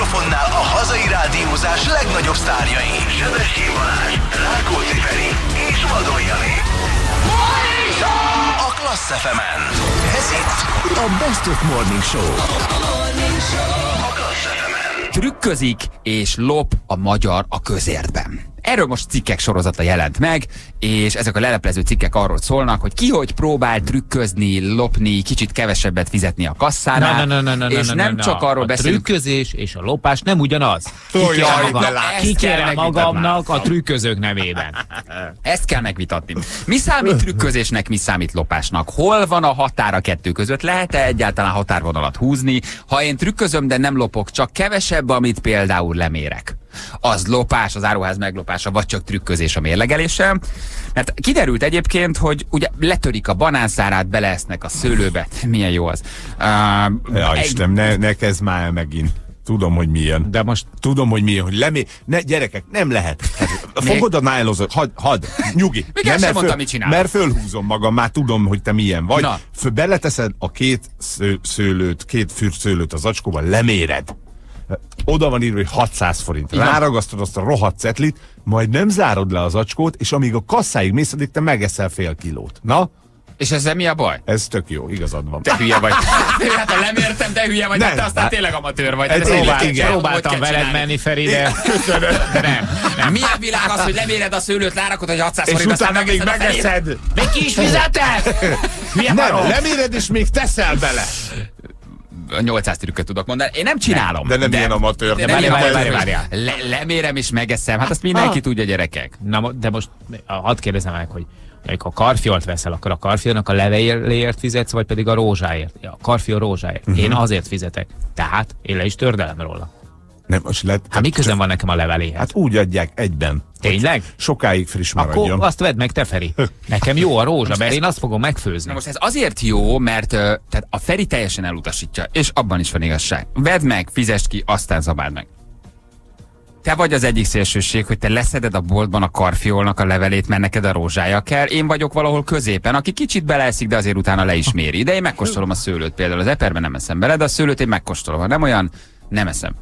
mikrofonnál a hazai rádiózás legnagyobb sztárjai. Sebestyén Balázs, Rákóczi Feri és Vadon Jani. A Klassz fm Ez itt a Best of Morning Show. A Klassz fm Trükközik és lop a magyar a közértben. Erről most cikkek sorozata jelent meg, és ezek a leleplező cikkek arról szólnak, hogy ki hogy próbál trükközni, lopni, kicsit kevesebbet fizetni a kasszára, Na, na, na, na, na, és na, nem na, csak na. arról a beszélünk, trükközés és a lopás nem ugyanaz. Kikérem magam-. Kikérem magamnak a trükközők nevében. Ezt kell megvitatni. Mi számít trükközésnek, mi számít lopásnak? Hol van a határ a kettő között? Lehet-e egyáltalán határvonalat húzni? Ha én trükközöm, de nem lopok, csak kevesebb, amit például lemérek. Az lopás, az áruház meglopása, vagy csak trükközés a mérlegeléssel. Mert kiderült egyébként, hogy ugye letörik a banánszárát, beleesznek a szőlőbe. Milyen jó az. Uh, Ja, Isten, ne, ne kezd már el megint. Tudom, hogy milyen. De most Tudom, hogy milyen, hogy lemé... Ne, gyerekek, nem lehet. Hát, fogod a nylozot, had, had, nyugi. Még Nem, mert mondtam, mit csinálok. Mert fölhúzom magam, már tudom, hogy te milyen vagy. Na. Föl, beleteszed a két sző, szőlőt, két fürszőlőt az acskóba, leméred. Oda van írva, hogy 600 forint. Igen. Ráragasztod azt a rohadt cetlit, majd nem zárod le az acskót, és amíg a kasszáig mész, addig te megeszel fél kilót. Na, és ezzel mi a baj? ez tök jó, igazad van. Te hülye vagy. hát ha lemértem, te hülye vagy, Nem. hát te aztán tényleg amatőr vagy. Ez Ez tényleg, egy- igen. próbáltam veled csinálni. menni, Feri, de de nem. nem. Milyen világ az, hogy leméred a szőlőt, lárakod, hogy 600 És forint, aztán utána még megeszed a. Még ki is fizeted? Milyen Nem, barom? leméred, és még teszel bele. 800 trükköt tudok mondani. Én nem csinálom. De nem ilyen amatőr. De De nem várjál, várjál, amatőr. várjál. Le, lemérem és megeszem. Hát azt mindenki Ah. tudja, gyerekek. Na, de most hadd kérdezem meg, hogy amikor karfiolt veszel, akkor a karfiolnak a levéért fizetsz, vagy pedig a rózsáért? A karfiol rózsáért. Mhm. Én azért fizetek. Tehát én le is tördelem róla. Nem, most lehet, Hát mi közön van nekem a leveléhez? Hát úgy adják egyben. Tényleg? Sokáig friss maradjon. Akkor azt vedd meg te, Feri. Nekem jó a rózsa, mert én azt fogom megfőzni. Na most ez azért jó, mert tehát a Feri teljesen elutasítja, és abban is van igazság. Vedd meg, fizest ki, aztán zabáld meg. Te vagy az egyik szélsőség, hogy te leszeded a boltban a karfiolnak a levelét, mert neked a rózsája kell. Én vagyok valahol középen, aki kicsit beleeszik, de azért utána le is méri. De én megkóstolom a szőlőt például. Az eperben nem eszem bele, de a szőlőt én megkóstolom. Ha nem olyan, nem eszem.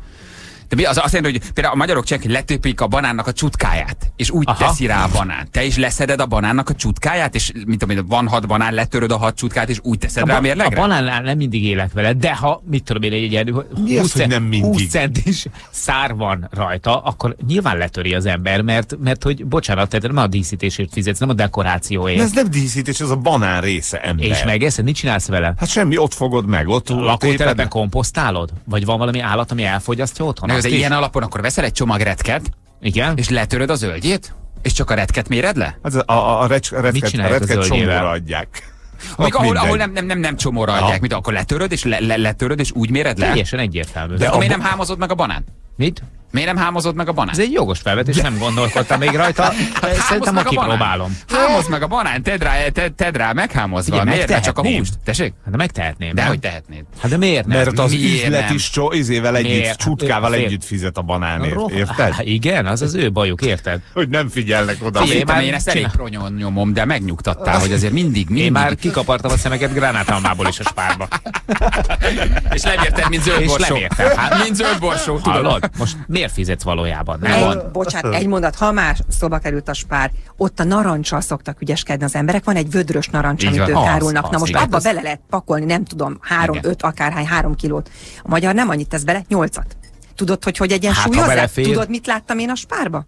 De mi az azt jelenti, hogy például a magyarok hogy letépik a banánnak a csutkáját, és úgy Aha. Teszi rá a banán. Te is leszeded a banánnak a csutkáját, és mint én, van hat banán, letöröd a hat csutkát, és úgy teszed A, rá a ba- a mérlegre? banánnál nem mindig élek vele, de ha, mit tudom én, egy ilyen Mi az, 20, hogy nem mindig? 20 centis szár van rajta, akkor nyilván letöri az ember, mert, mert hogy bocsánat, tehát nem a díszítésért fizetsz, nem a De dekorációért. ez nem díszítés, ez a banán része, ember. És megeszed, mit csinálsz vele? Hát semmi, ott fogod meg, ott lakótelepen komposztálod? Vagy van valami állat, ami elfogyasztja otthon? De is? ilyen alapon akkor veszel egy csomag retket, Igen? és letöröd a zöldjét, és csak a retket méred le? Hát a, a, a, recs, a retket, a retket csomóra adják. Ott ahol, ahol nem, nem, nem, nem csomóra adják, Ha. mit akkor letöröd, és le, le, letöröd, és úgy méred le? Teljesen egyértelmű. De De akkor miért nem hámozod meg a banán? mit? Miért nem hámozod meg a banán? Ez egy jogos felvetés, nem gondolkodtam még rajta. Hámozd Szerintem meg a a banán. kipróbálom. Hámozd meg a banán, tedd rá, tedd, tedd rá meghámozva. Igen, miért ne csak a húst? Tessék? Hát de megtehetném. De nem? hogy tehetnéd? Hát de miért nem? Mert az Miért üzlet nem? is cso, izével együtt, Miért? csutkával Fél- együtt fizet a banánért, Roh- érted? Há, igen, az az ő bajuk, érted? Hogy nem figyelnek oda. Figyelj, Én, már én ezt elég pronyon nyomom, de megnyugtattál, hogy azért mindig, mindig. Én már kikapartam a szemeket gránátalmából is a spárba. És lemérted, mint zöld És borsó. lemértem, hát. Mint zöld borsó, tudod? Most miért fizetsz valójában? Nem Egy, van? bocsánat, egy mondat, ha már szóba került a spár, ott a narancsal szoktak ügyeskedni az emberek, van egy vödrös narancs, Így amit ők árulnak. az, Na most igen. abba Az- bele lehet pakolni, nem tudom, három, Igen. öt, akárhány, három kilót. A magyar nem annyit tesz bele, nyolcat. Tudod, hogy hogy egyensúlyozzák? belefér. Tudod, mit láttam én a spárba?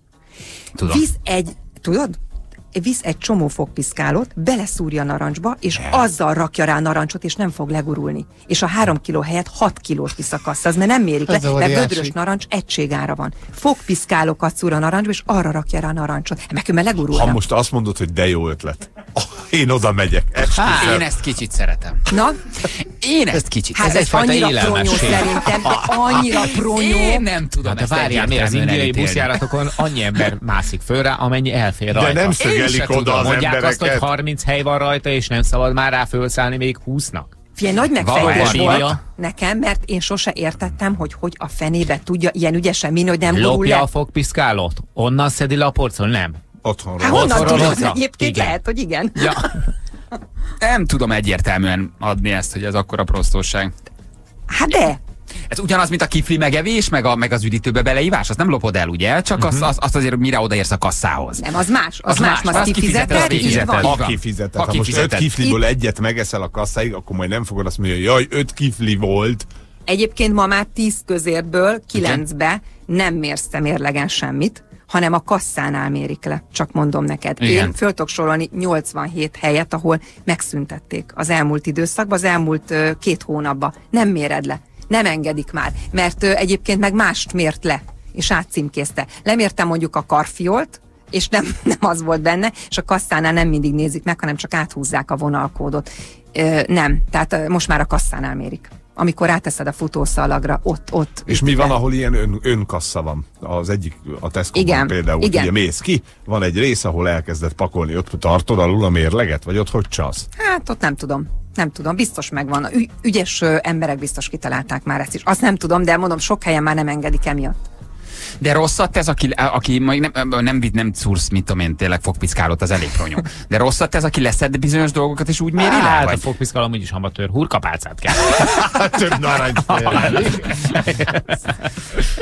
Tudom. Visz egy, tudod? Visz egy csomó fogpiszkálót, beleszúrja a narancsba, és azzal rakja rá narancsot, és nem fog legurulni. És a három kiló helyett hat kilót visz a kasszához, mert nem mérik le, Ez a mert vödrös narancs egységára van. Fogpiszkálókat szúr a narancsba, és arra rakja rá a narancsot. Meg mert Ha legurulna. most azt mondod, hogy de jó ötlet. Én oda megyek. Esküszöm. Én ezt kicsit szeretem. Na, Én ezt kicsit. hát Ez ez, egyfajta annyira pronyó szerintem, de annyira pronyó. Én nem tudom Hát de várjál, miért az indiai buszjáratokon annyi ember mászik föl rá, amennyi elfér rajta. De nem szögelik oda tudom, az Mondják azt, hogy embereket. 30 hely van rajta, és nem szabad már rá fölszállni még 20-nak. Figyelj, nagy megfejtés volt nekem, mert én sose értettem, hogy hogy a fenébe tudja ilyen ügyesen minni, hogy nem gurul Lopja le. a fogpiszkálót? Onnan szedi le a porcol? Nem. Otthonról. Hát honnan Otthonról tudod? hozza? Egyébként Igen. lehet, hogy igen. Ja. Nem tudom egyértelműen adni ezt, hogy ez akkora prostóság. Hát de, Ez ugyanaz, mint a kifli megevés, meg, a, meg az üdítőbe beleívás, azt nem lopod el, ugye? Csak azt, azt, azt azért, mire odaérsz a kasszához. Nem, az más. Az, Az más, más, az, azt kifizeted, kifizeted, Ha kifizeted, Ha ha, most öt kifliből egyet megeszel a kasszáig, akkor majd nem fogod azt mondani, hogy jaj, öt kifli volt. Egyébként ma már 10 közérből 9-be nem mérsz te mérlegen semmit, hanem a kasszánál mérik le, csak mondom neked. Igen. Én föl tudok sorolni 87 helyet, ahol megszüntették az elmúlt időszakban, az elmúlt két hónapban. Nem méred le, nem engedik már, mert egyébként meg mást mért le, és átcímkézte. Lemértem mondjuk a karfiolt, és nem, nem az volt benne, és a kasszánál nem mindig nézik meg, hanem csak áthúzzák a vonalkódot. Ö, nem, tehát most már a kasszánál mérik. Amikor áteszed a futószalagra, ott, ott. És mi van, ahol ilyen ön, önkassa van? Az egyik, a tesco Igen, például, igen. ugye mész ki, van egy rész, ahol elkezdett pakolni, ott tartod alul a mérleget, vagy ott hogy csalsz? Hát ott nem tudom. Nem tudom, biztos megvan. Ügyes emberek biztos kitalálták már ezt is. Azt nem tudom, de mondom, sok helyen már nem engedik emiatt. De rosszat tesz, aki, aki majd nem, nem, nem, szúrsz, mit tudom én, tényleg fogpiszkálott, az elég ronyó. De rosszat tesz, aki leszed bizonyos dolgokat, és úgy méri le? Hát a Vagy? fogpiszkal amúgy is amatőr, hurkapálcát kell. Több narancsfél.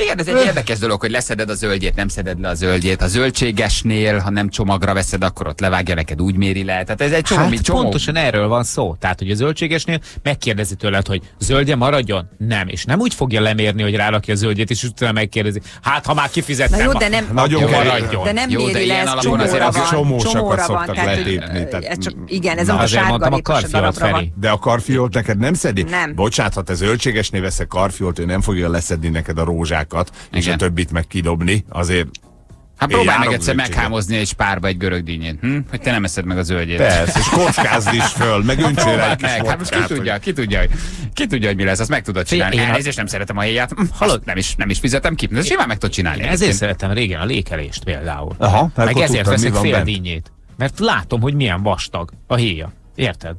Igen, ez egy érdekes dolog, hogy leszeded a zöldjét, nem szeded le a zöldjét. A zöldségesnél, ha nem csomagra veszed, akkor ott levágja neked, úgy méri le. Tehát ez egy csomó, Hát csomó. pontosan erről van szó. Tehát, hogy a zöldségesnél megkérdezi tőled, hogy zöldje maradjon? Nem. És nem úgy fogja lemérni, hogy rárakja a zöldjét, és utána megkérdezi. Hát, ha már kifizettem. Na jó, de nem, Nagyon Jó, maradjon. de nem Jó, de le, ilyen ez alapon azért csomóra az van. van, szoktak letépni, tehát- ez csak, igen, ez Na, a azért sárga a karfiolt, Feri. De a karfiolt neked nem szedi? Nem. Bocsát, ha te zöldségesnél veszek karfiolt, ő nem fogja leszedni neked a rózsákat, és Igen. a többit meg kidobni, azért Hát próbálj meg egyszer meghámozni egy spárba egy görög dínyét, hm? hogy te nem eszed meg a zöldjét. persze, és kockázd is föl, meg öntsél rá egy meg, hát most ki tudja, hogy- ki tudja, hogy, ki tudja, hogy mi lesz, azt meg tudod csinálni. Én Elnézést, nem szeretem a héját, hm, azt nem is, nem is fizetem ki, de simán meg tudod csinálni. Én ezért szeretem régen a lékelést például. Aha, Meg akkor ezért tudtam, veszek fél bent. dinnyét. Mert látom, hogy milyen vastag a héja. Érted?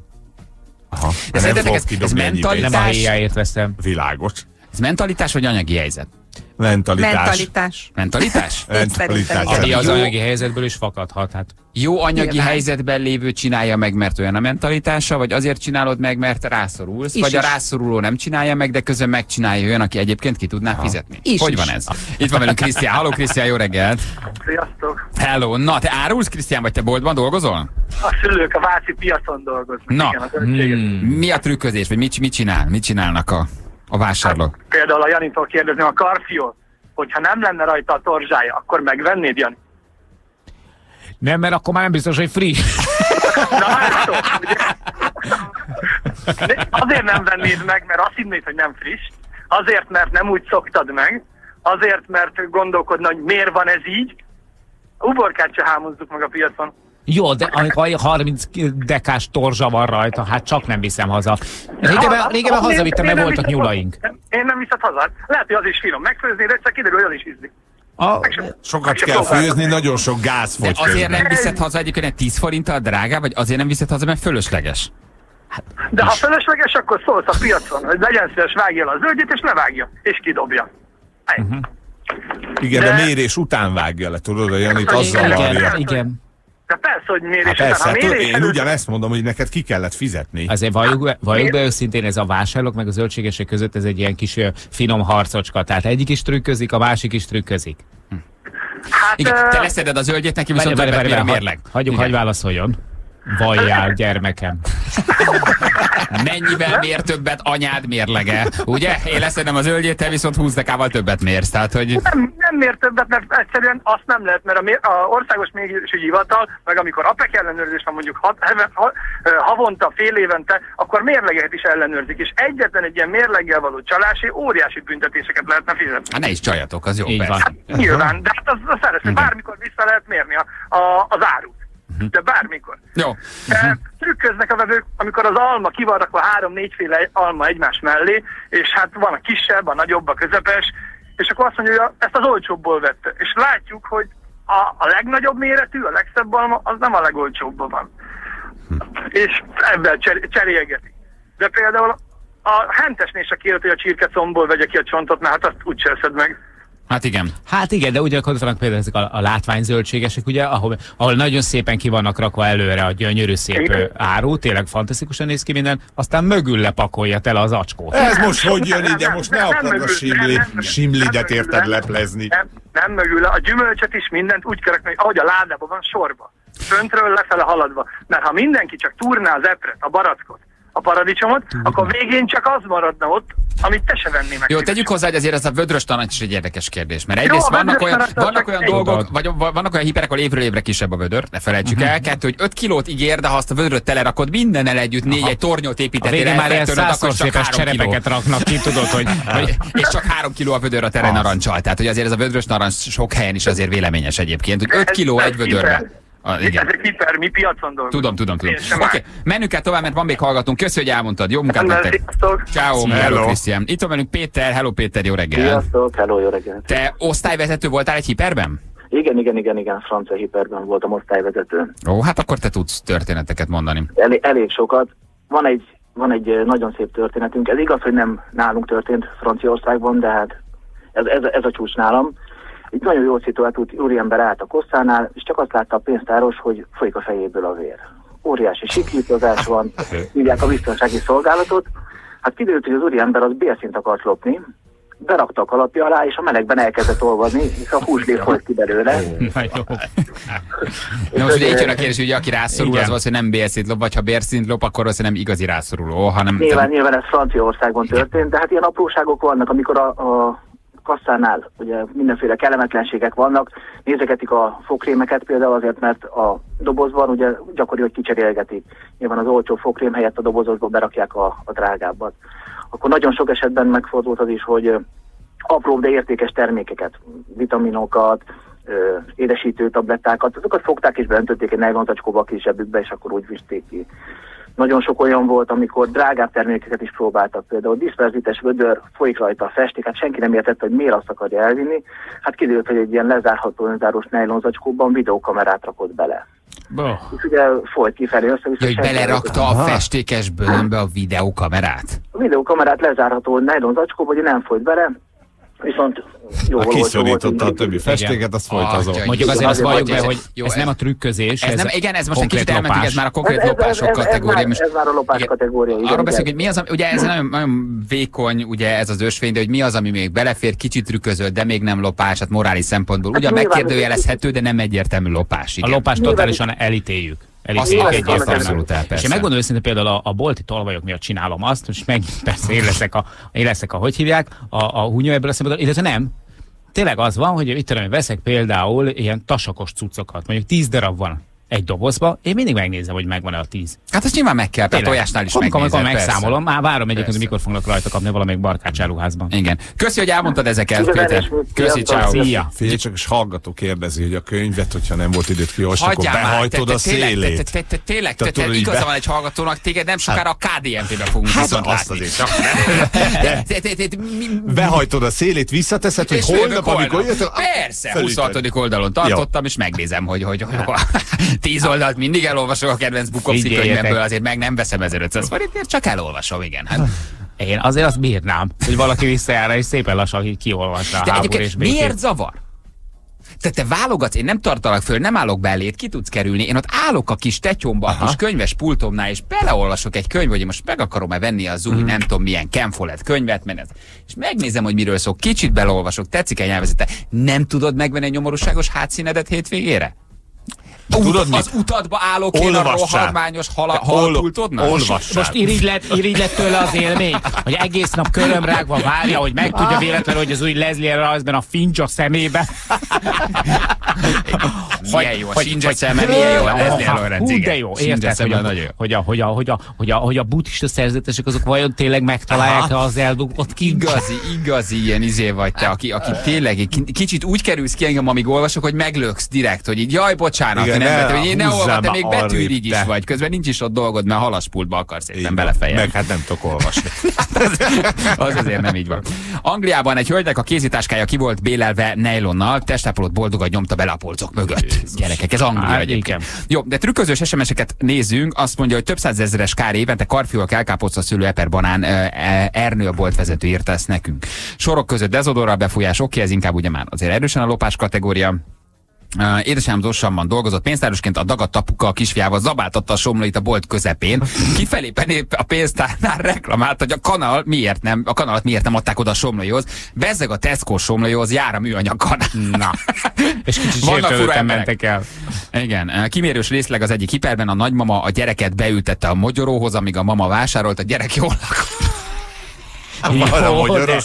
Aha, De nem ez- ez mentalitás? Nem a héjáért veszem. Világos. Ez mentalitás vagy anyagi helyzet? Mentalitás. Mentalitás. Mentalitás? Mentalitás. Ami az anyagi helyzetből is fakadhat. Hát Jó anyagi Nyilván. helyzetben lévő csinálja meg, mert olyan a mentalitása, vagy azért csinálod meg, mert rászorulsz, Is vagy a is. rászoruló nem csinálja meg, de közben megcsinálja olyan, aki egyébként ki tudná fizetni. Is hogy is. van ez? Itt van velünk Krisztián. Halló Krisztián, jó reggelt! Sziasztok! Hello! Na, te árulsz, Krisztián, vagy te boltban dolgozol? A szülők a Váci piacon dolgoznak. Na, Igen, hmm. Mi a trükközés, vagy mit, mit csinál? Mit csinálnak a, a vásárlók? Például a Janitól kérdezném a karfiol, hogyha nem lenne rajta a torzsája, akkor megvennéd, Jani? nem, mert akkor már nem biztos, hogy free. Na látod, Azért nem vennéd meg, mert azt hinnéd, hogy nem friss, azért, mert nem úgy szoktad meg, azért, mert gondolkodna, hogy miért van ez így, uborkát se hámozzuk meg a piacon. Jó, de amikor 30 dekás torzsa van rajta, hát csak nem viszem haza. Régebben, régebben hazavittem, mert voltak nyulaink. Én nem viszed haza. Lehet, hogy az is finom. Megfőzni, de egyszer kiderül, hogy az is ízlik. A, Sokat kell főzni, nagyon sok gáz De fogy azért közben. nem viszed haza egyébként egy 10 forinttal drágább, vagy azért nem viszed haza, mert fölösleges? De ha felesleges, akkor szólsz a piacon, hogy legyen szíves, vágja le a zöldjét, és levágja, és kidobja. Ennyi. Mhm. Igen, de De- mérés után vágja le, tudod, a Janit Hát, azzal igen, igen, igen. De persze, hogy mérés Hát után. persze, Ha hát tudod, mérés én előtt- ugyanezt mondom, hogy neked ki kellett fizetni. Azért valljuk be, valljuk be őszintén, ez a vásárlók meg a zöldségesek között ez egy ilyen kis ö, finom harcocska. Tehát egyik is trükközik, a másik is trükközik. Hát, Igen, te leszeded a zöldjét, neki viszont várj, várj, várj, mérleg. hagy- Hagyjuk, hagy válaszoljon. Valljál, gyermekem. Mennyivel mér többet anyád mérlege? Ugye? Én leszedem a zöldjét, te viszont 20 dekával többet mérsz. Tehát, hogy nem, nem mér többet, mert egyszerűen azt nem lehet, mert a, mér, a országos mérésügyi hivatal, meg amikor APEC ellenőrzés van mondjuk hat, heve- ha, havonta, fél évente, akkor mérlegeket is ellenőrzik, és egyetlen egy ilyen mérleggel való csalásé óriási büntetéseket lehetne fizetni. hát ne is csaljatok, az jó Így persze. van. Hát nyilván, de hát az, az szerező, bármikor vissza lehet mérni a, a, az árut. De bármikor. Jó. Trükköznek a vevők, amikor az alma ki van rakva három-négyféle alma egymás mellé, és hát van a kisebb, a nagyobb, a közepes, és akkor azt mondja, hogy ezt az olcsóbbból vette. És látjuk, hogy a, a legnagyobb méretű, a legszebb alma, az nem a legolcsóbbban van. És ebben cser, cserélgeti. De például a hentesnél se kérhet, hogy a csirkecomból vegye ki a csontot, mert hát azt úgy eszed meg. Hát igen. Hát igen, de ugye akkor ott vannak például ezek a, a látványzöldségesek, ugye, ahol, ahol nagyon szépen ki vannak rakva előre a gyönyörű szép Igen. áru, tényleg fantasztikusan néz ki minden, aztán mögül lepakolja tele az acskót. Ez most hogy jön ide? Most ne akard a simli, simlidet érted leplezni. Nem, nem mögül, a gyümölcsöt is mindent úgy kell rakni, hogy ahogy a ládában van sorba. Föntről lefele haladva. Mert ha mindenki csak turná az epret, a barackot, a paradicsomot, akkor végén csak az maradna ott, amit te se vennél meg. Jó, tegyük hozzá, hogy azért ez a vödrös tanács is egy érdekes kérdés. Mert Jó, egyrészt a vannak olyan, vannak olyan dolgok, vagy vannak olyan hiperek, ahol évről évre kisebb a vödör, ne felejtsük Mhm. el. Kettő, hogy 5 kilót ígér, de ha azt a vödröt telerakod mindennel együtt, négy egy tornyot építettél, végén már elfejtőnöd, akkor csak három cserepeket raknak ki, tudod, hogy, hogy és csak három kiló a vödör a tere narancsal. Tehát, hogy azért ez a vödrös narancs sok helyen is azért véleményes egyébként, hogy 5 Ez- kiló egy vödörbe. Ah, igen. Ez egy hiper, mi piacon dolgozunk. Tudom, tudom, tudom. Oké, okay. menjünk el tovább, mert van még hallgatunk. Köszönjük, hogy elmondtad. Jó munkát nektek. sziasztok. Ciao, hello. Krisztián. Itt van velünk Péter. Hello, Péter, jó reggel. Sziasztok, hello, jó reggelt. Te osztályvezető voltál egy hiperben? Igen, igen, igen, igen, francia hiperben voltam osztályvezető. Ó, hát akkor te tudsz történeteket mondani. Elég, elég sokat. Van egy, van egy eh, nagyon szép történetünk. Ez igaz, hogy nem nálunk történt Franciaországban, de hát ez, ez, ez a csúcs nálam. Egy nagyon jó szituáció, úriember állt a kosszánál, és csak azt látta a pénztáros, hogy folyik a fejéből a vér. Óriási sikítozás van, hívják a biztonsági szolgálatot. Hát kiderült, hogy az úriember az bélszint akart lopni, berakta a kalapja alá, és a melegben elkezdett olvadni, és a húslé folyt ki belőle. Na jó. Na most ugye itt jön a kérdés, hogy aki rászorul, Igen. az valószínűleg nem bérszint lop, vagy ha bérszint lop, akkor az nem igazi rászoruló, hanem... Nyilván, nyilván ez Franciaországban történt, de hát ilyen apróságok vannak, amikor a, a kasszánál ugye mindenféle kellemetlenségek vannak, nézegetik a fogkrémeket például azért, mert a dobozban ugye gyakori, hogy kicserélgetik. Nyilván az olcsó fogkrém helyett a dobozosba berakják a, a drágábbat. Akkor nagyon sok esetben megfordult az is, hogy apró, de értékes termékeket, vitaminokat, édesítő tablettákat, azokat fogták és beöntötték egy nejlonzacskóba a és akkor úgy visték ki. Nagyon sok olyan volt, amikor drágább termékeket is próbáltak, például diszperzites vödör, folyik rajta a festék, hát senki nem értette, hogy miért azt akarja elvinni. Hát kiderült, hogy egy ilyen lezárható önzáros nejlonzacskóban videókamerát rakott bele. Bo. És ugye folyt kifelé össze-vissza. Ja, hogy belerakta a festékes bőrönbe a videókamerát. A videókamerát lezárható nejlonzacskóba, hogy nem folyt bele, viszont jó volt, kiszorította a többi festéket, azt folyt Atya, azon. Mondjuk azért azt valljuk be, hogy jó, ez ez- nem a trükközés, Ez nem, igen, ez most egy kicsit elmentünk, ez már a konkrét Ez- ez- lopások ez- ez kategória. ez már a lopás igen. kategória, igen, Arról beszélünk, hogy mi az, ami, ugye ez nagyon, nagyon vékony, ugye ez az ösvény, de hogy mi az, ami még belefér, kicsit trükközött, de még nem lopás, hát morális szempontból. Ugyan Hát nyilván- megkérdőjelezhető, de nem egyértelmű lopás. A Igen. lopást totálisan elítéljük. Elítéljük egyértelműen. És persze. én megmondom őszintén például a, a bolti tolvajok miatt csinálom azt, és megint persze én leszek a, én leszek a hogy hívják, a, a hunyó ebből a szempontból, illetve nem. Tényleg az van, hogy itt tudom, veszek például ilyen tasakos cuccokat, mondjuk 10 darab van egy dobozba, én mindig megnézem, hogy megvan-e a 10. Hát azt nyilván meg kell, tehát Tényleg. tojásnál is amikor, amikor megszámolom, már várom egyébként, hogy mikor fognak rajta kapni valamelyik barkácsáruházban. Igen. Köszi, hogy elmondtad ezeket, Péter. Köszi, ciao. Szia! Figyelj csak, és hallgató kérdezi, hogy a könyvet, hogyha nem volt időt kiolvasni, akkor behajtod a szélét. Tényleg, igaza van egy hallgatónak, téged nem sokára a KDNP-be fogunk Hát viszont azt látni. Behajtod a szélét, visszateszed, hogy holnap, amikor jöttél, Persze, felütöd. 26. oldalon tartottam, és megnézem, hogy, hogy, hogy, hogy tíz oldalt mindig elolvasok a kedvenc Figyeljetek. könyvemből, azért meg nem veszem 1500 forintért, csak elolvasom, igen. Hát. Én azért azt bírnám, hogy valaki visszajára és szépen lassan kiolvassa a háború és békét. miért zavar? Tehát te válogatsz, én nem tartalak föl, nem állok belét, ki tudsz kerülni. Én ott állok a kis tetyomba, a kis könyves pultomnál, és beleolvasok egy könyv, hogy most meg akarom-e venni az új, nem tudom milyen Ken Follett könyvet, mert ez, és megnézem, hogy miről szól, kicsit beleolvasok, tetszik egy nyelvezete. Nem tudod megvenni egy nyomorúságos hátszínedet hétvégére? Tudod Ut- mit? az utadba állok én a Olvassál. rohadmányos hala, halpultodnak? olvassál. Most irigy lett, irigy lett tőle az élmény, hogy egész nap körömrágva várja, hogy megtudja véletlenül, hogy az új Leslie rajzban a fincs a szemébe. Milyen jó, a hogy- Sinja hogy- szeme, milyen jó, a Leslie Lawrence, Hú, igen. de jó, érted, hogy a, hogy, a, hogy, a, hogy, a, hogy, a, hogy a buddhista szerzetesek azok vajon tényleg megtalálják az eldugott kincset? Igazi, igazi ilyen izé vagy te, aki, aki tényleg kicsit úgy kerülsz ki engem, amíg olvasok, hogy meglöksz direkt, hogy így jaj, bocsánat, Igen, nem ne, betű, ne olvad, te még arrébb, betűrigy is vagy. Közben nincs is ott dolgod, mert halaspultba akarsz éppen belefejelni. Meg hát nem tudok olvasni. az azért nem így van. Angliában egy hölgynek a kézitáskája ki volt bélelve nejlonnal, testápolót boldogan nyomta bele a polcok mögött. Gyerekek, ez Anglia Hát, egyébként. igen. Jó, de trükközős SMS-eket nézzünk. Azt mondja, hogy több százezeres kár évente karfiúak elkáposzta szülő eper banán e, Ernő a boltvezető írta ezt nekünk. Sorok között dezodorral befújás, oké, ez inkább ugye már azért erősen a lopás kategória. Édesanyám Zossamban dolgozott pénztárosként, a dagadt apuka a kisfiával zabáltatta a somlóit a bolt közepén. Kifelé pedig a pénztárnál reklamált, hogy a kanal miért nem, a kanalat miért nem adták oda a somlóihoz. Bezzeg a Tesco somlóihoz, jár a műanyag kanál. Na. És kicsit emberek. mentek el. Igen, kimérős részleg az egyik hiperben a nagymama a gyereket beültette a mogyoróhoz, amíg a mama vásárolt, a gyerek jól lakott. A magyaros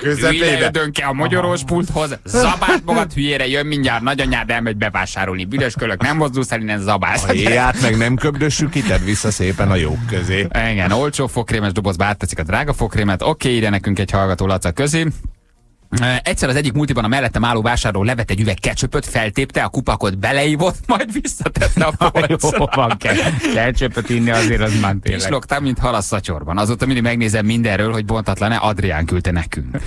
közepébe. a mogyorós pulthoz, zabált magad hülyére, jön mindjárt nagyanyád elmegy bevásárolni. Büdös kölök, nem mozdulsz el innen zabálsz. A héját meg nem köbdössük ki, tedd vissza szépen a jók közé. Igen, olcsó fokrémes dobozba átteszik a drága fokrémet. Oké, írja nekünk egy hallgató Laca közé. Egyszer az egyik multiban a mellettem álló vásárló levet egy üveg ketchupöt, feltépte, a kupakot beleívott, majd visszatette a Jó polcra. van. Ketchupot inni azért az már tényleg. Pislogtam, mint hal a szatyorban. Azóta mindig megnézem mindenről, hogy bontatlan-e, Adrián küldte nekünk.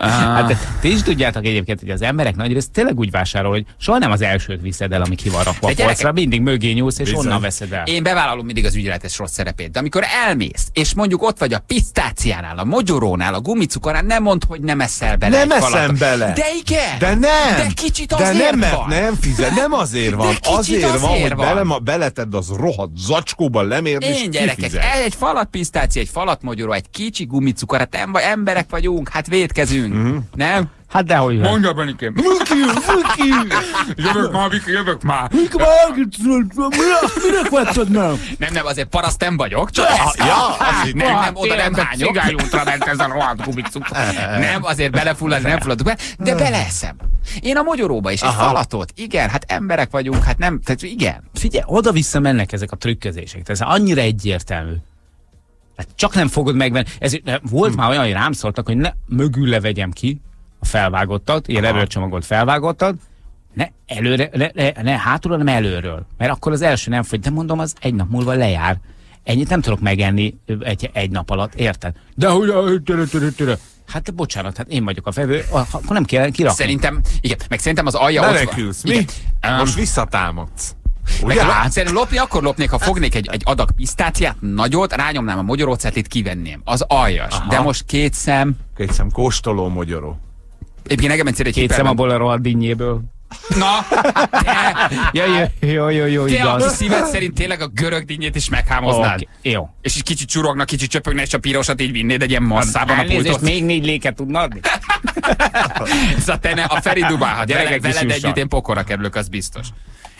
Hát ti is tudjátok egyébként, hogy az emberek nagy rész tényleg úgy vásárol, hogy soha nem az elsőt viszed el, ami ki van rakva a gyerekek- polcra, mindig mögé nyúlsz, és Bizony. onnan veszed el. Én bevállalom mindig az ügyeletes rossz szerepét, de amikor elmész, és mondjuk ott vagy a pisztáciánál, a mogyorónál, a gumicukornál, nem mondd, hogy nem eszel bele Nem egy eszem bele. De igen! De nem! De kicsit De azért nem, mert van. nem fizet, nem azért van. kicsit azért, van, azért hogy van. bele, ma, beletedd az rohadt zacskóba, lemérd és Én gyerekek, kifizet. egy falat pisztácia, egy falat mogyoró, egy kicsi gumicukor, hát em- emberek vagyunk, hát védkezünk. Mhm. Nem? Hát dehogy van. Mondja, Benikém. Jövök már, Viki, jövök már. Minek vettad meg? Nem, nem, azért paraszt nem vagyok, csak ez. ja, azt hittem. nem, nem, oda nem hányok. Cigányútra ment ez a rohadt gumicuk. Nem, azért belefulladni nem fulladok be, de beleeszem. Én a mogyoróba is egy Aha. falatot. Igen, hát emberek vagyunk, hát nem, tehát igen. Figyelj, oda-vissza mennek ezek a trükközések. Ez annyira egyértelmű. Hát csak nem fogod megvenni. Ez, volt már olyan, hogy rám szóltak, hogy ne mögül levegyem ki a felvágottat, ilyen előcsomagolt felvágottat, ne előre, ne, ne, ne hátulról, nem előről. Mert akkor az első nem fogy, de mondom, az egy nap múlva lejár. Ennyit nem tudok megenni egy, egy nap alatt, érted? De hogy. Hát bocsánat, hát én vagyok a fevő, akkor nem kell kirakni. Szerintem, igen, meg szerintem az alja. Menekülsz, mi? Igen. Most visszatámadsz. Meg Ugye? hát, szerintem lopni akkor lopnék, ha fognék egy, egy adag pisztáciát, nagyot, rányomnám a mogyorócetlit, kivenném. Az aljas. Aha. De most két szem. Egy szem kóstoló mogyoró. Egyébként nekem egyszer egy Két szem hiperben- abból a rohadt dinnyéből. Na, te, Ja, jó, jó, jó, jó, te a igaz. szíved szerint tényleg a görög dinnyét is meghámoznád. Oké, Jó. És így kicsit csurognak, kicsit csöpögne, és a pirosat így vinnéd egy ilyen masszában a pultot. még négy léket tudna adni? Szóval te ne, a Feri dubálhat, Gyerekek veled, jussanak. együtt én pokorra kerülök, az biztos.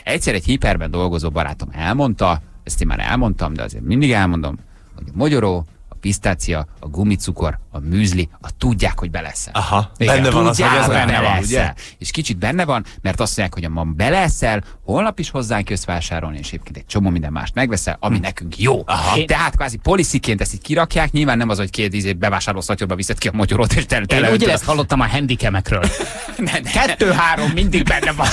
Egyszer egy hiperben dolgozó barátom elmondta, ezt én már elmondtam, de azért mindig elmondom, hogy a mogyoró, a pisztácia, a gumicukor, a műzli, a tudják, hogy beleszel. Aha, Igen, benne van az, hogy tudják, az benne van, ugye? És kicsit benne van, mert azt mondják, hogy ma beleszel, holnap is hozzánk jössz vásárolni, és egyébként egy csomó minden mást megveszel, ami nekünk jó. Aha. Én- Tehát kvázi policyként ezt így kirakják, nyilván nem az, hogy két ízét bevásárló szatyorba viszed ki a mogyorót, és tele, Én tele ugyanezt hallottam a ne. Kettő-három mindig benne van.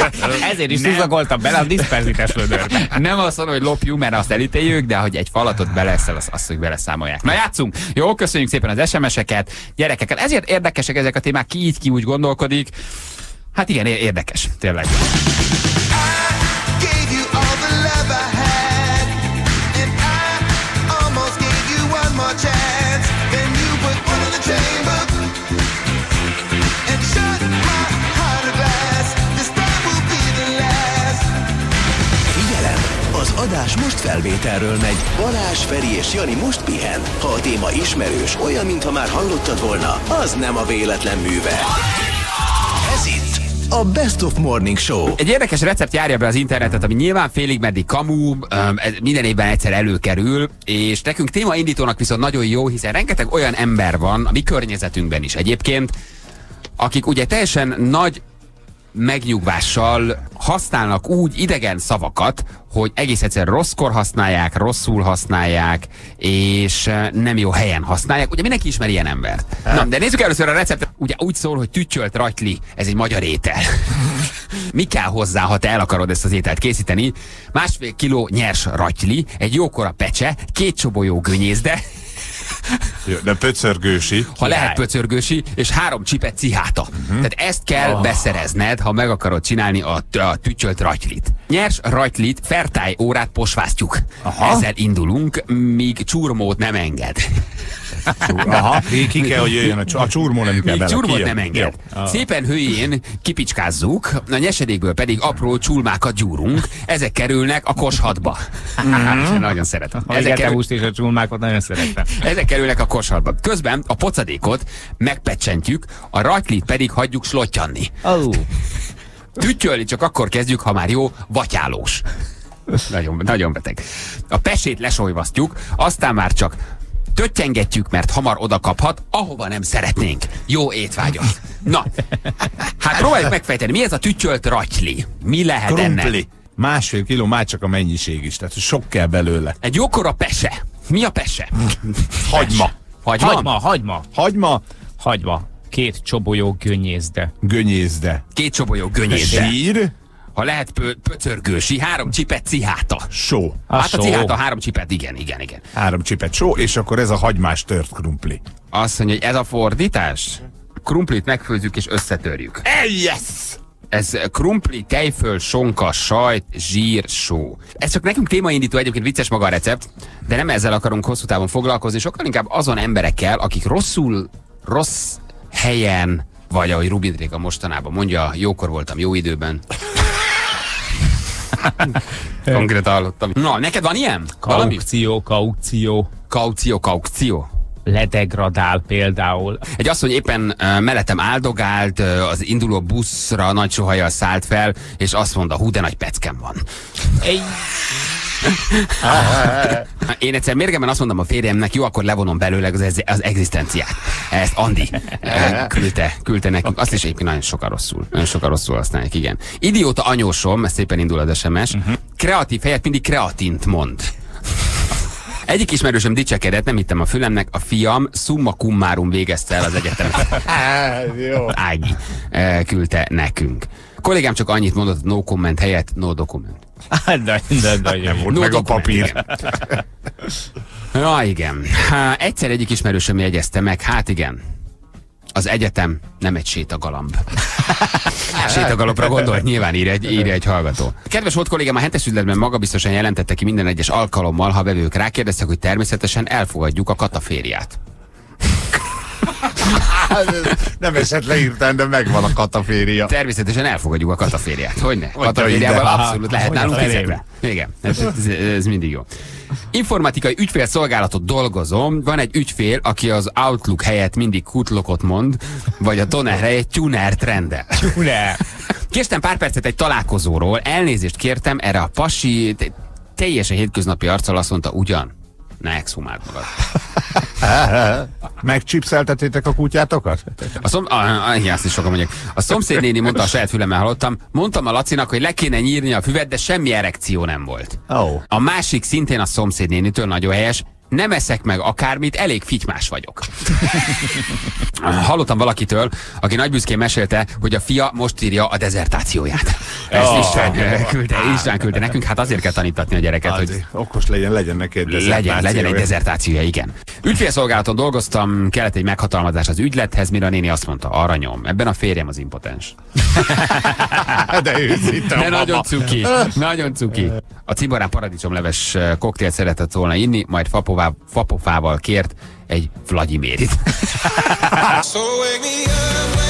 Ezért is szuzagoltam bele a diszperzites vödörbe. Nem azt mondom, hogy lopjuk, mert azt elítéljük, de hogy egy falatot beleszel, azt, azt hogy beleszámolják. Na játszunk! Jó, köszönjük szépen az SMS-eket, gyerekekkel. Ezért érdekesek ezek a témák, ki így, ki úgy gondolkodik. Hát igen, érdekes, tényleg. Gave you all the love I had, adás most felvételről megy. Balázs, Feri és Jani most pihen. Ha a téma ismerős, olyan, mintha már hallottad volna, az nem a véletlen műve. Ez itt a Best of Morning Show. Egy érdekes recept járja be az internetet, ami nyilván félig meddig ez minden évben egyszer előkerül, és nekünk témaindítónak viszont nagyon jó, hiszen rengeteg olyan ember van, a mi környezetünkben is egyébként, akik ugye teljesen nagy megnyugvással használnak úgy idegen szavakat, hogy egész egyszer rosszkor használják, rosszul használják, és eh, nem jó helyen használják. Ugye mindenki ismer ilyen embert. Na, de nézzük először a receptet. Ugye úgy szól, hogy tücsölt rajtli, ez egy magyar étel. Mi kell hozzá, ha te el akarod ezt az ételt készíteni? Másfél kiló nyers rajtli, egy jókora pecse, két csobolyó gönyészde, De pöcörgősi. ha lehet pöcörgősi, és három csipet ciháta. Uh-huh. Tehát ezt kell oh. beszerezned, ha meg akarod csinálni a, a tücsölt rajtlit. Nyers rajtlit fertály órát posvásztjuk. Aha. Ezzel indulunk, míg csurmót nem enged. Aha, ki, kell, hogy jöjjön a, a csurmó, nem kell Míg bele. csurmót nem enged. Szépen hőjén kipicskázzuk, a nyesedékből pedig apró csulmákat gyúrunk, ezek kerülnek a koshatba. Nagyon szeretem. A Ezek, kerül, és a csulmákat nagyon szeretem. ezek kerülnek a koshatba. Közben a pocadékot megpecsentjük, a rajtlit pedig hagyjuk slottyanni. Oh. Tütyölni csak akkor kezdjük, ha már jó, vatyálós. Nagyon, nagyon beteg. A pesét lesolyvasztjuk, aztán már csak töttyengetjük, mert hamar oda kaphat, ahova nem szeretnénk. Jó étvágyat. Na, hát próbáljuk megfejteni, mi ez a tütyölt ratyli? Mi lehet ennek? Krumpli. Másfél kiló, már csak a mennyiség is, tehát sok kell belőle. Egy jókora pese. Mi a pese? Hagyma. Hagyma? Hagyma, hagyma, Hagyma, hagyma. Két csobolyó gönyészde. gönyészde. Két csobolyó gönyészde. Sír, Ha lehet pö- pöcörgősi, három csipet ciháta. só. A Hát a só. ciháta három csipet, igen, igen, igen. Három csipet só, és akkor ez a hagymás tört krumpli. Azt mondja, hogy ez a fordítás? Krumplit megfőzzük és összetörjük. Yes! Ez krumpli, tejföl, sonka, sajt, zsír, só. Ez csak nekünk témaindító, egyébként vicces maga a recept, de nem ezzel akarunk hosszú távon foglalkozni, sokkal inkább azon emberekkel, akik rosszul, rossz helyen, vagy ahogy Rubidréka mostanában mondja, jókor voltam, jó időben. Konkrétan hallottam. Na, neked van ilyen? Valami? Kaukció, kaukció. Kaució, kaukció. Ledegradál például. Egy asszony éppen uh, mellettem áldogált, uh, az induló buszra nagy sohajjal szállt fel, és azt mondta, hú, de nagy peckem van. Én egyszer mérgemben azt mondom a férjemnek, jó, akkor levonom belőle az, ez- az egzisztenciát. Ezt Andi eh, küldte, küldte nekünk. Azt is egyébként nagyon sokan rosszul. Nagyon sokan rosszul használják, igen. Idióta anyósom, ez szépen indul az SMS, kreatív helyett mindig kreatint mond. Egyik ismerősöm dicsekedett, nem hittem a fülemnek, a fiam summa cummarum végezte el az egyetemet. Jó. Ági eh, küldte nekünk. A kollégám csak annyit mondott, no comment helyett, no document. De, de, de, Nem volt meg a papír. Ja, igen. Há, egyszer egyik ismerősöm jegyezte meg, hát igen. Az egyetem nem egy sétagalamb. Sétagalopra gondolt, nyilván írja egy, írja egy hallgató. Kedves volt kollégám, a hentes üzletben magabiztosan jelentette ki minden egyes alkalommal, ha vevők rákérdeztek, hogy természetesen elfogadjuk a katafériát. Nem esett le írtán, de megvan a kataféria. Természetesen elfogadjuk a katafériát. Hogyne? Katafériával ide. abszolút lehet Hogy nálunk fizetni. Igen, ez, ez, ez mindig jó. Informatikai ügyfélszolgálatot dolgozom, van egy ügyfél, aki az Outlook helyett mindig kutlokot mond, vagy a Toner helyett tunert rendel. Ne. Késtem pár percet egy találkozóról, elnézést kértem, erre a pasi te- teljesen hétköznapi arccal azt mondta, ugyan, ne exhumáld magad. Megcsipszeltetétek a kutyátokat? A szom... Igen, azt is sokan mondják. A szomszédnéni mondta, a saját fülemmel hallottam, mondtam a Lacinak, hogy le kéne nyírni a füvet, de semmi erekció nem volt. Ó. A másik szintén a szomszédnénitől nagyon helyes, nem eszek meg akármit, elég fitymás vagyok. Hallottam valakitől, aki nagy büszkén mesélte, hogy a fia most írja a dezertációját. Ezt Oh. Küldte, István küldte nekünk, hát azért kell tanítatni a gyereket, hogy okos legyen, legyen neki egy legyen, legyen egy dezertációja. igen. Ügyfélszolgálaton dolgoztam, kellett egy meghatalmazás az ügylethez, mire a néni azt mondta, aranyom, ebben a férjem az impotens. De őszinte De nagyon cuki, nagyon cuki. A ciborán paradicsomleves eh, koktélt szeretett volna inni, majd fapová, fapofával kért egy Vladimirit. So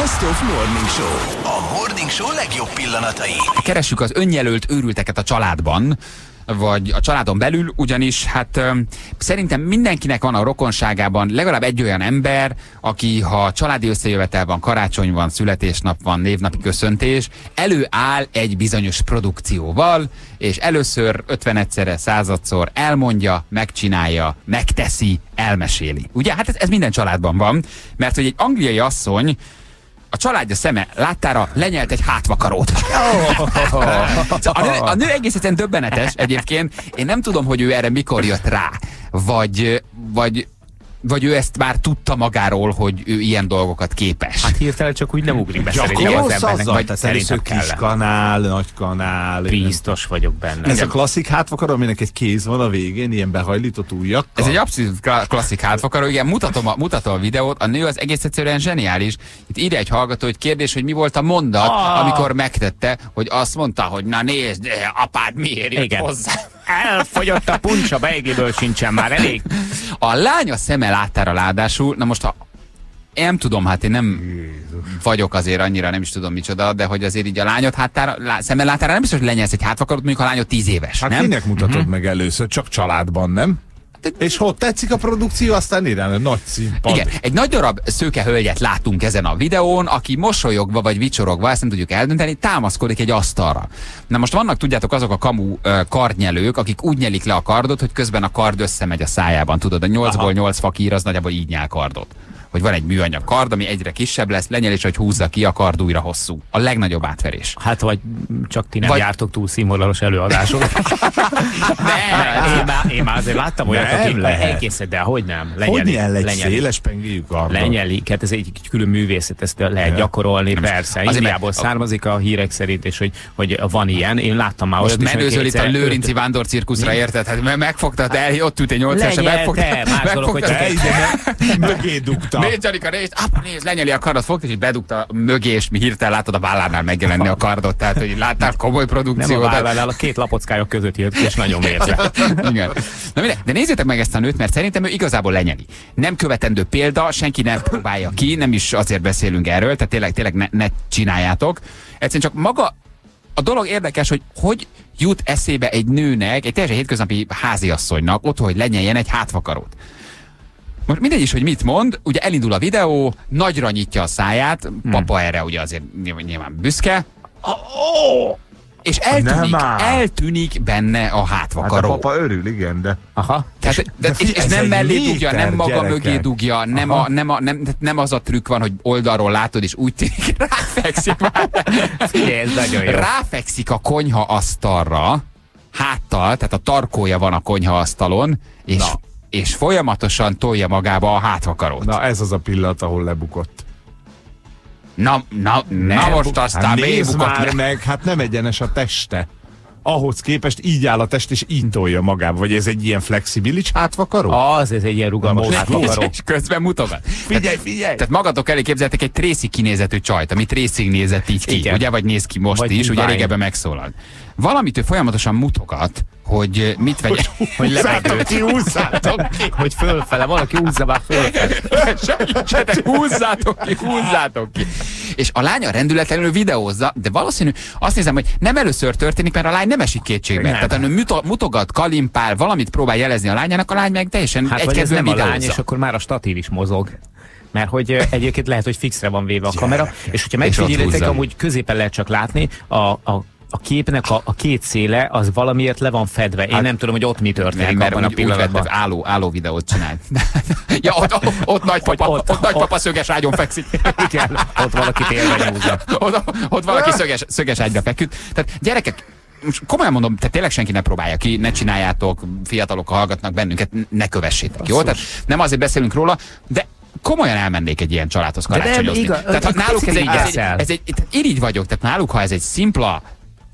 Best of Morning Show. A Morning Show legjobb pillanatai. Keressük az önjelölt őrülteket a családban. vagy a családon belül, ugyanis hát öm, szerintem mindenkinek van a rokonságában legalább egy olyan ember, aki ha családi összejövetel van, karácsony van, születésnap van, névnapi köszöntés, előáll egy bizonyos produkcióval, és először 50 egyszerre, századszor elmondja, megcsinálja, megteszi, elmeséli. Ugye? Hát ez, ez minden családban van, mert hogy egy angliai asszony a családja szeme láttára lenyelt egy hátvakarót. Szóval a, nő, a nő egész egyszerűen döbbenetes egyébként. Én nem tudom, hogy ő erre mikor jött rá, vagy, vagy, vagy ő ezt már tudta magáról, hogy ő ilyen dolgokat képes. Hát hirtelen csak úgy nem ugrik be szerintem az embernek, vagy szerintem kis kanál, nagy kanál. Biztos vagyok benne. Ez a klasszik hátvakar, aminek egy kéz van a végén, ilyen behajlított ujjakkal. Ez egy abszolút kla- klasszik hátvakaró, igen, mutatom a, mutatom a videót, a nő az egész egyszerűen zseniális. Itt írja egy hallgató, hogy kérdés, hogy mi volt a mondat, Ah. amikor megtette, hogy azt mondta, hogy na nézd, apád miért jött Igen. hozzá. Elfogyott a puncsa, beigéből sincsen már elég. A lánya szeme láttára ráadásul, na most ha én nem tudom, hát én nem vagyok azért annyira, nem is tudom micsoda, de hogy azért így a lányot háttára, lá, szemmel láttára nem biztos, hogy lenyelsz egy hátvakarot, mondjuk a lányot tíz éves, Hát nem? kinek mutatod meg először? Csak családban, nem? És hogy tetszik a produkció, aztán ide nagy színpad. Igen, egy nagy darab szőke hölgyet látunk ezen a videón, aki mosolyogva vagy vicsorogva, ezt nem tudjuk eldönteni, támaszkodik egy asztalra. Na most vannak, tudjátok, azok a kamu kardnyelők, akik úgy nyelik le a kardot, hogy közben a kard összemegy a szájában. Tudod, a 8-ból 8 fakír az nagyjából így nyál kardot. Hogy van egy műanyag kard, ami egyre kisebb lesz, lenyel és hogy húzza ki, a kard újra hosszú. A legnagyobb átverés. Hát vagy csak ti nem Vagy- jártok túl színvonalos előadásokat. Ne! én, már, én már azért láttam olyat, Nem akik lehet. de hogy nem? Hogy Lenyeli, ilyen egy lenyeli. széles pengéjű kardon? Lenyelik, hát ez egy külön művészet, ezt lehet Ja. gyakorolni, persze. Azért, Indiából származik a hírek szerint, és hogy, hogy van ilyen. Én láttam már Most olyat is, menőzöl hogy itt a Lőrinci öltö- vándor cirkuszra, érted? Hát me- megfogtad el, ott ült egy 8 éves, Lenyelte, megfogtad. más dolog, hogy csak De egy- ide me- mögé dugta. Nézd, Janika, nézd, apa, nézd, lenyeli a kardot, fogta, és bedugta mögé, és mi hirtelen látod a vállánál megjelenni a kardot, tehát, hogy láttál komoly Nem a produkciót. vállánál, a két lapockája között jött, és nagyon mérte. Igen. Na mindegy, de nézzétek meg ezt a nőt, mert szerintem ő igazából lenyeli. Nem követendő példa, senki nem próbálja ki, nem is azért beszélünk erről, tehát tényleg, tényleg ne, ne csináljátok. Egyszerűen csak maga a dolog érdekes, hogy hogy jut eszébe egy nőnek, egy teljesen hétköznapi háziasszonynak ott, hogy lenyeljen egy hátvakarót. Most mindegy is, hogy mit mond, ugye elindul a videó, nagyra nyitja a száját, papa erre ugye azért nyilván- büszke, és eltűnik, eltűnik benne a Hát a hátvakaró. papa örül, igen, de... Aha. Tehát, de, de és, és nem mellé dugja, nem maga gyerekek. mögé dugja, nem, a, nem, a, nem, nem az a trükk van, hogy oldalról látod, és úgy tűnik, ráfekszik már. Figyelj, ez nagyon jó. Ráfekszik a konyha asztalra, háttal, tehát a tarkója van a konyha asztalon, és, Na. És folyamatosan tolja magába a hátvakarót. Na, ez az a pillanat, ahol lebukott. na, na, na most aztán hát nézd már le. meg, hát nem egyenes a teste. Ahhoz képest így áll a test, és így tolja magába. Vagy ez egy ilyen flexibilis hátvakaró? Az, ez egy ilyen rugalmas Most hátvakaró. És közben mutogat. Figyelj, figyelj! Tehát magatok elé képzeltek egy Tracy kinézetű csajt, ami Tracy nézett így ki, Igen. ugye, vagy néz ki most Vagy is, ugye Vine. régebben megszólal. Valamit ő folyamatosan mutogat, hogy eh, mit vegye. Hogy Húzzátok levegőt. ki, húzzátok ki! Hogy fölfele, valaki húzza már fölfele. Segítsetek, húzzátok ki, húzzátok ki. És a lánya rendületlenül videózza, de valószínű, azt nézem, hogy nem először történik, mert a lány nem esik kétségbe. Nem. Tehát muto- mutogat, kalimpál, valamit próbál jelezni a lányának, a lány meg teljesen Hát egykedvűen nem a lány, videózza. és akkor már a statív is mozog. Mert hogy ö, egyébként lehet, hogy fixre van véve a kamera, és hogyha És ott megfigyelitek, amúgy középen lehet csak látni, a, a a képnek a, a két széle az valamiért le van fedve. Én nem tudom, hogy ott mi történik Nem, mert abban a úgy, úgy pillanatban. álló, álló videót csinált. ja, ott, ott, ott nagypapa, ott, ott- ott nagypapa ott- szöges ágyon fekszik. Igen, ott valaki télve nyúzza. ott, ott valaki szöges, szöges ágyra feküdt. Tehát gyerekek, most komolyan mondom, tehát tényleg senki ne próbálja ki, ne csináljátok, fiatalok hallgatnak bennünket, ne kövessétek, jó? Tehát nem azért beszélünk róla, de komolyan elmennék egy ilyen családhoz nem karácsonyozni. igaz, tehát ha náluk ez egy, ez egy, ez egy, tehát irigy vagyok, tehát náluk, ha ez egy szimpla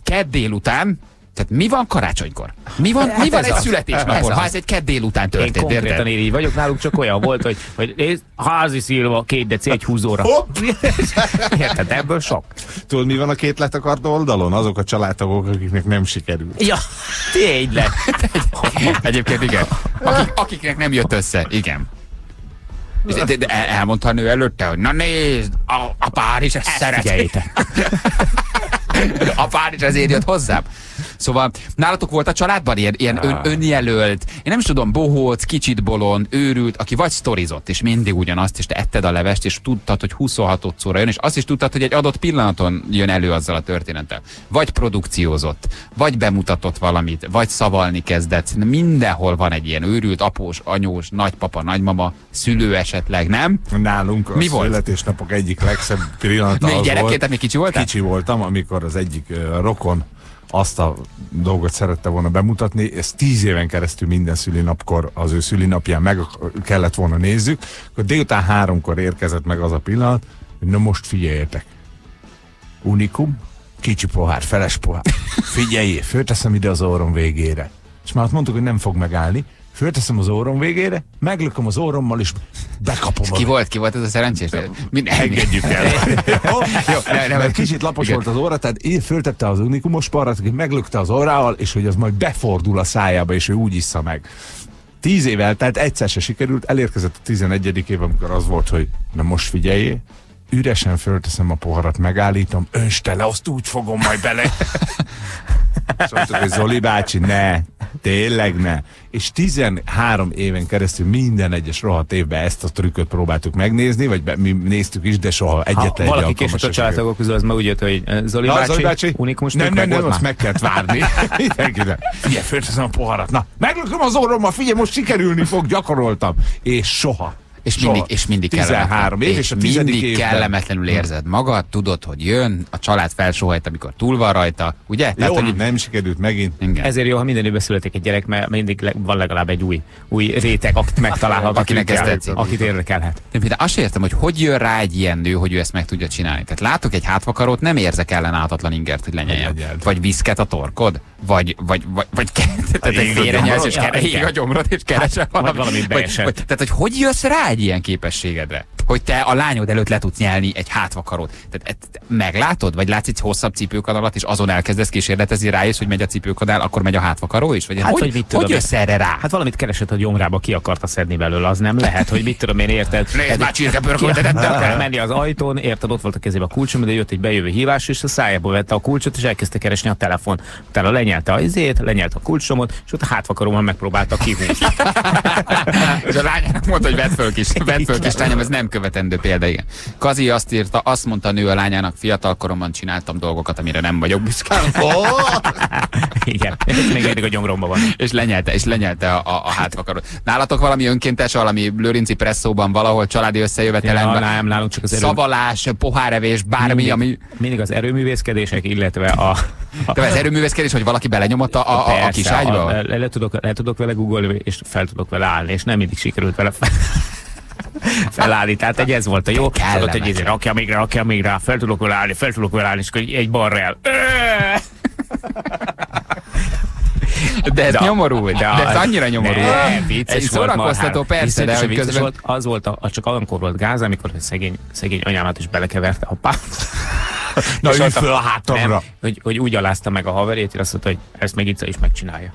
kedd délután, tehát mi van karácsonykor? Mi van, mi van ez egy az. születésnapon, Ez ha ez egy kedd délután Én történt, konkrétan érted? így vagyok, náluk csak olyan volt, hogy, hogy nézd, házi szilva, két deci, egy húzóra. Hopp! Érted, ebből sok. Tudod, mi van a két letakart oldalon? Azok a családtagok, akiknek nem sikerült. Ja, tényleg. Egyébként igen. Akik, akiknek nem jött össze, igen. De, de el- elmondta a nő előtte, hogy na nézd, a, a pár is ezt szereti. Figyeljétek. A pár is ezért jött hozzám. Szóval nálatok volt a családban ilyen, ilyen ön, önjelölt, én nem is tudom, bohóc, kicsit bolond, őrült, aki vagy sztorizott, és mindig ugyanazt, és te etted a levest, és tudtad, hogy 26 szóra jön, és azt is tudtad, hogy egy adott pillanaton jön elő azzal a történettel. Vagy produkciózott, vagy bemutatott valamit, vagy szavalni kezdett. Mindenhol van egy ilyen őrült, após, anyós, nagypapa, nagymama, szülő esetleg, nem? Nálunk a Mi volt? születésnapok egyik legszebb pillanata Még gyerekként, még kicsi voltál? Kicsi voltam, amikor az egyik uh, rokon azt a dolgot szerette volna bemutatni, ezt tíz éven keresztül minden szülinapkor az ő szülinapján meg kellett volna nézzük, akkor délután háromkor érkezett meg az a pillanat, hogy na most figyeljetek. Unikum, kicsi pohár, feles pohár. Figyeljé, fölteszem ide az orrom végére. És már azt mondtuk, hogy nem fog megállni, fölteszem az orrom végére, meglököm az orrommal, és bekapom Ki volt, ki volt ez a szerencsés? Mind, Engedjük el. Jó, ne, ne, Mert kicsit lapos Igen. volt az óra, tehát így föltette az unikumos parrat, aki meglökte az orrával, és hogy az majd befordul a szájába, és ő úgy issza meg. Tíz év eltelt, egyszer se sikerült, elérkezett a 11. év, amikor az volt, hogy na most figyeljé, üresen fölteszem a poharat, megállítom, önts tele, azt úgy fogom majd bele. És mondtuk, hogy Zoli bácsi, ne, tényleg ne. És 13 éven keresztül minden egyes rohadt évben ezt a trükköt próbáltuk megnézni, vagy be, mi néztük is, de soha Ha egyetlen egy valaki késett a családtagok közül, az ma úgy jött, hogy Zoli Na, bácsi, Zoli bácsi, unikumos nem, nem, nem, azt meg kellett várni. Mindenkinek. Figyelj, fölteszem a poharat. Na, meglököm az orrommal, figyelj, most sikerülni fog, gyakoroltam. És soha. És Soha. mindig, és mindig 13 kellemetlen. év, és, a mindig évben. kellemetlenül érzed magad, tudod, hogy jön, a család felsóhajt, amikor túl van rajta, ugye? Jó, hogy nem sikerült megint. igen. Ezért jó, ha minden évben születik egy gyerek, mert mindig le- van legalább egy új, új réteg, akit megtalálhat, Akinek ez akit, tetszik. akit érdekelhet. Én például azt értem, hogy hogy jön rá egy ilyen nő, hogy ő ezt meg tudja csinálni. Tehát látok egy hátvakarót, nem érzek ellenállhatatlan ingert, hogy lenyeljem. Vagy viszket a torkod, vagy, vagy, vagy, vagy tehát egy félrenyelsz, és Ja, ke- ég igen. a gyomrod, és keresel valamit. valamit vagy, beesett. vagy, tehát, hogy hogy jössz rá egy ilyen képességedre? Hogy te a lányod előtt le tudsz nyelni egy hátvakarót. Tehát ezt meglátod? Vagy látsz egy hosszabb cipőkanalat, és azon elkezdesz kísérletezni rájössz, hogy megy a cipőkanál, akkor megy a hátvakaró is? Vagy Hát, hogy, vagy mit tudom hogy jössz erre rá? Hát valamit keresett a gyomrába, ki akarta szedni belőle, az nem lehet, hogy mit tudom én, érted? Nézd már, Ki ettem. akart menni az ajtón, érted, ott volt a kezébe a kulcsom, de jött egy bejövő hívás, és a szájába vette a kulcsot, és elkezdte keresni a telefon. Utána lenyelte a izét, lenyelte a kulcsomot, és ott a hátvakaróban megpróbálta kihúzni. És a lányának mondta, hogy vedd föl kis, vedd föl kis lányom, ez nem követendő példa, igen. Kazi azt írta, azt mondta a nő a lányának, fiatal koromban csináltam dolgokat, amire nem vagyok büszke. Igen, ez még mindig a gyomromban van. és lenyelte, és lenyelte a, a, a hátvakarót. Nálatok valami önkéntes, valami lőrinci presszóban, valahol családi Ja, összejövetelenben, nem, nálunk csak az erő... szavalás, pohárevés, bármi, mindig, ami... mindig az erőművészkedések, illetve a... a De ez erőművészkedés, hogy valaki belenyomott a, a, a, a Persze, kis ágyba? A, le, le, tudok, le tudok vele googolni, és fel tudok vele állni, és nem mindig sikerült vele fel, felállni. Tehát egy ez volt a jó. Tudod, hogy izé, rakja még rá, rakja még rá, fel tudok vele állni, fel tudok vele állni, és akkor egy- barrel. De ez De- nyomorult. De, de- ez annyira nyomorult. Nem, vicces Egy szórakoztató persze, de a hogy közben... volt, az volt, a, az csak olyankor volt gáz, amikor szegény, szegény anyámat is belekeverte a pár. Na, ülj föl a hátamra. Nem, hogy, hogy úgy alázta meg a haverét, és azt mondta, hogy ezt még itt is megcsinálja.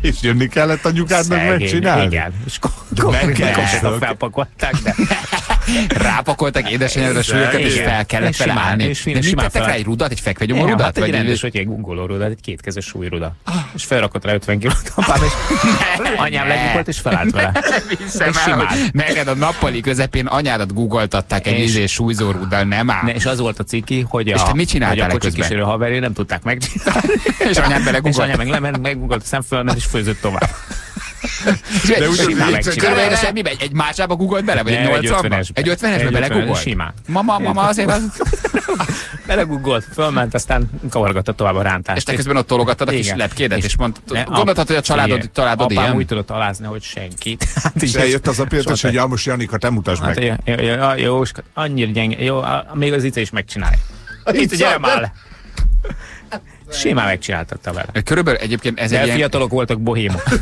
És jönni kellett anyukádnak megcsinálni. Igen. És ko- meg kell felpakolták, de Rápakoltak édesanyádra a súlyokat, és fel kellett felállni. és De mit tettek rá? Egy rudat? Egy fekvegyomó rudat? hát egy rendes, hogy egy gungolóruda, egy kétkezes súlyruda. És felrakott rá 50 kilót apám, és anyám legugolt, és felállt vele. És simán. neked a nappali közepén anyádat googoltatták egy És- izés súlyzóruddal, nem áll. És az volt a ciki, hogy a, És te mit csináltál hogy a kocsi eközben? kísérő haveré nem tudták megcsinálni. És anyád bele És anyám meg lement, meggugolt a szemfölmet, és főzött tovább. De úgy, simán. Körülbelül egy, egy másába googolt bele, vagy egy Nem, egy 80 50-esbe. Egy 50-esbe Egy bele 50-esbe, googolt? simán. Mama, mama, azért az... Belegugolt, fölment, aztán kavargatta tovább a rántást. És te közben ott tologattad a kis lepkédet, és, És- mondtad, gondoltad, hogy a családod, családod apám ilyen? úgy tudott alázni, hogy senkit. Hát És így- eljött az a pillanat, hogy ja, most Janika, te mutasd Hát, meg. jó, jó, jó, jó, és annyira gyenge, jó, a- még az Ice is megcsinálja. Itt gyere már le. Simán megcsináltatta vele. Körülbelül egyébként ez De egy ilyen... fiatalok voltak bohémok.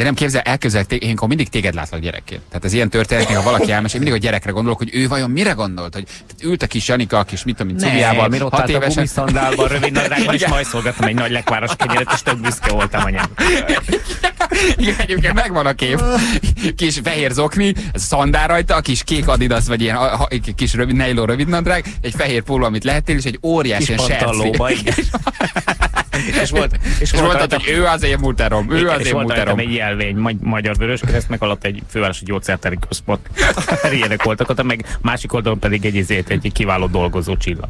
De nem képzel, elképzel, én mindig téged látlak gyerekként. Tehát ez ilyen történet, ha valaki elmesél, mindig a gyerekre gondolok, hogy ő vajon mire gondolt, hogy ült a kis Janika, a kis mit tudom, Cumiával, mi ott hat a évesen. gumiszandálban, rövid nadrágban, és majszolgattam egy nagy lekváros kenyeret, és tök büszke voltam anyám. Igen, egyébként megvan a kép. Kis fehér zokni, szandár rajta, a kis kék adidas, vagy ilyen a, a, kis rövid, nejló rövid nadrág, egy fehér póló, amit lehettél, és egy óriási Kis ilyen igen. és volt, és És volt mondtad, rajta- hogy ő az én muterom, ő Igen, az én volt muterom. egy jelvény, Magy- Magyar Vörös Kereszt, meg alatt egy fővárosi gyógyszertári központ. Ilyenek voltak ott, meg másik oldalon pedig egy, izét, egy kiváló dolgozó csillag.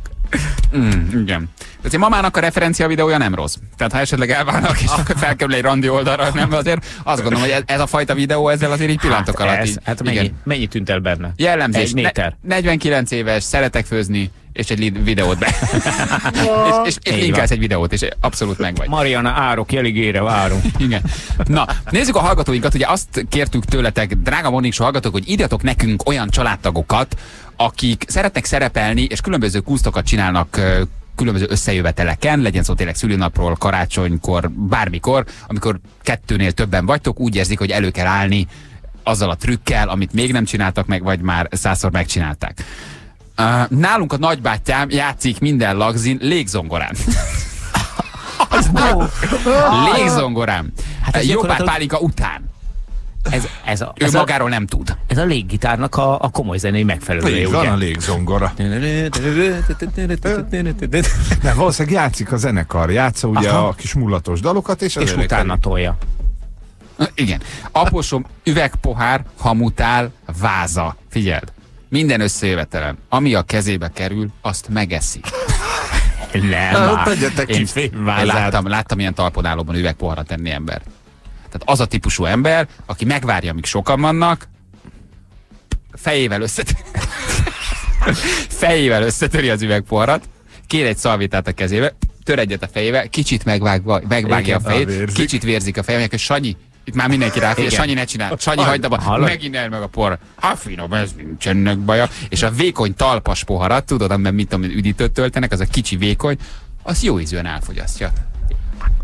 Mm, igen. Azért mamának a referencia videója nem rossz. Tehát ha esetleg elválnak és akkor felkerül egy randi oldalra, nem azért azt gondolom, hogy ez, a fajta videó ezzel azért így pillanatok hát, alatt ez, így, hát mennyi, mennyi tűnt el benne? Jellemzés. Egy méter. Ne, 49 éves, szeretek főzni, és egy videót be. és, és, és van. egy videót, és abszolút meg vagy. Mariana, árok, jeligére várunk. Igen. Na, nézzük a hallgatóinkat. Ugye azt kértük tőletek, drága Morning Show hallgatók, hogy írjatok nekünk olyan családtagokat, akik szeretnek szerepelni, és különböző kusztokat csinálnak különböző összejöveteleken, legyen szó tényleg szülinapról, karácsonykor, bármikor, amikor kettőnél többen vagytok, úgy érzik, hogy elő kell állni azzal a trükkel, amit még nem csináltak meg, vagy már százszor megcsinálták. Uh, nálunk a nagybátyám játszik minden lagzin légzongorán. légzongorán. Hát ez Jó pár gyakorlatilag- pálinka után. Ez, ez, a, Ő ez, a, magáról nem tud. ez a léggitárnak a, a komoly zenei megfelelője, Így ugye? van a légzongora. Nem, valószínűleg játszik a zenekar, játsza ugye Aha. a kis mulatos dalokat, és, És utána tolja. Igen. Aposom, üvegpohár, hamutál, váza. Figyeld. Minden összejövetelen, ami a kezébe kerül, azt megeszi. Nem, Én, én láttam, láttam ilyen talpodálóban üvegpoharat tenni ember. Tehát az a típusú ember, aki megvárja, amíg sokan vannak, fejével összetöri, fejével összetöri az üvegpoharat, kér egy szalvétát a kezébe, tör egyet a fejével, kicsit megvágva, megvágja a Igen, fejét, vérzik. kicsit vérzik a fejem, hogy Sanyi, itt már mindenki ráfér. Sanyi ne csinál, Sanyi hagyd abba, Hallod? megint el meg a por. Ha finom, ez nincsenek baja. És a vékony talpas poharat, tudod, amiben mit tudom, üdítőt töltenek, az a kicsi vékony, az jó ízűen elfogyasztja.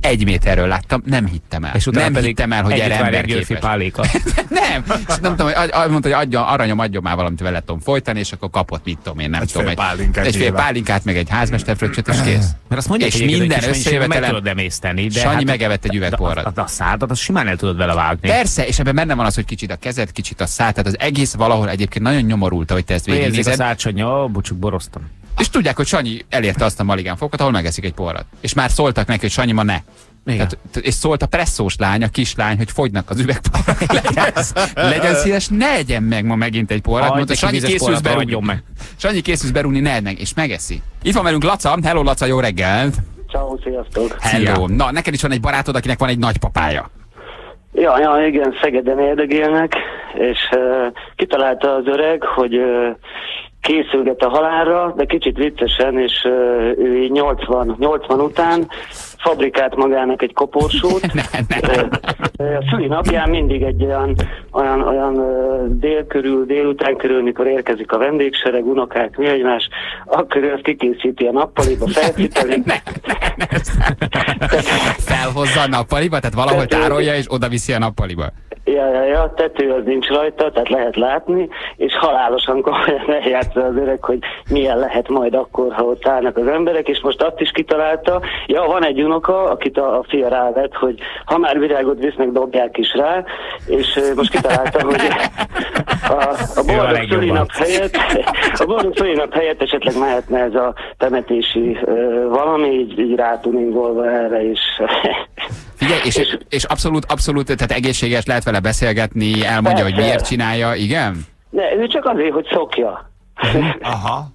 Egy méterről láttam, nem hittem el. És nem pedig hittem el, hogy erre ember képes. Páléka. Nem, és nem tudom, hogy mondta, hogy adja, aranyom, adjon már valamit vele tudom folytani, és akkor kapott, mit tudom én, nem Egy tudom. fél pálinkát egy fél nyilván. pálinkát, meg egy házmesterfröccsöt, és kész. Mert azt mondják, és hogy minden egy mennyiségben meg összejövetelen tudod emészteni, de Sanyi hát, megevett egy üvegporrat. de a szádat, azt simán el tudod vele vágni. Persze, és ebben benne van az, hogy kicsit a kezed, kicsit a szád, tehát az egész valahol egyébként nagyon nyomorult, hogy te ezt Érzik a végignézed. szárcsonya, ó, boroztam. És tudják, hogy Sanyi elérte azt a maligán fokot, ahol megeszik egy porrat. És már szóltak neki, hogy Sanyi ma ne. Igen. Tehát, és szólt a presszós lány, a kislány, hogy fogynak az üvegporrak. legyen, legyen szíves, ne egyen meg ma megint egy porrat. Hagyd Mondta, Sanyi készülsz berúgni. meg. Sanyi készülsz berúgni, ne meg, és megeszi. Itt van velünk Laca. Hello Laca, jó reggelt. Ciao, sziasztok! Hello. Na, neked is van egy barátod, akinek van egy nagypapája. Ja, ja, igen, Szegeden érdegélnek, és uh, kitalálta az öreg, hogy uh, készülget a halálra, de kicsit viccesen, és uh, ő így 80, 80 után fabrikált magának egy koporsót. Ne, ne. A szüli napján mindig egy olyan, olyan, olyan dél körül, délután körül, mikor érkezik a vendégsereg, unokák, mi egymás, akkor ő azt kikészíti a nappaliba, felcipeli. Felhozza a nappaliba, tehát valahol tárolja, és oda viszi a nappaliba. Ja, ja, ja, tető az nincs rajta, tehát lehet látni, és halálosan komolyan eljátsza az öreg, hogy milyen lehet majd akkor, ha ott állnak az emberek, és most azt is kitalálta, ja, van egy unoka, akit a, a fia rávett, hogy ha már virágot visznek, dobják is rá, és most kitalálta, hogy a, a boldog szülinap helyett, a boldog szülinap helyett esetleg mehetne ez a temetési valami, így, így rátuningolva erre is. Figyelj, és, és abszolút, abszolút, tehát egészséges, lehet vele beszélgetni, elmondja, hogy Persze. miért csinálja, igen? Ne, ő csak azért, hogy szokja. Aha.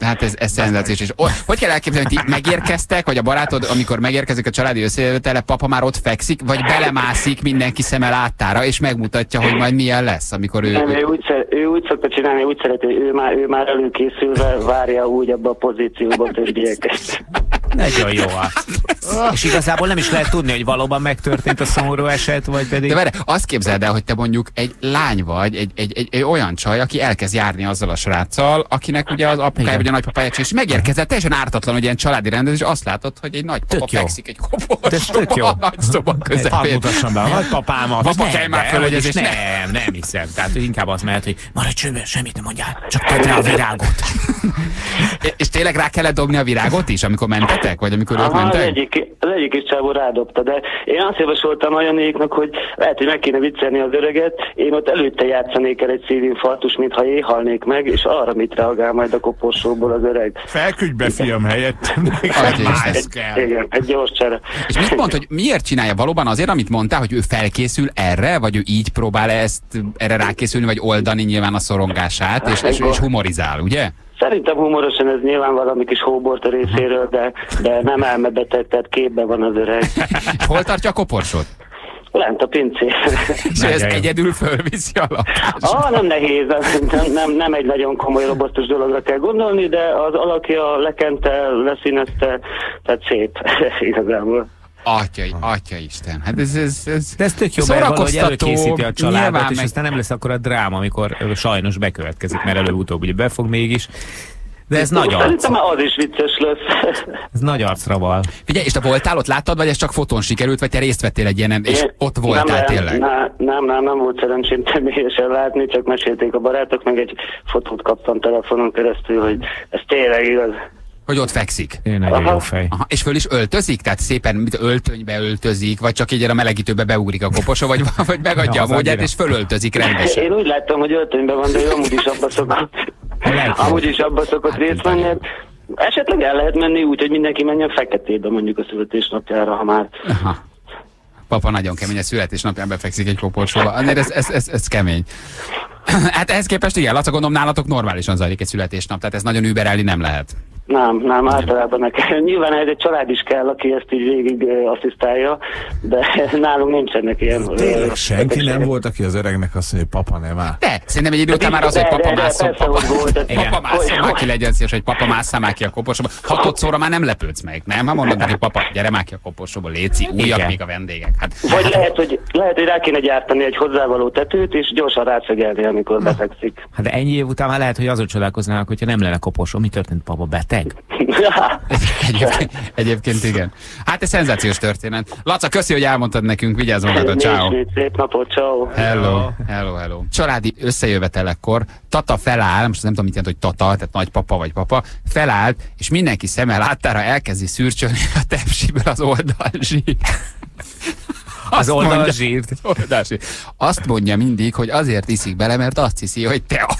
Hát ez, ez szenzációs. És hogy kell elképzelni, hogy ti megérkeztek, vagy a barátod, amikor megérkezik a családi összejövetele, papa már ott fekszik, vagy belemászik mindenki szeme láttára, és megmutatja, hogy majd milyen lesz, amikor ő... Nem, ő ő úgy, szer- ő úgy szokta csinálni, úgy szereti, hogy ő már, ő már előkészülve várja úgy abba a pozícióba többieket. Nagyon jó. hát. És igazából nem is lehet tudni, hogy valóban megtörtént a szomorú eset, vagy pedig... de várj, azt képzeld el, hogy te mondjuk egy lány vagy, egy, egy, egy, egy olyan csaj, aki elkezd járni azzal a sráccal, akinek ugye az apukája vagy a nagypapája és megérkezett, teljesen ártatlan, hogy ilyen családi rendezés, és azt látod, hogy egy nagypapa Tök fekszik egy De ez tök jó. koporsóban, a nagy szoba közepén. mutassam be a nagypapámat. Papa, Nem, kelj már föl, hogy ez is is ne- nem, nem hiszem. Tehát inkább az mehet, hogy maradj csöndben, semmit nem mondjál, csak tedd rá a virágot. És tényleg rá kellett dobni a virágot is, amikor mentetek? Vagy amikor ők Aha, az mentek? egyik egyik, az egyik is csávó rádobta, de én azt javasoltam a Janéknak, hogy lehet, hogy meg kéne viccelni az öreget, én ott előtte játszanék el egy szívinfarktus, mintha éhalnék meg, és arra mit reagál majd a koporsóból az öreg. Felküldj be, fiam, helyett. Atya Isten. Ez kell. Igen, egy gyors csere. És mit mondta, hogy miért csinálja valóban azért, amit mondtál, hogy ő felkészül erre, vagy ő így próbál ezt erre rákészülni, vagy oldani nyilván a szorongását, és, és, és humorizál, ugye? Szerintem humorosan ez nyilván valami kis hóbort a részéről, de, de nem elmebeteg, tehát képben van az öreg. Hol tartja a koporsót? Lent a pincé. És jó. egyedül fölviszi a lakásba. Ah, nem nehéz, nem, nem, nem egy nagyon komoly robosztus dologra kell gondolni, de az alakja lekente, leszínezte, tehát szép igazából. Atyai, atya Isten. Hát ez, ez, ez De ez tök jó, mert valahogy szórakoztató, előkészíti a családot, nyilván és meg- aztán nem lesz akkor a dráma, amikor sajnos bekövetkezik, mert előbb-utóbb ugye befog mégis. De ez nagy arc, Szerintem az is vicces lesz. ez nagy arcra val. Figyelj, és te voltál ott, láttad, vagy ez csak fotón sikerült, vagy te részt vettél egy ilyen, és Én- ott voltál nem, tényleg? Nem, nem, nem, nem volt szerencsém személyesen látni, csak mesélték a barátok, meg egy fotót kaptam telefonon keresztül, hogy ez tényleg igaz. Hogy ott fekszik. Ő nagyon Aha. jó fej. Aha, és föl is öltözik? Tehát szépen mit, öltönybe öltözik, vagy csak így a melegítőbe beugrik a koposa, vagy, vagy megadja Ja, a módját, és fölöltözik rendesen. Én úgy láttam, hogy öltönyben van, de ő amúgy is abba szokott, amúgy is abba szokott Hát, részt venni. Esetleg el lehet menni úgy, hogy mindenki menjen feketébe mondjuk a születésnapjára, ha már. Aha. Papa nagyon kemény, a születésnapján befekszik egy koporsóba. Azért ez, ez, ez, ez kemény. Hát ehhez képest igen, Laca, gondolom nálatok normálisan zajlik egy születésnap, tehát ez nagyon überelni nem lehet. Nem, nem, általában nekem. Nyilván ez egy család is kell, aki ezt így végig asszisztálja, de nálunk nincsenek ilyen. Tényleg senki nem volt, aki az öregnek azt mondja, hogy papa nem áll. De, szerintem egy idő után már az, hogy papa persze, papa, Hogy- aki legyen szíves, hogy papa másszál már ki a koporsóba. Hatodszorra már nem lepődsz meg, nem? Ha mondod neki, papa, gyere már ki a koporsóba, léci, újak még a vendégek. Hát, Vagy lehet hogy, lehet, hogy rá kéne gyártani egy hozzávaló tetőt, és gyorsan rácegelni, amikor befekszik. Hát de ennyi év után már lehet, hogy azon csodálkoznának, hogyha nem lenne koporsó. Mi történt, papa? Beteg? Egyébként, egyébként igen. Hát ez szenzációs történet. Laca, köszi, hogy elmondtad nekünk, vigyázz magadra, ciao. Szép napot, ciao. Hello, hello, hello. Családi összejövetelekor Tata feláll, most nem tudom, mit jelent, hogy Tata, tehát nagypapa vagy papa, felállt, és mindenki szeme láttára elkezdi szürcsölni a tepsiből az oldalzsírt. Az oldalzsírt? az oldalzsírt. Azt mondja mindig, hogy azért iszik bele, mert azt hiszi, hogy te a...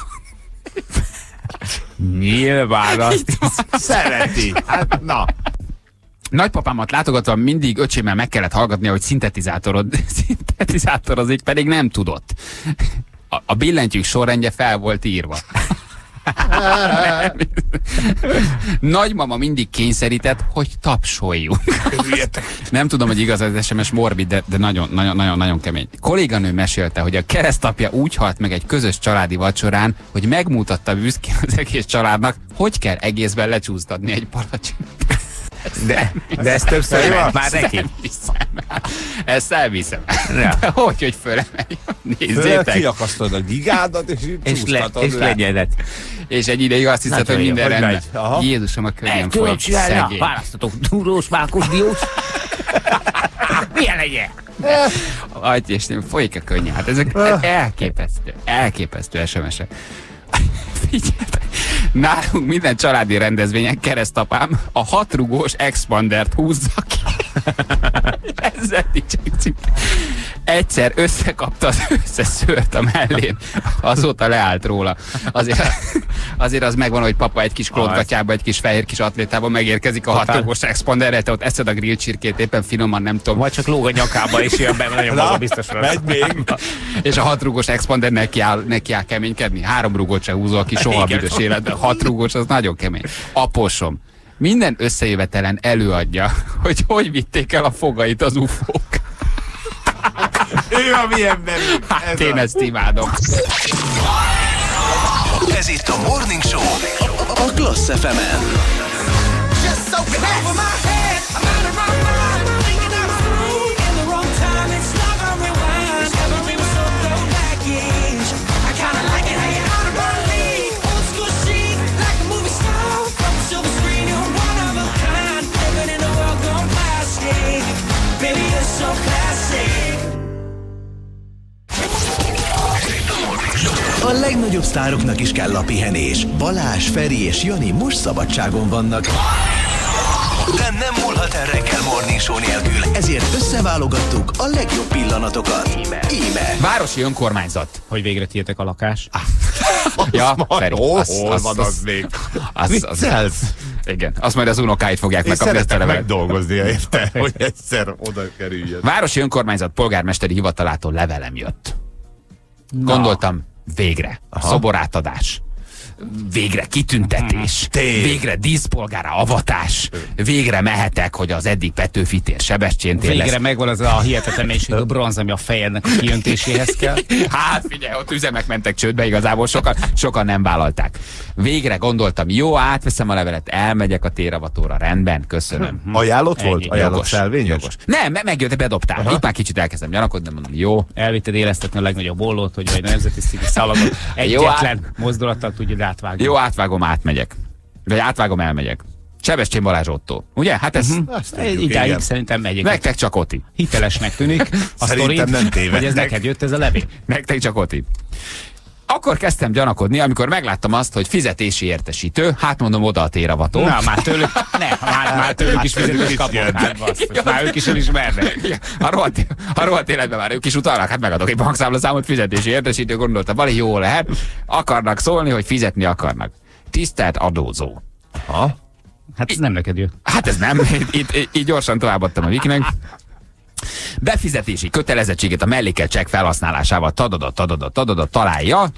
Nyilván azt Szereti. Hát, na. Nagypapámat látogatva mindig öcsémmel meg kellett hallgatnia, hogy szintetizátorod, szintetizátorozik, pedig nem tudott. A, a billentyűk sorrendje fel volt írva. Nagymama mindig kényszerített, hogy tapsoljunk. Nem tudom, hogy igaz az SMS morbid, de, de nagyon, nagyon, nagyon, nagyon kemény. Kolléganő mesélte, hogy a keresztapja úgy halt meg egy közös családi vacsorán, hogy megmutatta büszkén az egész családnak, hogy kell egészben lecsúsztatni egy palacsinát. De, de ez többször ment már neki. Ezt elviszem. Ja. De hogy, hogy fölemelj? Föl Nézzétek. kiakasztod a gigádat, és És, le, és le. legyedet. És egy ideig azt hiszed, hogy minden rendben. Jézusom, a könnyen folyik. csinálni, Szegény. választatok túrós, mákos, diós. Milyen legyen? Agy, és nem folyik a könnyen. Hát ezek elképesztő, elképesztő SMS-ek. Figyeljetek, nálunk minden családi rendezvényen keresztapám a hatrugós expandert húzza ki. Ezzel dicsékszik. Egyszer összekapta az összes szőrt a mellén, azóta leállt róla. Azért, azért az megvan, hogy papa egy kis klótgatyába, egy kis fehér kis atlétában megérkezik a hatrugós expanderre, te ott eszed a grill csirkét, éppen finoman, nem tudom, Vagy csak lóg a nyakába, és jön be, nagyon maga biztosra. megy még. és a hatrugós expander neki áll, neki áll keménykedni. Három rugót se húzol ki soha a Igen. büdös életben. Hat rugós, az nagyon kemény. Aposom. Minden összejövetelen előadja, hogy hogy vitték el a fogait az ufók. Ő a mi emberünk. Hát Ez én a- ezt imádom. Ez itt a Morning Show a Klassz FM-en. Just so A legnagyobb sztároknak is kell a pihenés. Balázs, Feri és Jani most szabadságon vannak. De nem múlhat el reggel Morning Show nélkül, ezért összeválogattuk a legjobb pillanatokat. Íme. Íme. Városi önkormányzat. Hogy végre tiétek a lakás. Ja, Majd, Feri, az- az- az- az még? Az, az, Viccelsz? igen, azt majd az unokáit fogják Én megkapni szeretek megdolgozni, érte, hogy egyszer oda kerüljön. Városi önkormányzat polgármesteri hivatalától levelem jött. Gondoltam, végre. Szoborátadás. Végre kitüntetés. Tér. Végre díszpolgára avatás. Végre mehetek, hogy az eddig Petőfi tér Sebestyén tér Végre lesz. megvan az a hihetetlen mennyiségű bronz, ami a fejednek a kijöntéséhez kell. Hát figyelj, ott üzemek mentek csődbe, igazából sokan, sokan nem vállalták. Végre gondoltam, jó, átveszem a levelet, elmegyek a téravatóra, rendben, köszönöm. Ajánlott volt? Ennyi. Ajánlott Jogos, szelvényes? jogos. Nem, me- megjött, bedobtál. Aha. Itt már kicsit elkezdem gyanakodni, mondom, jó. Elvitted élesztetni a legnagyobb ollót, hogy vagy nemzeti szalagot egyetlen mozdulattal tudjad átvágni. Jó, átvágom, átmegyek. Vagy átvágom, elmegyek. Sebestyén Balázs Otto. Ugye? Hát ez uh-huh. Egy tudjuk, idáig szerintem megyek. nektek csak Oti. Hitelesnek tűnik a Szerintem sztori, nem tévednek. hogy ez neked jött ez a levél. Nektek csak Oti. Akkor kezdtem gyanakodni, amikor megláttam azt, hogy fizetési értesítő, hát mondom oda a téravató. Na, már tőlük, ne, már, már tőlük is fizetést kapok, hát már ők is elismernek. A rohadt, a rohadt életben már ők is utalnak, hát megadok egy bankszámlaszámot fizetési értesítő, gondoltam, valami jó lehet. Akarnak szólni, hogy fizetni akarnak. Tisztelt adózó. Ha? Hát ez nem neked jött. Hát ez nem, itt, itt, így gyorsan továbbadtam a Wikinek. Befizetési kötelezettségét a mellékelt csekk felhasználásával tadada, tadada, tadada találja.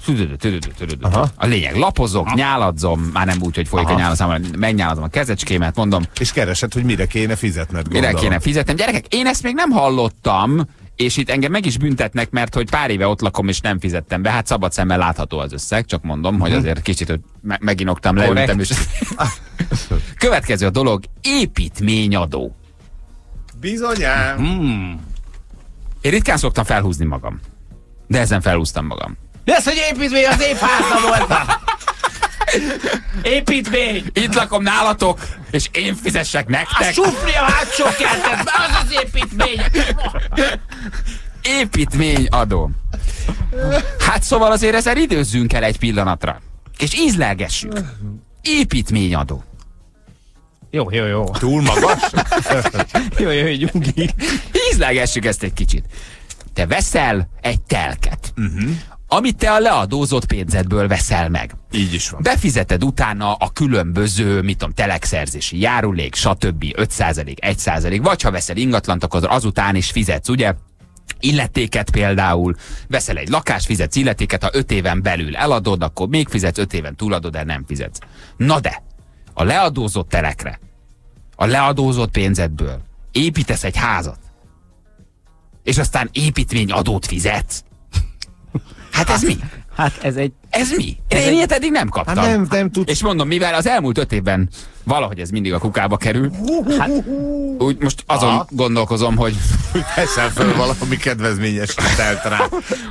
A lényeg, lapozok, nyáladzom, már nem úgy, hogy folyik a nyálazom, hanem megnyálazom a kezecskémet, mondom, És keresed, hogy mire kéne fizetned, mire gondolom. kéne fizetnem. Gyerekek, én ezt még nem hallottam, és itt engem meg is büntetnek, mert hogy pár éve ott lakom, és nem fizettem be. Hát szabad szemmel látható az összeg, csak mondom, hogy azért kicsit hogy me- meginoktam, leültem, és... Következő a dolog, építményadó. Bizonyám. Hmm. Én ritkán szoktam felhúzni magam. De ezen felhúztam magam. De ez, hogy építmény, az épp hátra volt. Építmény! Itt lakom nálatok, és én fizessek A nektek. sufni a hátsó kertet, az az építmény! Építményadó. Hát szóval azért ezen időzzünk el egy pillanatra. És ízlelgessük. Építményadó. Jó, jó, jó. Túl magas? Jó, jó, jó, nyugi. Ízlelgessük ezt egy kicsit. Te veszel egy telket, uh-huh. amit te a leadózott pénzedből veszel meg. Így is van. Befizeted utána a különböző, mit tudom, telekszerzési járulék, stb. 5%, 1%, vagy ha veszel ingatlant, akkor azután is fizetsz, ugye? Illetéket például, veszel egy lakást, fizetsz illetéket, ha 5 éven belül eladod, akkor még fizetsz, 5 éven túladod, de nem fizetsz. Na de, a leadózott telekre, a leadózott pénzedből építesz egy házat, és aztán építményadót fizetsz. Hát ez mi? Hát ez egy... Ez mi? Én ilyet eddig nem kaptam. Hát nem, nem tud. És mondom, mivel az elmúlt öt évben valahogy ez mindig a kukába kerül, hát, úgy most azon Aha. gondolkozom, hogy, Eszel föl valami kedvezményes telt rá.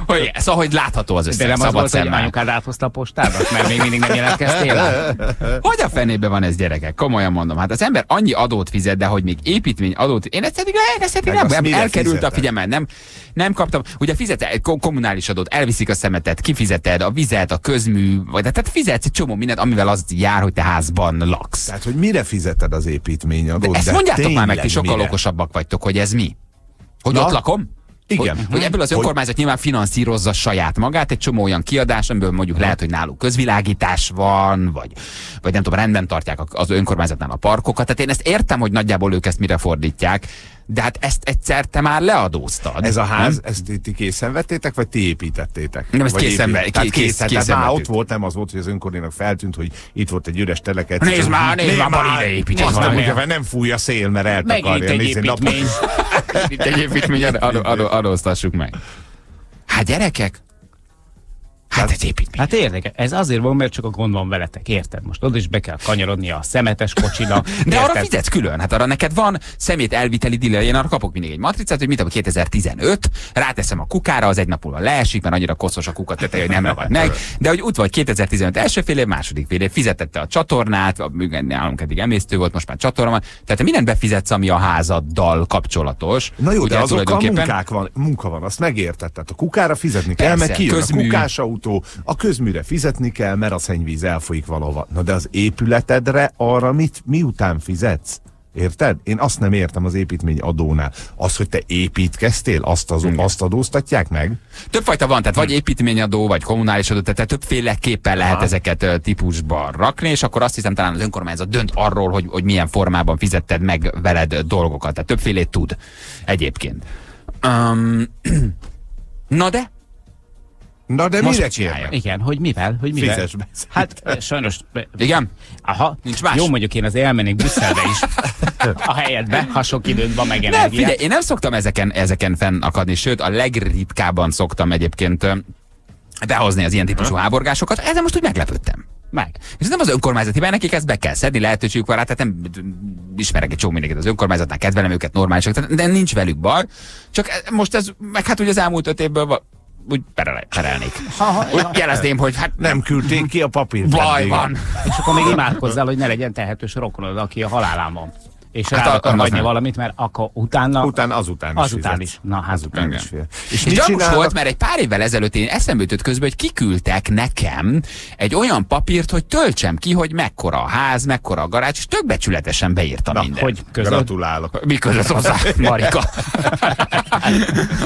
hogy szóval, hogy látható az De összeg, nem az szabad volt, hogy szemmel. anyukád áthozta a postádat, mert még mindig nem jelentkeztél el. Hogy a fenébe van ez gyerekek? Komolyan mondom. Hát az ember annyi adót fizet, de hogy még építmény adót... Én ezt eddig, én ezt eddig Meg nem, mire elkerült a fizeted? figyelmen, nem, nem kaptam. Ugye fizet ko- kommunális adót, elviszik a szemetet, kifizeted a vizet, a közmű, vagy tehát fizetsz egy csomó mindent, amivel az jár, hogy te házban laksz. Tehát, hogy mire fizeted az építményadót? De ezt De mondjátok már meg, ti sokkal mire? okosabbak vagytok, hogy ez mi? Hogy Na? ott lakom? Igen. Hogy, hogy ebből az Hogy- önkormányzat nyilván finanszírozza saját magát, egy csomó olyan kiadás, amiből mondjuk lehet, hogy náluk közvilágítás van, vagy, vagy nem tudom, rendben tartják az önkormányzatnál a parkokat. Tehát én ezt értem, hogy nagyjából ők ezt mire fordítják, de hát ezt egyszer te már leadóztad. Ez a ház, Nem? ezt ti- készen vettétek, vagy ti építettétek? Nem, ezt Vagy készen épít- ké- kész- készen, készen tehát már ott volt, nem az volt, hogy az önkormánynak feltűnt, hogy itt volt egy üres telek. egyszer Nézd már, nézd már, Bali, ide építés Azt nem, úgy, nem fúj a szél, mert Megint eltakarja. egy nézd, napot- építmény. Egy építmény, adó, adó, adóztassuk meg. Hát gyerekek, hát egy építmény. Hát érdekes, ez azért van, mert csak a gond van veletek, érted? Most oda is be kell kanyarodni a szemetes kocsinak. De arra érted? fizetsz külön, hát arra neked van szemét elviteli diller, én arra kapok mindig egy matricát, hogy mit tudom, 2015, ráteszem a kukára, az egy nap múlva leesik, mert annyira koszos a kuka teteje, hogy nem ragad meg, de hogy úgy vagy 2015 első fél év, második fél év, fizetette a csatornát, a műgen nálunk eddig emésztő volt, most már csatorna van, tehát te mindent befizetsz, ami a házaddal kapcsolatos. Na jó, Ugye de azokkal tulajdonképpen- munkák van, munka van, azt megérted. Tehát a kukára fizetni kell, Persze, mert kijön közmű. a kukásautó, a közműre fizetni kell, mert a szennyvíz elfolyik valahova. Na de az épületedre arra mit, miután fizetsz? Érted? Én azt nem értem az építmény adónál. Az, hogy te építkeztél, azt, az, azt adóztatják meg? Többfajta van, tehát vagy építményadó, vagy kommunális adó, tehát többféleképpen lehet Aha. ezeket típusba rakni, és akkor azt hiszem talán az önkormányzat dönt arról, hogy, hogy milyen formában fizetted meg veled dolgokat. Tehát többfélét tud egyébként. Um, na de, Na de Most mire csinálja? Igen, hogy mivel? Hogy mivel? Fizes be. Hát sajnos... be- igen? Aha. Nincs más? Jó, mondjuk én az elmennék Brüsszelbe is. A helyedbe, ha sok időd van meg Nem, energiát. figyelj, én nem szoktam ezeken, ezeken fennakadni, sőt, a legritkábban szoktam egyébként behozni az ilyen típusú háborgásokat. Ezen most úgy meglepődtem. Meg. És ez nem az önkormányzati, mert nekik ezt be kell szedni, lehetőségük van rá, tehát nem ismerek egy csomó mindenkit az önkormányzatnál, kedvelem őket, normálisak, de nincs velük baj. Csak e- most ez, meg hát ugye az elmúlt öt évből úgy perele, perelnék. Úgy jelezném, hogy hát Nem küldték ki a papírt. baj van. És akkor még imádkozzál, hogy ne legyen tehetős rokonod, aki a halálán van. És Hát a- rá akar hagyni valamit, mert akkor utána... Utána azután is Azután fizetsz. is. Na, hát azután igen. is fél. És mit gyanús volt, mert egy pár évvel ezelőtt én eszembe jutott közben, hogy kiküldtek nekem egy olyan papírt, hogy töltsem ki, hogy mekkora a ház, mekkora a garács, és tök becsületesen beírtam Na, mindent. hogy közöd? Gratulálok. Mi között hozzá, Marika?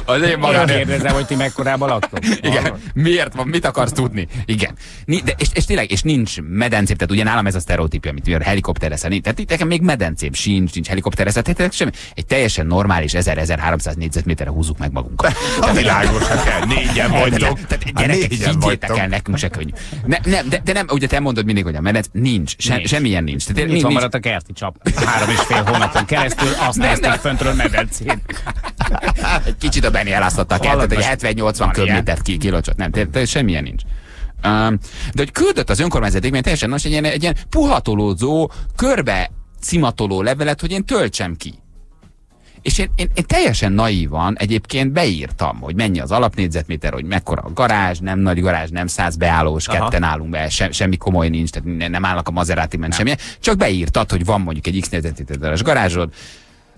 Az én magam. kérdezem, hogy ti mekkorában laktok. Igen. Miért van? Mit akarsz tudni? Igen. De, és, és, tényleg, és nincs medencém, tehát ugye nálam ez a sztereotípia, amit ugye helikopterezel. nincs. Tehát itt nekem még medencém sincs, nincs tehát tényleg semmi. Egy teljesen normális 1000-1300 négyzetméterre húzzuk meg magunkat. A világos, hát kell. Négyen vagytok. Tehát Hát gyerekek, négyen higgyétek el, nekünk se könnyű. Ne, nem, de, de, nem, ugye te mondod mindig, hogy a menet nincs, se, Nincs. semmilyen nincs. Tehát, Itt nincs, van nincs. maradt a kerti csap. Három és fél hónapon keresztül azt nézték föntről medencén. Egy kicsit a Benny elásztotta a kertet, egy 70-80 Van köbmétert ki, kilocsot. Nem, tehát semmilyen nincs. Um, de hogy küldött az önkormányzat egy teljesen most egy ilyen, egy ilyen puhatolódzó, körbe cimatoló levelet, hogy én töltsem ki. És én, én, én teljesen naívan egyébként beírtam, hogy mennyi az alapnégyzetméter, hogy mekkora a garázs, nem nagy garázs, nem száz beállós, Aha. ketten állunk be, se, semmi komoly nincs, tehát ne- nem állnak a Maserati-ben semmi. Csak beírtad, hogy van mondjuk egy x négyzetméteres garázsod,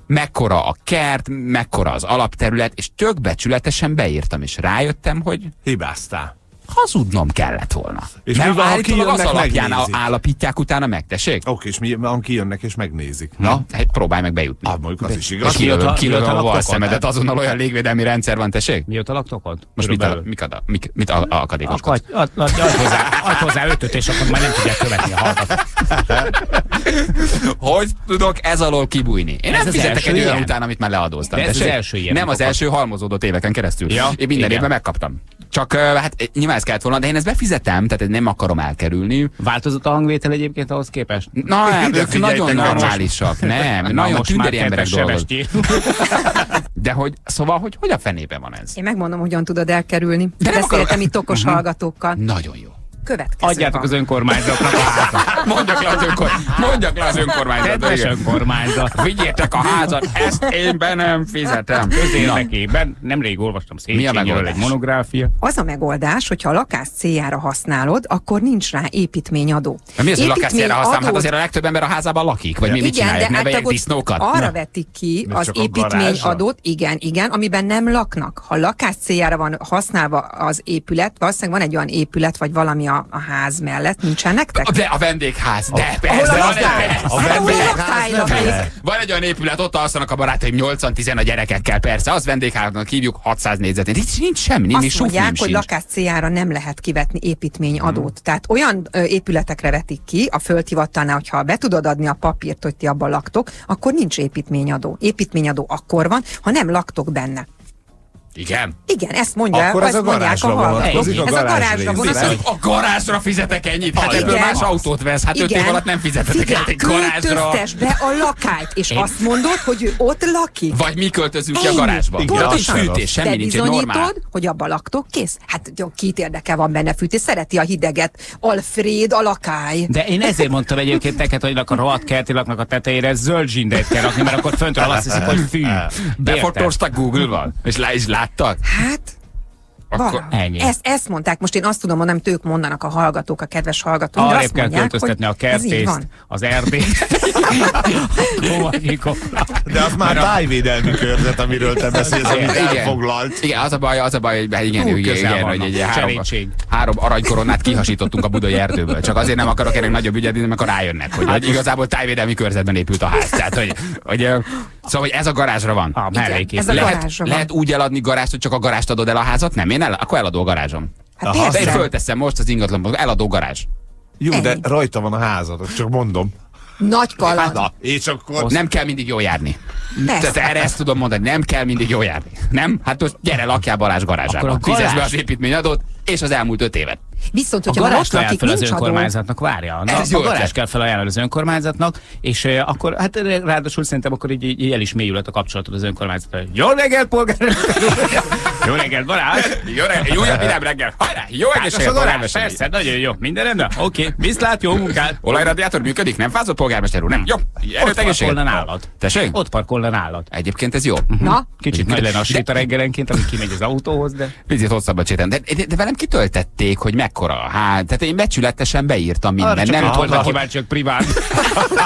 mekkora a kert, mekkora az alapterület, és tök becsületesen beírtam, és rájöttem, hogy Hibáztál. Hazudnom kellett volna. És ha állítólag az alapján megnézik? állapítják utána meg, tessék? Oké, és mi van, kijönnek és megnézik. Na, hát próbálj meg bejutni. Ah, mondjuk az is És igaz. Mióta- kilövöm mióta a laktok ott? valszemedet, azonnal olyan légvédelmi rendszer van, tessék? Mióta laktok ott? Most mit, a, mik, a, mik, mit a, a akadékoskodsz? adj, adj, adj, adj, hozzá, adj hozzá ötöt, és akkor már nem tudják követni a hallgatót. Hogy tudok ez alól kibújni? Én Ez nem fizetek egy olyan után, amit már leadóztam. Ez az első ilyen, Nem az első halmozódott éveken keresztül. Én minden évben megkaptam. Csak hát nyilván ez kellett volna, de én ezt befizetem, tehát nem akarom elkerülni. Változott a hangvétel egyébként ahhoz képest? Na, nem, ők figyelj, nagyon te most- normálisak, nem, Na, nagyon tündéri emberek dolgoznak. De hogy, szóval, hogy hogy a fenében van ez? Én megmondom, hogyan tudod elkerülni. De Beszéltem akarok- itt okos hallgatókkal. Nagyon jó. Következő Adjátok van. az önkormányzatnak a házat. Mondjak le az, önkor... Mondjak le az önkormányzatba. Kedves önkormányzat. Vigyétek a házat, ezt én be nem fizetem. Közérdekében nemrég olvastam Széchenyiről egy monográfia. Az a megoldás, hogyha a lakás céljára használod, akkor nincs rá építményadó. Na, mi az, hogy lakásszélre használom? Hát Építményadót- azért a legtöbb ember a házában lakik, vagy mi mit csinálják? de Ne vegyek disznókat? arra vetik ki az építményadót, igen, igen, amiben nem laknak. Ha lakás céljára van használva az épület, valószínűleg van egy olyan épület, vagy valami a, a ház mellett, nincsen nektek? De a vendégház, de Ahol persze, a van lakály, egy, a hát ahol a vendégház van egy olyan épület, ott alszanak a barátaim 80-10 a gyerekekkel, persze, az vendégháznak hívjuk 600 négyzetét. Itt nincs semmi, nincs, Azt mondják, hogy sincs. lakás céljára nem lehet kivetni építményadót. Tehát olyan ö, épületekre vetik ki, a földhivatalnál, hogyha be tudod adni a papírt, hogy ti abban laktok, akkor nincs építményadó. Építményadó akkor van, ha nem laktok benne. Igen. Igen, ezt mondja, Akkor ez a mondják a garázsra vonatkozik, Ez a garázs garázsra vonatkozik. A garázsra fizetek ennyit? Hát ebből más autót vesz, hát 5 év Igen. alatt nem fizetetek el egy garázsra. be a lakályt, és azt mondod, hogy ő ott lakik. Vagy mi költözünk ki a garázsba. Sem fűtés, semmi Te nincs, normál. bizonyítod, hogy abban laktok, kész? Hát jó, kit érdekel van benne fűtés, szereti a hideget. Alfred, a lakály. De én ezért mondtam egyébként neked, hogy a rohadt kerti laknak a tetejére zöld zsindert kell rakni, mert akkor föntről azt hiszik, hogy fű. Befotóztak Google-val? És, lá, és láttak? Hát, akkor Valahogy. ennyi. Ezt, ezt mondták, most én azt tudom mondani, amit ők mondanak a hallgatók, a kedves hallgatók. Arrébb azt kell mondják, költöztetni a hogy kertészt, az erdét. De az már tájvédelmi körzet, amiről te beszélsz, amit Igen. elfoglalt. Igen, az a baj, az a baj, hogy hát igen, Hú, igen, igen, hogy egy három, három aranykoronát kihasítottunk a budai erdőből. Csak azért nem akarok ennek nagyobb ügyet, mert akkor rájönnek, hogy, hogy igazából tájvédelmi körzetben épült a ház. Tehát, hogy, hogy, szóval, hogy ez a garázsra van. A mellékét. ez a lehet, garázsra van. lehet úgy eladni garást, hogy csak a garást adod el a házat? Nem, én el, akkor eladó a garázsom. Hát Aha. De én fölteszem most az ingatlanban, eladó garázs. Jó, de Ennyi. rajta van a házad, csak mondom. Nagy kaland. Na, és akkor... Nem kell mindig jól járni. Persze. Tehát erre ezt tudom mondani, nem kell mindig jól járni. Nem? Hát most gyere, lakjál Balázs garázsába. Akkor a Fizesz be garázs- az építményadót, és az elmúlt öt évet. Viszont, A hogyha már garást ott lakik, fel az adó. önkormányzatnak, várja. Na, Ez a garázs kell felajánlani az önkormányzatnak, és uh, akkor hát ráadásul szerintem akkor így, így el is mélyülhet a kapcsolatod az önkormányzattal. Jó reggelt, polgármester úr! Jó reggelt, Balázs! Jó, reggel, jó, jó, reggel. Hajrá, jó Hát egészséget, polgármester persze, nagyon jó. Minden rendben? Oké, viszlát, jó munkát! Olajradiátor működik? Nem fázott polgármester úr? Nem. Jó. Erőt Ott egészséget. parkolna nálad. Tessék? Ott parkolna nálad. Egyébként ez jó. Na, Kicsit nagy lenne a séta reggelenként, ami kimegy az autóhoz, de... Picit hosszabb a cséten. De, de, de velem kitöltették, hogy mekkora a ház. Tehát én becsületesen beírtam minden. Arra nem voltak kíváncsiak privát.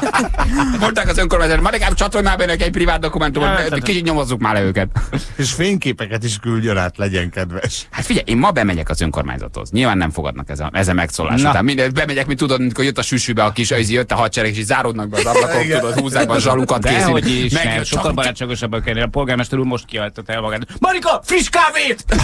mondták az önkormányzat, ma legalább csatolj már be neki egy privát dokumentumot, Hát, hát. kicsit nyomozzuk már le őket. És fényképeket is küldjön át, legyen kedves. Hát figyelj, én ma bemegyek az önkormányzathoz. Nyilván nem fogadnak ezen, ezen megszólás Na. után. Minden, bemegyek, mint tudod, amikor jött a süsűbe a kis őzi, jött a hadsereg, és így záródnak be az ablakok, tudod, húzzák be a zsalukat, De készül. hogy is, Megjön nem, sokkal barátságosabban kell. A polgármester úr most kiáltotta el magát. Marika, friss kávét!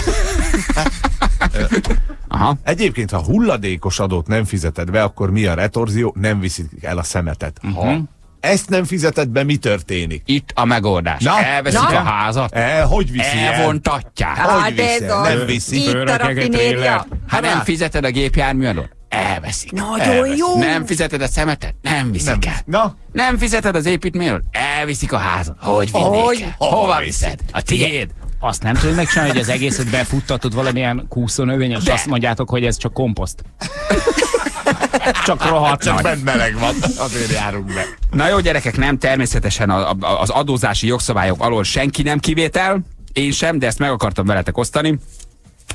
Aha. Egyébként, ha hulladékos adót nem fizeted be, akkor mi a retorzió? Nem viszik el a szemetet. Ha ezt nem fizeted be, mi történik? Itt a megoldás. Na. Elveszik Na. a házat, E, hogy viszi el? elvontatják. Hogy Hát ez viszi? az. Nem viszi. Itt a rafinéria. trélert. Ha nem fizeted a gépjárműadót, elveszik. Nagyon jó. Nem fizeted a szemetet, nem viszik Nem. el. Na, Nem fizeted az építményről, elviszik a házat. Hogy vinnék Hogy? el? Hova viszed? A tiéd. Azt nem tudod megcsinálni, hogy az egészet befuttatod valamilyen kúszónövény, és De. azt mondjátok, hogy ez csak komposzt. csak rohadt csak nagy. bent meleg van, azért járunk be. Na jó gyerekek, nem természetesen a, a, az adózási jogszabályok alól senki nem kivétel, én sem, de ezt meg akartam veletek osztani,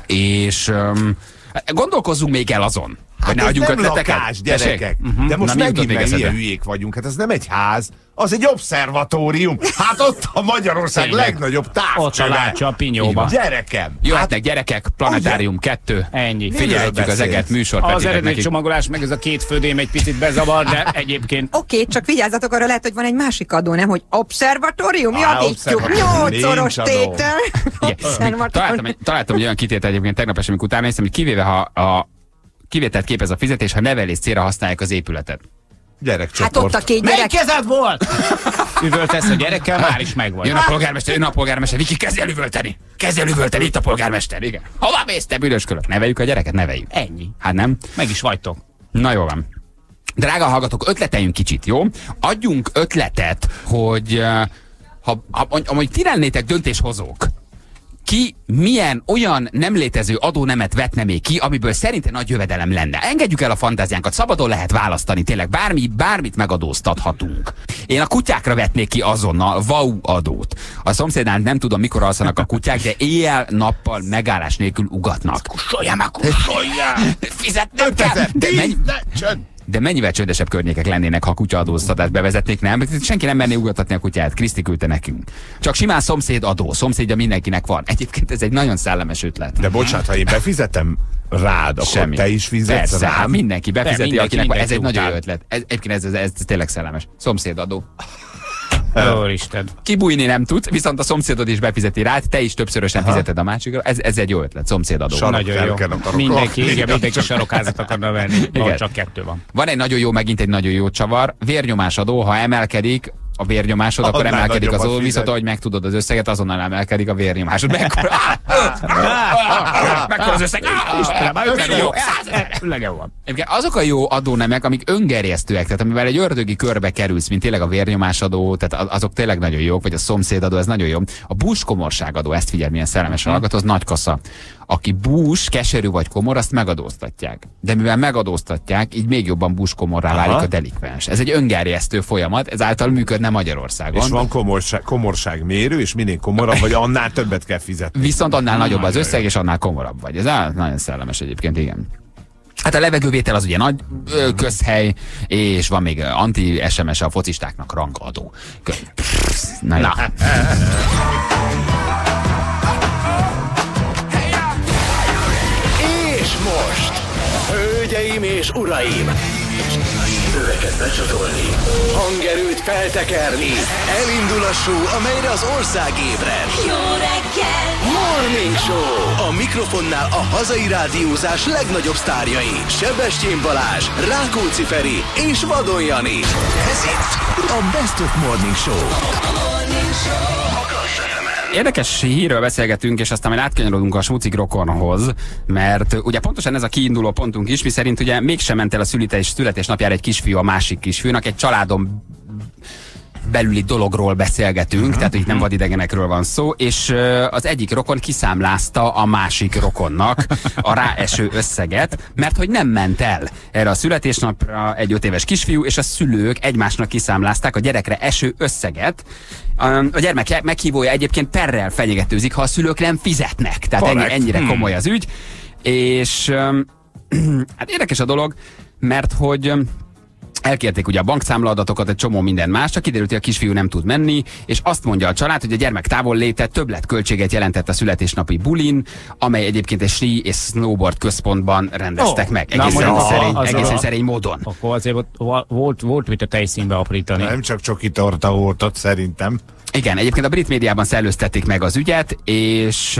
és um, gondolkozzunk még el azon, hogy ne ez nem ötleteket. lakás, gyerekek. De most Na, megint meg ilyen hülyék vagyunk. Hát ez nem egy ház, az egy obszervatórium. Hát ott a Magyarország Tényleg. legnagyobb Ott a távcsöve. lácsa a pinyóba. Gyerekem. Jöhetnek gyerekek, Planetárium 2. Ennyi. Figyelhetjük az eget műsor. Az nekik. eredménycsomagolás, meg ez a két födém egy picit bezavar, de egyébként Oké, csak vigyázzatok, arra lehet, hogy van egy másik adó, nem? Hogy obszervatórium, javítjuk, nyolcszoros tétel. Találtam, egy, olyan kitételt egyébként tegnap amikor utána néztem, hogy kivéve ha a kivételt képez a fizetés, ha nevelés célra használják az épületet. Hát Gyerekcsoport. ott a két Melyik gyerek. kezed volt? Üvöltesz a gyerekkel, már is megvan. Jön a polgármester, jön a polgármester, Viki, kezdj el üvölteni! Kezdj el üvölteni, itt a polgármester, igen. Hova mész, te büdöskölök? Neveljük a gyereket, neveljük. Ennyi. Hát nem? Meg is vagytok. Na jó van. Drága hallgatók, ötleteljünk kicsit, jó? Adjunk ötletet, hogy uh, ha, ha, ha mondjuk ti lennétek döntéshozók, ki milyen olyan nem létező adónemet vetne még ki, amiből szerinte nagy jövedelem lenne. Engedjük el a fantáziánkat, szabadon lehet választani, tényleg bármi, bármit megadóztathatunk. Én a kutyákra vetnék ki azonnal VAU adót. A szomszédán nem tudom, mikor alszanak a kutyák, de éjjel-nappal megállás nélkül ugatnak. Kussolja már, kussolja! Fizetnem kell! De, mennyi, de mennyivel csődesebb környékek lennének, ha kutyaadóztatást bevezetnék, nem? Senki nem menné ugathatni a kutyát, Kriszti küldte nekünk. Csak simán szomszéd adó, szomszédja mindenkinek van. Egyébként ez egy nagyon szellemes ötlet. De bocsánat, ha én befizetem rád, akkor Semmi. te is fizetsz Persze, hát rám? mindenki befizeti, De, mindenki, akinek van. Ez egy mindenki nagyon jó ötlet. Ez, egyébként ez, ez, ez, ez tényleg szellemes. Szomszédadó. Úristen. Kibújni nem tud, viszont a szomszédod is befizeti rád, te is többszörösen Aha. fizeted a másikra. Ez, ez egy jó ötlet, szomszédadó. Sarok Nagyon jó. Mindenki, lakni. igen, mindenki sarokházat akarna venni. Igen. Ahol csak kettő van. Van egy nagyon jó, megint egy nagyon jó csavar. Vérnyomásadó, ha emelkedik a vérnyomásod, akkor Annál emelkedik az adó, viszont ahogy megtudod az összeget, azonnal emelkedik a vérnyomásod. Mekkora, mekkora az összeg? Istenem, már 50 Millió, jó. százezer. Legjobb van. Egyébként azok a jó adónemek, amik öngerjesztőek, tehát amivel egy ördögi körbe kerülsz, mint tényleg a vérnyomásadó, tehát azok tényleg nagyon jók, vagy a szomszédadó, ez nagyon jó. A buskomorságadó, ezt figyel, milyen szellemes hallgató, az nagy kassa. Aki bús, keserű vagy komor, azt megadóztatják. De mivel megadóztatják, így még jobban bús komorrá válik a delikvens. Ez egy öngerjesztő folyamat, ezáltal működne Magyarországon. És van komorság, komorság mérő, és minél komorabb vagy, annál többet kell fizetni. Viszont annál nagyobb az összeg, és annál komorabb vagy. Ez nagyon szellemes egyébként, igen. Hát a levegővétel az ugye nagy ö, közhely, és van még anti-SMS a focistáknak rangadó. Na, Na. hölgyeim és uraim, öveket becsatolni, hangerőt feltekerni, elindul a show, amelyre az ország ébred. Jó reggel! Morning Show! A mikrofonnál a hazai rádiózás legnagyobb sztárjai. Sebestyén Balázs, Rákóczi Feri és Vadon Jani. Ez itt a Best of Morning Show. Morning show. Érdekes hírről beszélgetünk, és aztán majd átkanyarodunk a smucik rokonhoz, mert ugye pontosan ez a kiinduló pontunk is, miszerint ugye mégsem ment el a születés, születésnapjára egy kisfiú a másik kisfiúnak, egy családon belüli dologról beszélgetünk, uh-huh. tehát hogy itt nem vadidegenekről van szó, és az egyik rokon kiszámlázta a másik rokonnak a ráeső összeget, mert hogy nem ment el erre a születésnapra egy öt éves kisfiú, és a szülők egymásnak kiszámlázták a gyerekre eső összeget. A gyermek meghívója egyébként perrel fenyegetőzik, ha a szülők nem fizetnek. Tehát ennyi, ennyire komoly az ügy. És hát érdekes a dolog, mert hogy Elkérték ugye a bankszámlaadatokat, egy csomó minden más, csak kiderült, hogy a kisfiú nem tud menni, és azt mondja a család, hogy a gyermek távol léte többletköltséget jelentett a születésnapi bulin, amely egyébként egy sí és snowboard központban rendeztek Ó, meg. na, Egészen, mondjuk szerény, az- egészen az- szerény módon. Akkor azért va- volt, volt mit a tejszínbe aprítani. Nem csak csoki torta volt ott szerintem. Igen, egyébként a brit médiában szellőztették meg az ügyet, és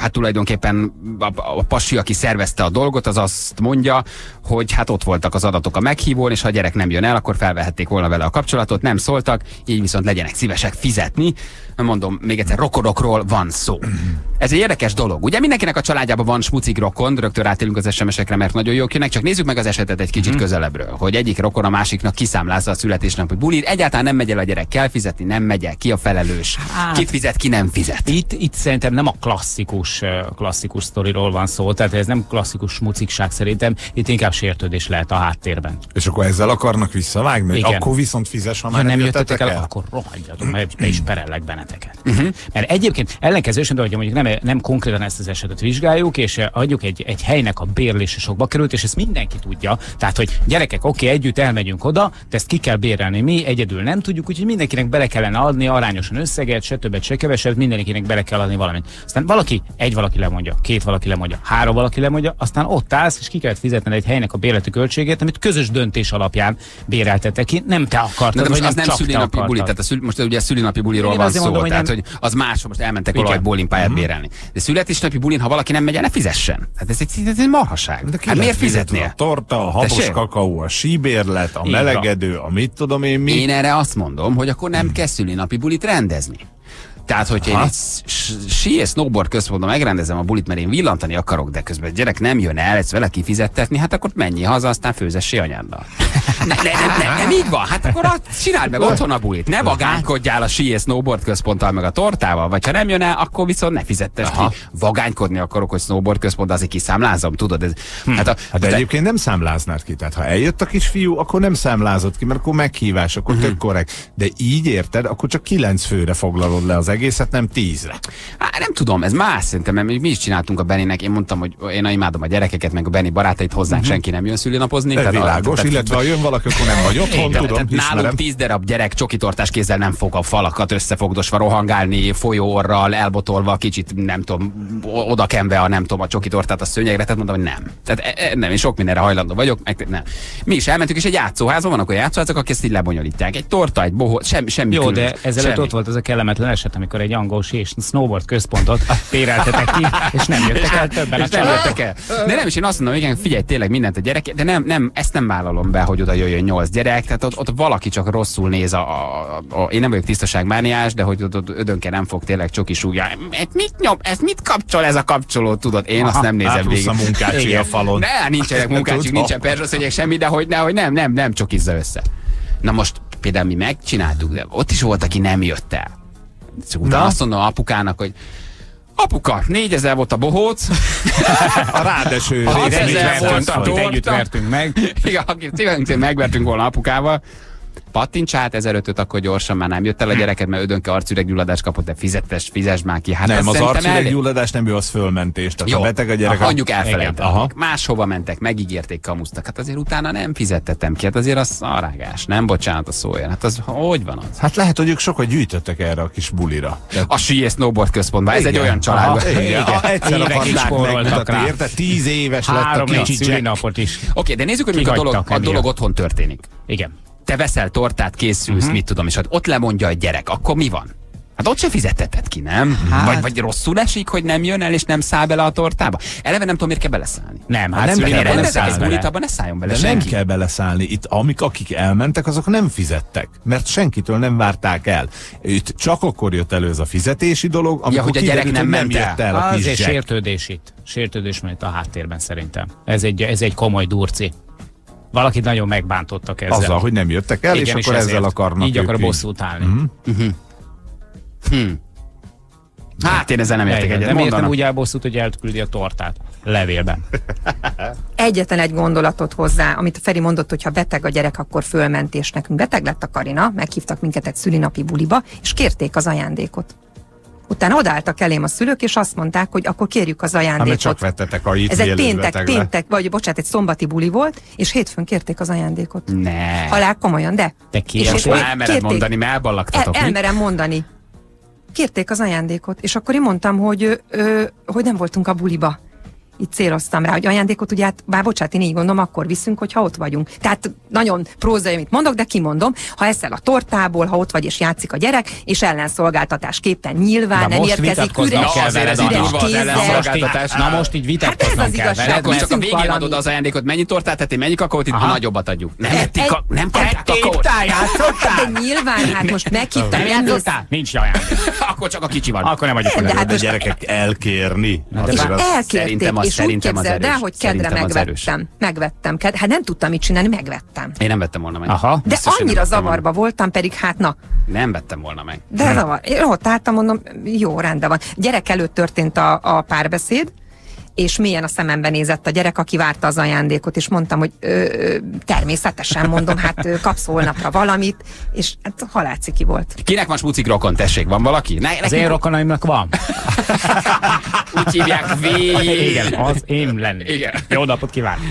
hát tulajdonképpen a, a pasi, aki szervezte a dolgot, az azt mondja, hogy hát ott voltak az adatok a meghívón, és ha a gyerek nem jön el, akkor felvehették volna vele a kapcsolatot, nem szóltak, így viszont legyenek szívesek fizetni. Mondom, még egyszer, rokonokról van szó. Ez egy érdekes dolog. Ugye mindenkinek a családjában van smucik rokon, rögtön rátélünk az SMS-ekre, mert nagyon jók jönnek, csak nézzük meg az esetet egy kicsit közelebbről, hogy egyik rokon a másiknak kiszámlázza a születésnapi bulit, egyáltalán nem megy el a gyerek, kell fizetni, nem megy el, ki a felelős, Hát. kit fizet, ki nem fizet. Itt, itt szerintem nem a klasszikus, eh, klasszikus sztoriról van szó, tehát ez nem klasszikus mucikság szerintem, itt inkább sértődés lehet a háttérben. És akkor ezzel akarnak visszavágni? Igen. Akkor viszont fizes, ha Ha már nem jöttetek el, el? akkor rohadjatok, mert be is perellek benneteket. Uh-huh. Mert egyébként ellenkező esetben, hogy mondjuk nem, nem konkrétan ezt az esetet vizsgáljuk, és eh, adjuk egy, egy helynek a bérlése sokba került, és ezt mindenki tudja. Tehát, hogy gyerekek, oké, együtt elmegyünk oda, de ezt ki kell bérelni. Mi egyedül nem tudjuk, úgyhogy mindenkinek bele kellene adni arányosan összeget, se többet, se keveset, mindenkinek bele kell adni valamit. Aztán valaki, egy valaki lemondja, két valaki lemondja, három valaki lemondja, aztán ott állsz, és ki kellett fizetni egy helynek a bérleti költségét, amit közös döntés alapján béreltetek ki. Nem te akartad, De, de most az nem te szülinapi buli, tehát a szül, most ugye a szülinapi buliról Én van szó, mondom, hogy tehát nem- hogy az más, most elmentek Igen. valahogy bowlingpályát bérelni. De születésnapi bulin, ha valaki nem megy el, ne fizessen. Hát ez egy, ez egy marhaság. De Hát miért fizetnél? A torta, a habos Tessék? kakaó, a síbérlet, a melegedő, a mit tudom én mi. Én erre azt mondom, hogy akkor nem kell szülinapi bulit rendezni. Tehát, hogyha én Aha. egy sí és snowboard központban megrendezem a bulit, mert én villantani akarok, de közben a gyerek nem jön el, ezt vele kifizettetni, hát akkor menjél haza, aztán főzessé anyáddal. Ne, ne, nem, nem, nem, így van, hát akkor azt csináld meg otthon a bulit. Ne vagánykodjál a sí és snowboard központtal, meg a tortával, vagy ha nem jön el, akkor viszont ne fizettess ki. Vagánykodni akarok, hogy snowboard központ, azért kiszámlázom, tudod? Ez, hát a, Hát de egyébként nem számláznád ki. Tehát ha eljött a kisfiú, akkor nem számlázott ki, mert akkor meghívás, akkor Mhm. tök korrekt. De így érted, akkor csak kilenc főre foglalod le az egészet, nem tízre. Á, nem tudom, ez más szerintem, mert mi is csináltunk a Beninek. Én mondtam, hogy én imádom a gyerekeket, meg a Beni barátait hozzánk senki nem jön szülinapozni. De a- világos, tehát- illetve ha jön valaki, akkor nem vagy otthon, Igen, tudom, tehát ismerem. nálunk tíz darab gyerek csokitortás kézzel nem fog a falakat összefogdosva rohangálni, folyóorral, elbotolva, kicsit nem tudom, o- odakenve a nem tudom, a csokitortát a szőnyegre, tehát mondom, hogy nem. Tehát e- e- nem, én sok mindenre hajlandó vagyok, meg nem. Mi is elmentünk, és egy játszóházban vannak olyan játszóházak, akik ezt így lebonyolítják. Egy torta, egy bohó, semmi, semmi Jó, de különös. ezelőtt semmi. ott volt az a kellemetlen eset, amikor egy angol sí és snowboard központot béreltetek ki, és nem jöttek el többen a és nem jöttek el. De nem is, én azt mondom, igen, figyelj tényleg mindent a gyerek, de nem, nem, ezt nem vállalom be, hogy oda jöjjön nyolc gyerek, tehát ott, ott valaki csak rosszul néz a, a, a, én nem vagyok tisztaságmániás, de hogy ott, ott ödönke nem fog tényleg csoki súgja. Ez mit nyom, ez mit kapcsol ez a kapcsoló, tudod? Én azt nem nézem Hát végig. a munkácsi Igen. a falon. Ne, nincsenek munkácsik, Tudom. nincsen perzsaszönyeg, semmi, de hogy, ne, hogy nem, nem, nem csokizza össze. Na most például mi megcsináltuk, de ott is volt, aki nem jött el. Csak utána Na? azt mondom apukának, hogy Apuka, 4000 volt a bohóc, A rádeső Ha rész, ezer mit volt vertünk a torta. együtt vertünk meg. igen, akit szívesen megvertünk volna apukával, Pattints át 1005-öt, akkor gyorsan már nem jött el a gyereket, mert ödönke arcüreggyulladást kapott, de fizettes, fizes már ki. Hát Nem, az arcüreggyulladás nem jó, az fölmentés. Tehát Jó, ha beteg a gyerek, Igen, elfelejtették. Máshova mentek, megígérték kamusztak. Hát azért utána nem fizettetem ki. Hát azért az szarágás. Nem bocsánat a szója. Hát az hogy van az? Hát lehet, hogy ők sokat gyűjtöttek erre a kis bulira. Tehát A Sui Snowboard központban. Ez egy Igen. olyan család. Aha, igen. A- Egyszer akarták érted? Tíz éves lett a Három kicsi napot is. Oké, de nézzük, hogy a dolog, a dolog otthon történik. Igen. Te veszel tortát, készülsz, uh-huh. mit tudom, és hát ott lemondja a gyerek, akkor mi van? Hát ott se fizetteted ki, nem? Hát... Vagy, vagy rosszul esik, hogy nem jön el, és nem száll bele a tortába? Eleve nem tudom, miért kell beleszállni. Nem, Hát hát nem kell nem egy bele. bulit, abban ne szálljon bele De nem senki. kell beleszállni. Itt amik, akik elmentek, azok nem fizettek, mert senkitől nem várták el. Itt csak akkor jött elő ez a fizetési dolog, amikor hogy a gyerek kiderült, nem hogy ment el. jött el a kis Azért sértődés itt. Sértődés itt a háttérben szerintem. Ez egy, ez egy komoly durci. Valakit nagyon megbántottak ezzel. Azzal, hogy nem jöttek el, Igen, és akkor ezzel akarnak Így akar bosszút állni. Mhm. Hát én ezzel nem értek egyet. nem értem úgy elbosszút, hogy elküldi a tortát. Levélben. Egyetlen egy gondolatot hozzá, amit a Feri mondott, hogy ha beteg a gyerek, akkor fölment, és nekünk beteg lett a Karina, meghívtak minket egy szülinapi buliba, és kérték az ajándékot. Utána odálltak elém a szülők, és azt mondták, hogy akkor kérjük az Hát, ajándékot. csak vettetek a Ez egy péntek, péntek, vagy bocsánat, egy szombati buli volt, és hétfőn kérték az ajándékot. Ne. Halál komolyan, de. De ki És- és elmered kérték- mondani, mert El, elballagtatok. mi? elmerem mondani. Kérték az ajándékot, és akkor én mondtam, hogy, ö, hogy nem voltunk a buliba. Itt céloztam rá, hogy ajándékot ugye, hát, bár bocsánat, én így gondolom, akkor viszünk, hogyha ott vagyunk. Tehát nagyon prózai, amit mondok, de kimondom, ha eszel a tortából, ha ott vagy és játszik a gyerek, és ellenszolgáltatásképpen nyilván Na nem érkezik üres, kell veled, ez üres így az kézzel. Na most így vitatkoznom Hát ez az kell igazság. veled. Akkor csak a végén valamit. adod az ajándékot, mennyi tortát tettél, mennyi kakaót, itt nagyobbat adjuk. Nem ették, nem kakaót. De nyilván, hát most elmész, játszottál? Nincs ajándék. Akkor csak a kicsi van. Akkor nem vagyok de hát gyerekek elkérni. az- elkérték, Szerintem az- és úgy szerintem az képzeld el, erős. hogy kedre megvettem. Megvettem. Ked- hát nem tudtam mit csinálni, megvettem. Én nem vettem volna meg. Aha. De annyira vettem volna. zavarba voltam, pedig hát na, Nem vettem volna meg. de zavar. Én ott álltam, mondom, jó, rendben van. Gyerek előtt történt a, a párbeszéd, és mélyen a szemembe nézett a gyerek, aki várta az ajándékot, és mondtam, hogy ö, természetesen mondom, hát ö, kapsz holnapra valamit, és hát halálciki volt. Kinek van smucik rokon, tessék, van valaki? Ne, Az én rokonaimnak van. úgy hívják V. Igen, az én lennék. Igen. Jó napot kívánok.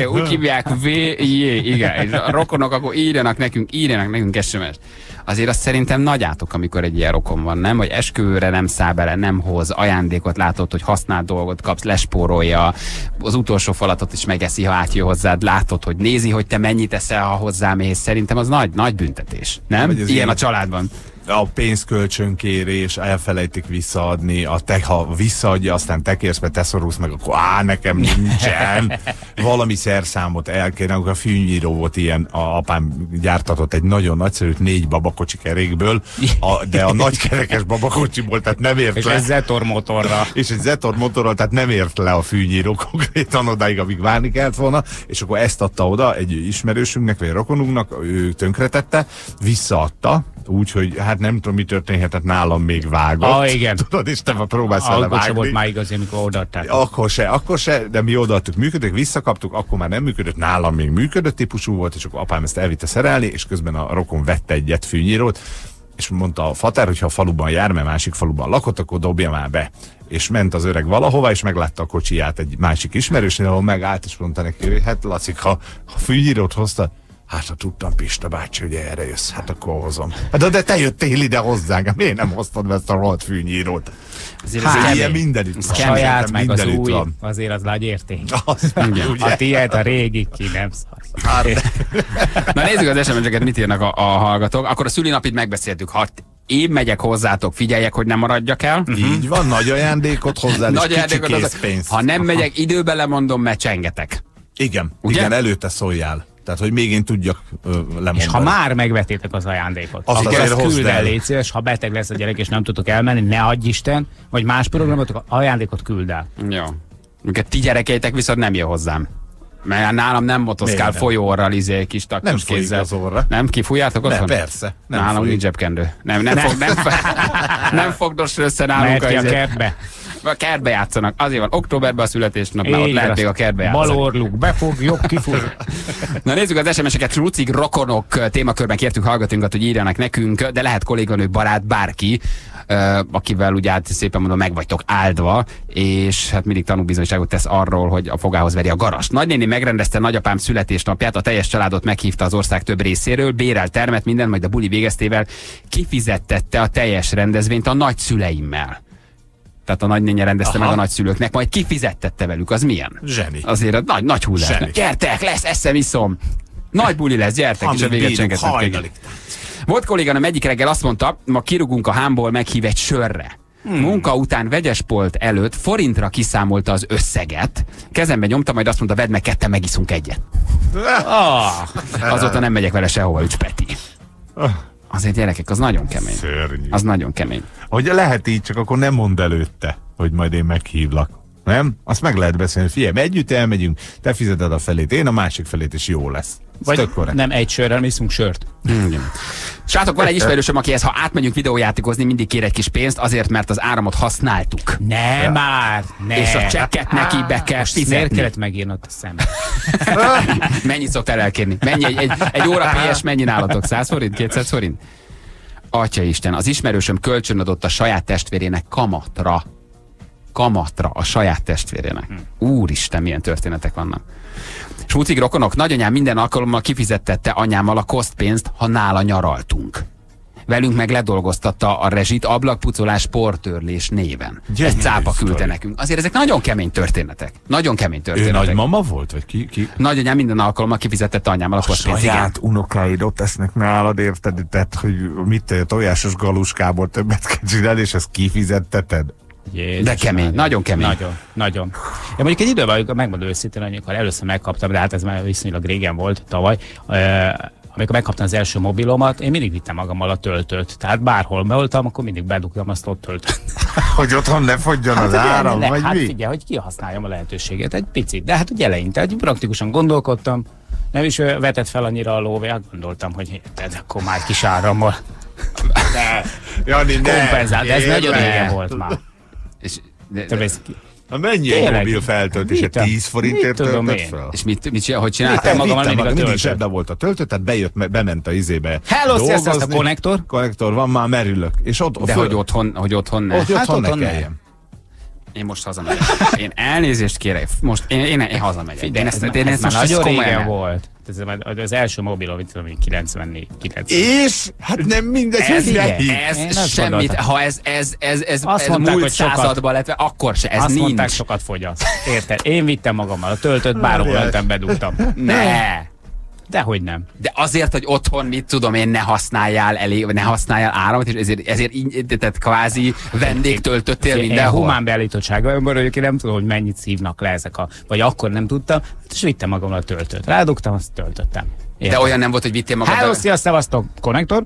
Jó, úgy hívják V, J, igen. És a rokonok akkor írjanak nekünk, írjanak nekünk SMS-t. Azért azt szerintem nagy átok, amikor egy ilyen rokon van, nem? Hogy esküvőre nem száll bele, nem hoz, ajándékot látod, hogy használt dolgot kapsz, lespórolja, az utolsó falatot is megeszi, ha átjön hozzád, látod, hogy nézi, hogy te mennyit eszel, ha hozzám és Szerintem az nagy, nagy büntetés, nem? Ilyen ilyen- a családban. A pénzkölcsönkérés, elfelejtik visszaadni, a te, ha visszaadja, aztán te kérsz, mert te szorulsz meg, akkor á, nekem nincsen. Valami szerszámot elkérni, akkor a fűnyíró volt ilyen, a apám gyártatott egy nagyon nagyszerű négy babakocsi kerékből, a, de a nagykerekes babakocsiból, tehát nem ért És le. ez Zetor motorra. És egy Zetor motorral, tehát nem ért le a fűnyíró konkrétan odáig, amíg várni kellett volna, és akkor ezt adta oda egy ismerősünknek, vagy egy rokonunknak, ő tönkretette, visszaadta, úgyhogy hát nem tudom, mi történhetett, nálam még vágott. Ah, igen. Tudod, és te próbálsz vele Alkot se volt vágni. már igazi, amikor odaadták. Akkor se, akkor se, de mi odaadtuk, működött, visszakaptuk, akkor már nem működött, nálam még működött típusú volt, és akkor apám ezt elvitte szerelni, és közben a rokon vette egyet fűnyírót, és mondta a fater, hogy ha a faluban jár, mert másik faluban lakott, akkor dobja már be. És ment az öreg valahova, és meglátta a kocsiját egy másik ismerősnél, ahol megállt, és mondta neki, hogy hát Lacik, ha, ha fűnyírót hozta, Hát, ha tudtam, Pista bácsi, hogy erre jössz, hát akkor hozom. Hát, de, de te jöttél ide hozzánk, hát miért nem hoztad be ezt a rohadt fűnyírót? Azért Hát, kemény. ilyen mindenütt van. Saját, meg az új, van. azért az nagy érték. Az, ugye? A tiéd, a régi, ki nem szarsz. Hát, Na nézzük az SMS-eket, mit írnak a, a hallgatók. Akkor a szülinapit megbeszéltük. Ha én megyek hozzátok, figyeljek, hogy nem maradjak el. Így van, nagy ajándékot hozzá, és Nagy kicsi ajándékot az-. Ha nem megyek, időben lemondom, mert csengetek. Igen, Ugye? igen, előtte szóljál. Tehát, hogy még én tudjak ö, lemondani. És ha már megvetétek az ajándékot, Azt akkor azt küld el. légy szíves, ha beteg lesz a gyerek, és nem tudtok elmenni, ne adj Isten, vagy más programot, akkor ajándékot küld el. Jó. Minket ti gyerekeitek viszont nem jön hozzám. Mert nálam nem motoszkál nem? folyóorral, izé, kis taktos Nem kézzel. az orra. Nem, kifújjátok Ne, otthon? persze, nem nálam folyik. nincs zsebkendő. Nem, nem, fog, nem, nem fogdos össze nálunk Mehet ki a izé. kertbe. A kertbe játszanak. Azért van októberben a születésnap, mert ott lehet még a kertbe játszani. Balorluk, befog, jobb kifut. Na nézzük az SMS-eket. Lucig rokonok témakörben kértük hallgatónkat, hogy írjanak nekünk, de lehet kolléganő, barát, bárki, akivel ugye hát szépen mondom, meg vagytok áldva, és hát mindig tanúbizonyságot tesz arról, hogy a fogához veri a garast. Nagynéni megrendezte nagyapám születésnapját, a teljes családot meghívta az ország több részéről, bérel termet, minden, majd a buli végeztével kifizettette a teljes rendezvényt a nagyszüleimmel. Tehát a nagynénye rendezte Aha. meg a nagyszülőknek, majd kifizettette velük. Az milyen? Zseni. Azért a nagy, nagy hullás. Gyertek, lesz, eszem, iszom. Nagy buli lesz, gyertek, és a véget csengetnek. Volt kolléganőm egyik reggel azt mondta, ma kirugunk a hámból, meghív egy sörre. Hmm. Munka után vegyespolt előtt forintra kiszámolta az összeget, kezembe nyomta, majd azt mondta, vedd meg ketten, megiszunk egyet. Ah, Azóta nem megyek vele sehova, ücs Peti. Azért gyerekek, az nagyon kemény. Szörnyű. Az nagyon kemény. Hogy lehet így, csak akkor nem mondd előtte, hogy majd én meghívlak. Nem? Azt meg lehet beszélni, figyelj, együtt elmegyünk, te fizeted a felét, én a másik felét, és jó lesz. Vagy nem egy sörrel, mi iszunk sört. Igen. Srácok, van egy ismerősöm, akihez ha átmegyünk videójátékozni, mindig kér egy kis pénzt, azért, mert az áramot használtuk. Ne már, ne. És a csekket neki be kell Miért fizetni. kellett megírni ott a szembe? Mennyit szoktál elkérni? Mennyi egy, egy, egy óra PS mennyi nálatok? 100 forint? 200 forint? Atya Isten, az ismerősöm kölcsönadott a saját testvérének kamatra. Kamatra a saját testvérének. Úristen, milyen történetek vannak. Smucig rokonok, nagyanyám minden alkalommal kifizettette anyámmal a kosztpénzt, ha nála nyaraltunk. Velünk meg ledolgoztatta a rezsit ablakpucolás, portörlés néven. Gyönyörű Egy cápa küldte sztori. nekünk. Azért ezek nagyon kemény történetek. Nagyon kemény Ő történetek. nagymama volt, vagy ki? ki? Nagyanyám minden alkalommal kifizettette anyámmal a kosztpénzt. Igen. Saját unokáid ott esznek nálad, érted? Tehát, hogy mit tojásos galuskából többet kell csinálni, és ezt kifizetteted? Jézus De kemény, Mária. nagyon kemény. Nagyon, nagyon. Én mondjuk egy időben, megmondom őszintén, amikor először megkaptam, de hát ez már viszonylag régen volt, tavaly, amikor megkaptam az első mobilomat, én mindig vittem magammal a töltőt. Tehát bárhol voltam, akkor mindig bedugtam azt ott töltőt. Hogy otthon ne fogjon az ugye, áram, ne, vagy hát mi? figyelj, hogy kihasználjam a lehetőséget egy picit. De hát ugye eleinte, hogy praktikusan gondolkodtam, nem is vetett fel annyira a lóvé, hát gondoltam, hogy érted, akkor már egy kis árammal Jani, ne! kompenzált. De ez nagyon régen volt már. És, de, de, ki. Na mennyi egy mobil feltöltése? Tudom- 10 forintért töltött fel? és mit, mit csinál, hogy csináltál? Vittem magammal Vittem mindig a mindig töltőt. zsebbe volt a töltő, tehát bejött, me- bement a izébe Hello, dolgozni. ezt a konnektor? Konnektor van, már merülök. És ott, De föl- hogy otthon, hogy otthon ne. ott, Hát otthon ne otthon ne. kelljen. Én most hazamegyek. Én elnézést kérek. Most én, én, én hazamegyek. De én ez, ezt, ez, én ez ezt már most ezt nagyon régen volt. Ez az első mobilom, mit tudom én, 94, 90. És? Hát nem mindegy, Ez, ez azt semmit, gondoltam. ha ez, ez, ez, ez, Azt ez mondták, múlt században, illetve akkor se, ez Azt nincs. mondták, sokat fogyaszt. Érted? Én vittem magammal a töltőt, bárhol mentem, bedugtam. Ne! Dehogy nem. De azért, hogy otthon, mit tudom én, ne használjál elég, vagy ne használjál áramot, és ezért, ezért így, tehát kvázi vendégtöltöttél mindenhol. humán beállítottságban ember vagyok, én nem tudom, hogy mennyit szívnak le ezek a... Vagy akkor nem tudtam, és vittem magammal a töltőt. Rádugtam, azt töltöttem. De Érted? olyan nem volt, hogy vittél Hello, magaddal, sziasztok, szevasztok! Konnektor?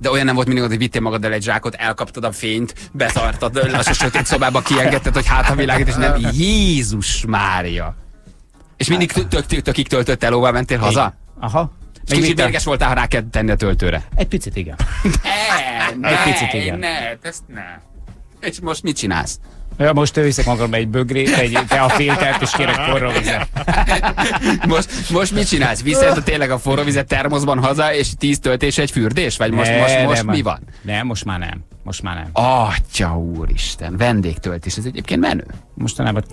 de olyan nem volt mindig, hogy vittél magaddal egy zsákot, elkaptad a fényt, bezartad a sötét szobába, kiengedted, hogy hát a világít, és nem, Jézus Mária. És mindig tök, tök, tökig töltött elóval mentél haza? Aha. És kicsit mérges voltál, ha rá kell tenni a töltőre. Egy picit igen. Ne, Egy picit igen. Ne, ezt ne. És most mit csinálsz? Ja, most viszek magamra egy bögrét, egy teafiltert, és kérek forró vizet. Most, most mit csinálsz? Viszed a tényleg a forró vizet termoszban haza, és tíz töltés egy fürdés? Vagy most, Ne, most, most nem, mi van? Nem, most már nem. Most már nem. Atya úristen, vendégtöltés, ez egyébként menő. Mostanában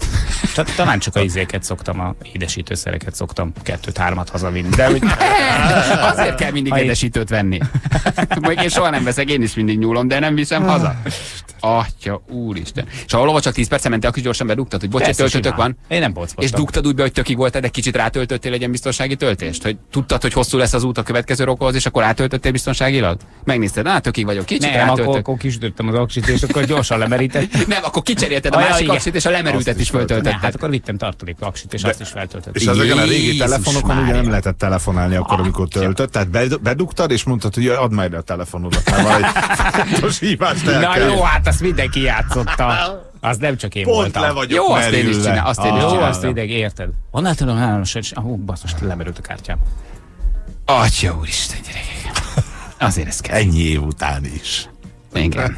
ta- talán csak a izéket szoktam, a édesítőszereket szoktam kettőt-hármat hazavinni. De úgy, Azért kell mindig Ha édesítőt venni. Mondjuk én soha nem veszek, én is mindig nyúlom, de nem viszem haza. Atya úristen. És ha valahol csak 10 percen mentél, akkor gyorsan bedugtad, hogy bocs, töltőtök van. Én nem És bockoltam. dugtad úgy be, hogy tökig voltad, de kicsit rátöltöttél egy ilyen biztonsági töltést? Hogy tudtad, hogy hosszú lesz az út a következő rokhoz, és akkor rátöltöttél biztonságilag? Megnézted, hát tökig vagyok, kicsit Nem, akkor, rátöltött. akkor kisütöttem az aksit, és akkor gyorsan lemerített. Nem, akkor kicserélted a Ah, másik aksit, és a lemerültet is föltöltötted. hát akkor vittem tartalék aksit, és azt is feltöltöttem. És ezeken a régi telefonokon ugye nem lehetett telefonálni akkor, amikor töltött, tehát bed- bedugtad, és mondtad, hogy add majd a telefonodat, mert van egy fontos hívást Na jó, hát azt mindenki játszotta. Az nem csak én Pont voltam. le vagyok Jó, azt én is csinál- azt én is Jó, azt ideg, érted? Honnan tudom, három hogy hú, basszus, lemerült a kártyám. Atya úristen, gyerekek. Azért ez kell. Ennyi év után is. Igen.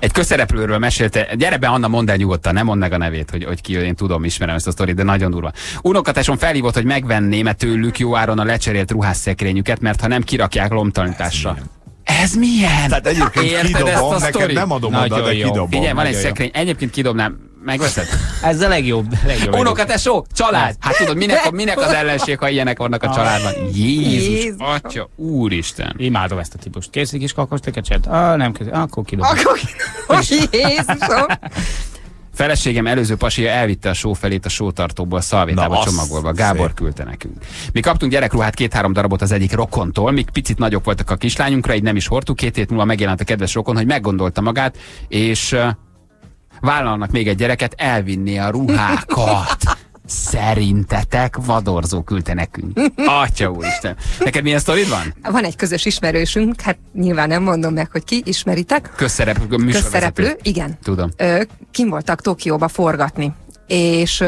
Egy közszereplőről mesélte, gyere be Anna, mondd el nyugodtan, nem mondd meg a nevét, hogy, hogy ki, én tudom, ismerem ezt a sztorit, de nagyon durva. Unokatásom felhívott, hogy megvenném-e tőlük jó áron a lecserélt ruhásszekrényüket, mert ha nem kirakják lomtalanításra. Ez milyen? Tehát egyébként Érted ezt kidobom, a neked sztorit? nem adom oda, de jó. kidobom. Figyelj, van egy szekrény, egyébként kidobnám, megveszed? Ez a legjobb. legjobb Unokatesó, család! Hát tudod, minek, minek az ellenség, ha ilyenek vannak a családban? Jézus, Jézus. atya, úristen. Imádom ezt a típust. Kész egy kis kakos tekecset? Ah, nem kész. Akkor kidobom. Akkor Jézusom! Feleségem előző pasia elvitte a só felét a sótartóból, szalvétába csomagolva. Gábor szép. küldte nekünk. Mi kaptunk gyerekruhát két-három darabot az egyik rokontól, míg picit nagyok voltak a kislányunkra, így nem is hordtuk. Két hét múlva megjelent a kedves rokon, hogy meggondolta magát, és uh, vállalnak még egy gyereket, elvinni a ruhákat. Szerintetek vadorzó küldte nekünk. Atya úristen. Neked milyen sztorid van? Van egy közös ismerősünk, hát nyilván nem mondom meg, hogy ki, ismeritek. Közszereplő. Közszereplő, igen. Tudom. Ö, kim voltak Tokióba forgatni és ö,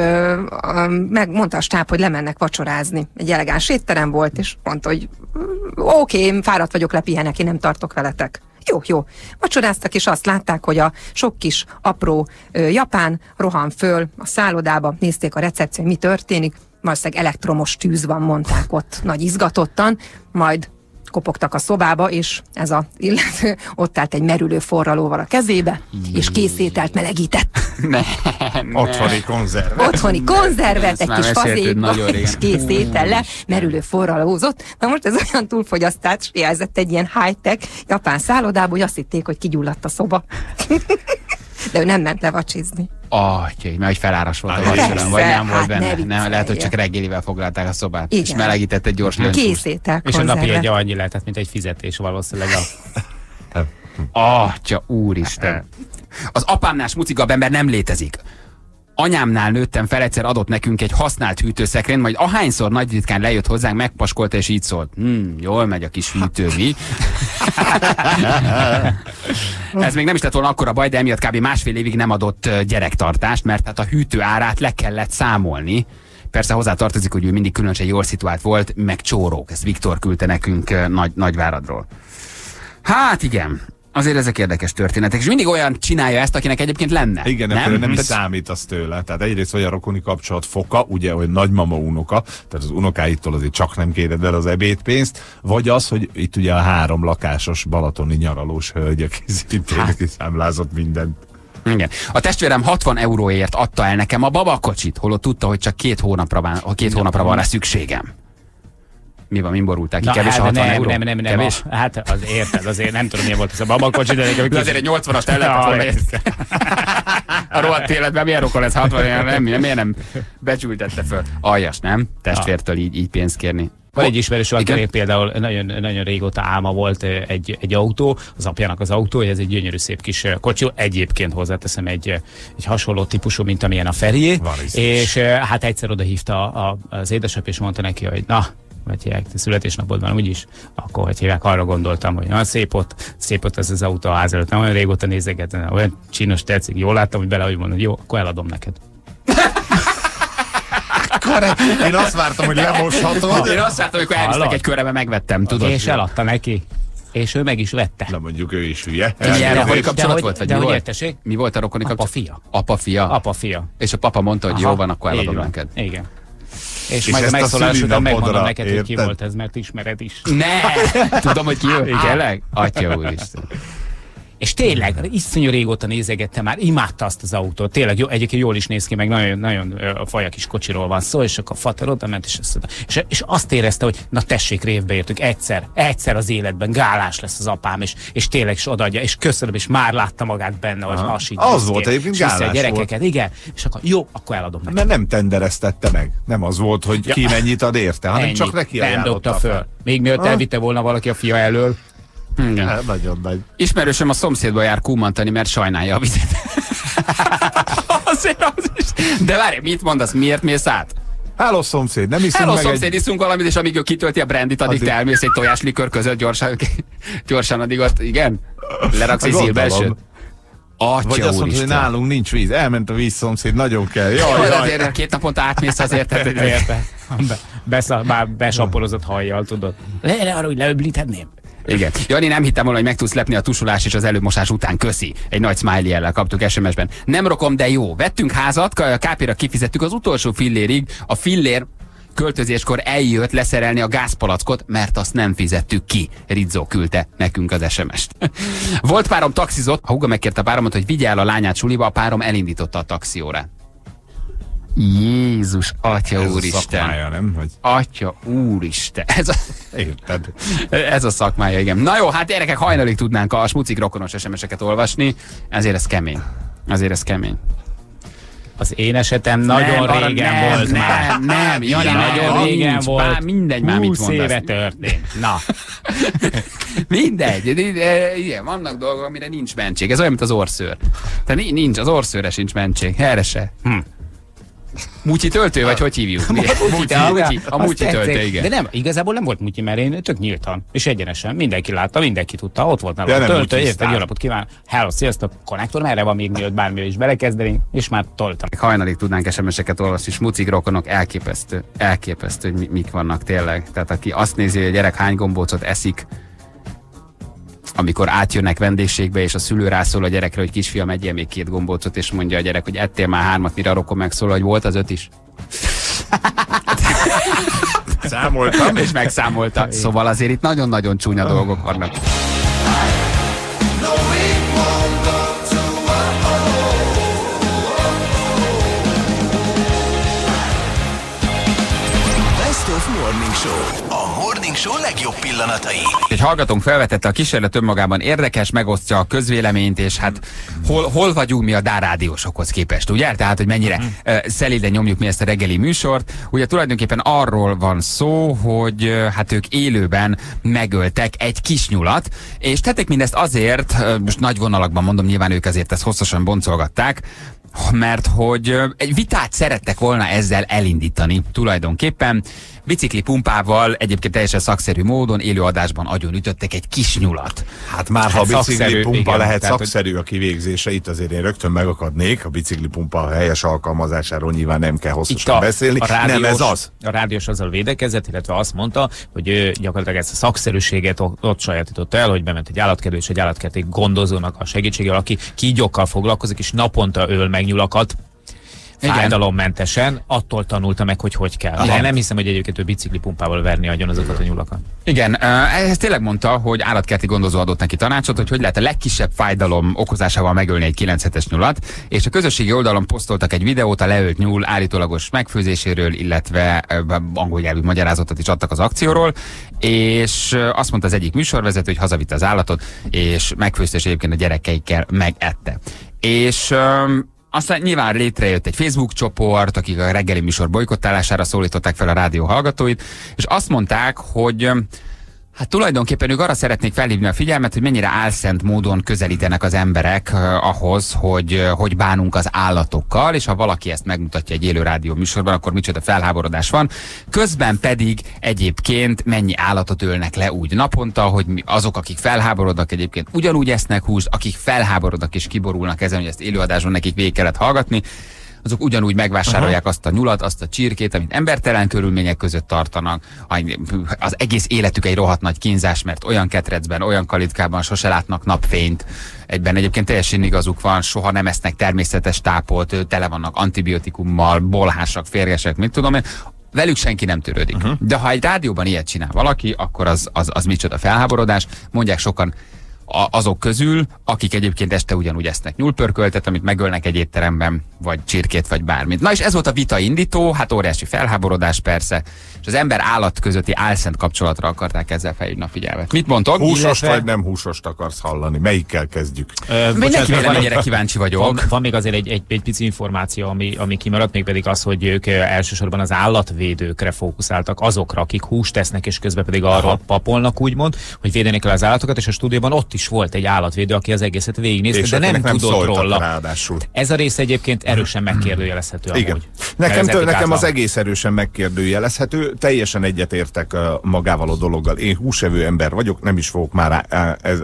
ö, megmondta a stáb, hogy lemennek vacsorázni. Egy elegáns étterem volt, és mondta, hogy "Mm, oké, én fáradt vagyok, lepihenek, én nem tartok veletek. Jó, jó. Vacsoráztak, és azt látták, hogy a sok kis apró ö, japán rohan föl a szállodába, nézték a recepció, mi történik, valószínűleg elektromos tűz van, mondták ott nagy izgatottan, majd kopogtak a szobába, és ez a illető ott állt egy merülő forralóval a kezébe, és készételt melegített. Ne, Otthoni konzerv. Otthoni konzervet, egy kis fazékba, és kész étellel, merülő forralózott. Na most ez olyan túlfogyasztás, jelzett egy ilyen high-tech japán szállodába, hogy azt hitték, hogy kigyulladt a szoba. De ő nem ment levacsizni. Atya, mert hogy feláras volt a Hát vacsora, persze, vagy nem volt hát ne benne. Nem, viccelj. lehet, hogy csak reggelivel foglalták a szobát. És Igen. melegített egy gyors löncsúst. Kész étel És a napi egy annyi lehetett, mint egy fizetés valószínűleg. A... Atya, úristen. Az apámnál smucigabb ember nem létezik. Anyámnál nőttem fel, egyszer adott nekünk egy használt hűtőszekrényt, majd ahányszor nagy ritkán lejött hozzánk, megpaskolta és így szólt. Hmm, jól megy a kis hűtő, mi? Ez még nem is lett volna akkora baj, de emiatt kb. másfél évig nem adott gyerektartást, mert hát a hűtő árát le kellett számolni. Persze hozzá tartozik, hogy ő mindig különösen jól szituált volt, meg csórók. Ezt Viktor küldte nekünk nagy, Nagyváradról. Hát igen, azért ezek érdekes történetek, és mindig olyan csinálja ezt, akinek egyébként lenne. Igen, nem? nem, nem is számít az tőle. Tehát egyrészt vagy a rokoni kapcsolat foka, ugye, hogy nagymama unoka, tehát az unokáitól azért csak nem kéred el az ebédpénzt, vagy az, hogy itt ugye a három lakásos balatoni nyaralós hölgy, aki szintén Hát. kiszámlázott mindent. Igen. A testvérem 60 euróért adta el nekem a babakocsit, holott tudta, hogy csak két hónapra van, két hónapra van rá szükségem. Mi van, mi borultál ki? Kevés hát, 60 nem, euró? nem, nem, nem, Kevés? A, hát az érted, azért nem tudom, milyen volt ez a babakocsi, de nekem azért egy 80-ast el lehetett volna érni. A rohadt életben milyen rokon ez 60 nem, nem, miért nem becsültette föl? Aljas, nem? Testvértől így, így pénzt kérni. Van egy ismerős, akinek például nagyon, nagyon régóta álma volt egy, egy autó, az apjának az autója, ez egy gyönyörű szép kis kocsi, egyébként hozzáteszem egy, egy hasonló típusú, mint amilyen a Ferié, és hát egyszer oda hívta az édesapja, és mondta neki, hogy na, vagy hívják, születésnapod van, úgyis, akkor hogy hívják, arra gondoltam, hogy na, szép ott, szép ott ez az autó a ház előtt, nem olyan régóta nézegetem, olyan csinos tetszik, jól láttam, hogy bele, hogy mondod, jó, akkor eladom neked. Én azt vártam, hogy lemoshatod. Én azt láttam, amikor elvisztek egy körbe, mert megvettem, tudod? és eladta neki. És ő meg is vette. Na mondjuk ő is hülye. De rokoni hogy- kapcsolat de volt? hogy- Vagy de mi hogy volt? Mi volt a rokoni Apa kapcsolat? fia. Apa fia. Apa fia. És a papa mondta, hogy Aha, jó van, akkor eladom neked. Igen. És, És majd a ezt a megszólás után megmondom neked, hogy ki volt ez, mert ismered is. Ne! Tudom, hogy ki ő? Tényleg? Atya úristen. És tényleg, iszonyú régóta nézegette már, imádta azt az autót. Tényleg jó, egyébként jól is néz ki, meg nagyon, nagyon ö, faja kis kocsiról van szó, és akkor a fater oda ment, és, azt, és, és azt érezte, hogy na tessék, révbe értük, egyszer, egyszer az életben gálás lesz az apám, és, és tényleg is odaadja, és köszönöm, és már látta magát benne, hogy hasít. Az volt egyébként, és viszi a gálás gyerekeket, igen, és akkor jó, akkor eladom neki. Mert nem tendereztette meg. Nem az volt, hogy Ja. ki mennyit ad érte, hanem csak neki nem dobta ajánlotta föl. Még mielőtt Ah. elvitte volna valaki a fia elől. Igen. Hát, Nagyon nagy. Ismerősöm a szomszédba jár kúmantani, mert sajnálja a vizet. Azért az is. De várj, mit mondasz, miért mész át? Hello szomszéd, nem iszunk Hello, meg szomszéd, egy... iszunk valamit, és amíg ő kitölti a brandit, addig Addig- te elmész egy tojáslikör között gyorsan, gyorsan addig ott, igen? Leraksz egy zilbelsőt? Atya Vagy azt mondta, hogy nálunk nincs víz. Elment a víz szomszéd, nagyon kell. Jaj, jaj. azért két naponta átmész azért. Érte? Be, beszal, már besaporozott hajjal, tudod. Le, le arra, hogy leöblíthetném. Igen. Jani, nem hittem volna, hogy meg tudsz lepni a tusolás és az előmosás után. Köszi. Egy nagy smiley jellel kaptuk SMS-ben. Nem rokom, de jó. Vettünk házat, K- KP-ra kifizettük az utolsó fillérig. A fillér költözéskor eljött leszerelni a gázpalackot, mert azt nem fizettük ki. Rizzo küldte nekünk az SMS-t. Volt párom taxizott, a húga megkérte a páromat, hogy vigye el a lányát suliba, a párom elindította a taxiórát. Jézus, atya Ez a úristen. szakmája, nem? Hogy Atya úristen. Ez a, érted? ez a szakmája, igen. Na jó, hát gyerekek, hajnalig tudnánk a smucik rokonos SMS-eket olvasni, ezért ez kemény. Azért ez kemény. Az én esetem nagyon arra régen nem, volt nem, már. Nem, Jani, nem, nagyon régen nincs, volt. Bár mindegy, már mit 20 mondasz. éve történt. Na, Mindegy, de- de- igen, vannak dolgok, amire nincs mentség. Ez olyan, mint az orszőr. Tehát ni- nincs, az orszőre sincs mentség. Erre se. Hm. Mutyi töltő, vagy hogy hívjuk? Mutyi, a mutyi, a mutyi töltő, igen. De nem, igazából nem volt mutyi, mert én tök nyíltan, és egyenesen. Mindenki látta, mindenki tudta, ott volt nálam a töltő, érted, jó napot kíván. Hello, sziasztok, konnektor merre van még mielőtt bármilyen is belekezdenénk, és már toltam. hajnalig tudnánk SMS-eket olvasni, smucik rokonok, elképesztő, elképesztő, hogy mi, mik vannak tényleg. Tehát aki azt nézi, hogy a gyerek hány gombócot eszik, amikor átjönnek vendégségbe, és a szülő rászól a gyerekre, hogy kisfiam, egyél még két gombócot, és mondja a gyerek, hogy ettél már hármat, mire a rokon megszól, hogy volt az öt is. Számoltam. És megszámolta. Szóval azért itt nagyon-nagyon csúnya dolgok vannak. Legjobb pillanatai. Egy hallgatónk felvetette a kísérlet önmagában érdekes, megosztja a közvéleményt, és hát hol, hol vagyunk mi a dárádiósokhoz képest, ugye? Tehát, hogy mennyire uh, szeliden nyomjuk mi ezt a reggeli műsort. Ugye tulajdonképpen arról van szó, hogy uh, hát ők élőben megöltek egy kisnyulat, és tették mindezt azért, uh, most nagy vonalakban mondom, nyilván ők azért ezt hosszasan boncolgatták, mert hogy egy vitát szerettek volna ezzel elindítani tulajdonképpen. Bicikli pumpával egyébként teljesen szakszerű módon élőadásban agyon ütöttek egy kis nyulat. Hát már ha a Hát bicikli szakszerű, pumpa igen, lehet tehát, szakszerű a kivégzése, itt azért én rögtön megakadnék. A bicikli pumpa helyes alkalmazásáról nyilván nem kell hosszasan beszélni. nem ez az. A rádiós azzal védekezett, illetve azt mondta, hogy ő gyakorlatilag ezt a szakszerűséget ott sajátította el, hogy bement egy állatkertbe, és egy állatkerti gondozónak a segítségével, aki kígyókkal foglalkozik, és naponta öl meg nyulakat, Igen. fájdalommentesen, attól tanulta meg, hogy hogy kell. De én nem hiszem, hogy egyébként ő bicikli pumpával verni agyon azokat a nyulakat. Igen, ö, ez tényleg mondta, hogy állatkerti gondozó adott neki tanácsot, hogy hogy lehet a legkisebb fájdalom okozásával megölni egy 9 hetes nyulat, és a közösségi oldalon posztoltak egy videót a leölt nyúl állítólagos megfőzéséről, illetve angol nyelvű magyarázatot is adtak az akcióról, és azt mondta az egyik műsorvezető, hogy hazavitte az állatot, és megfőzte, és egyébként a gyerekeikkel megette. És aztán nyilván létrejött egy Facebook csoport, akik a reggeli műsor bolykottálására szólították fel a rádió hallgatóit, és azt mondták, hogy Hát tulajdonképpen ők arra szeretnék felhívni a figyelmet, hogy mennyire álszent módon közelítenek az emberek uh, ahhoz, hogy uh, hogy bánunk az állatokkal, és ha valaki ezt megmutatja egy élő rádió műsorban, akkor micsoda felháborodás van. Közben pedig egyébként mennyi állatot ölnek le úgy naponta, hogy azok, akik felháborodnak egyébként ugyanúgy esznek húst, akik felháborodnak és kiborulnak ezen, hogy ezt élőadáson nekik végig kellett hallgatni, azok ugyanúgy megvásárolják azt a nyulat, azt a csirkét, amit embertelen körülmények között tartanak. Az egész életük egy rohadt nagy kínzás, mert olyan ketrecben, olyan kalitkában sose látnak napfényt. Egyben egyébként teljesen igazuk van, soha nem esznek természetes tápot, ö, tele vannak antibiotikummal, bolhásak, férgesek, mit tudom én. Velük senki nem törődik. Uh-huh. De ha egy rádióban ilyet csinál valaki, akkor az, az, az micsoda felháborodás. Mondják sokan, a, azok közül, akik egyébként este ugyanúgy esznek nyúlpörköltet, amit megölnek egy étteremben, vagy csirkét, vagy bármit. Na és ez volt a vita indító, hát óriási felháborodás persze, és az ember állat közötti álszent kapcsolatra akarták ezzel felhívni a figyelmet. Mit mondtok? Húsos Illetve- vagy nem húsost akarsz hallani? Melyikkel kezdjük? Ö, Mindenki van- véleményére kíváncsi vagyok. Van, van még azért egy, egy, egy pici információ, ami, ami kimaradt, még pedig az, hogy ők elsősorban az állatvédőkre fókuszáltak, azokra, akik húst tesznek, és közben pedig arról papolnak, úgymond, hogy védeni kell az állatokat, és a stúdióban ott is volt egy állatvédő, aki az egészet végignézte, És de nem nem tudott róla. Ráadásul. Ez a rész egyébként erősen megkérdőjelezhető Igen. amúgy. Nekem, tő, nekem az egész erősen megkérdőjelezhető, teljesen egyetértek magával a dologgal. Én húsevő ember vagyok, nem is fogok már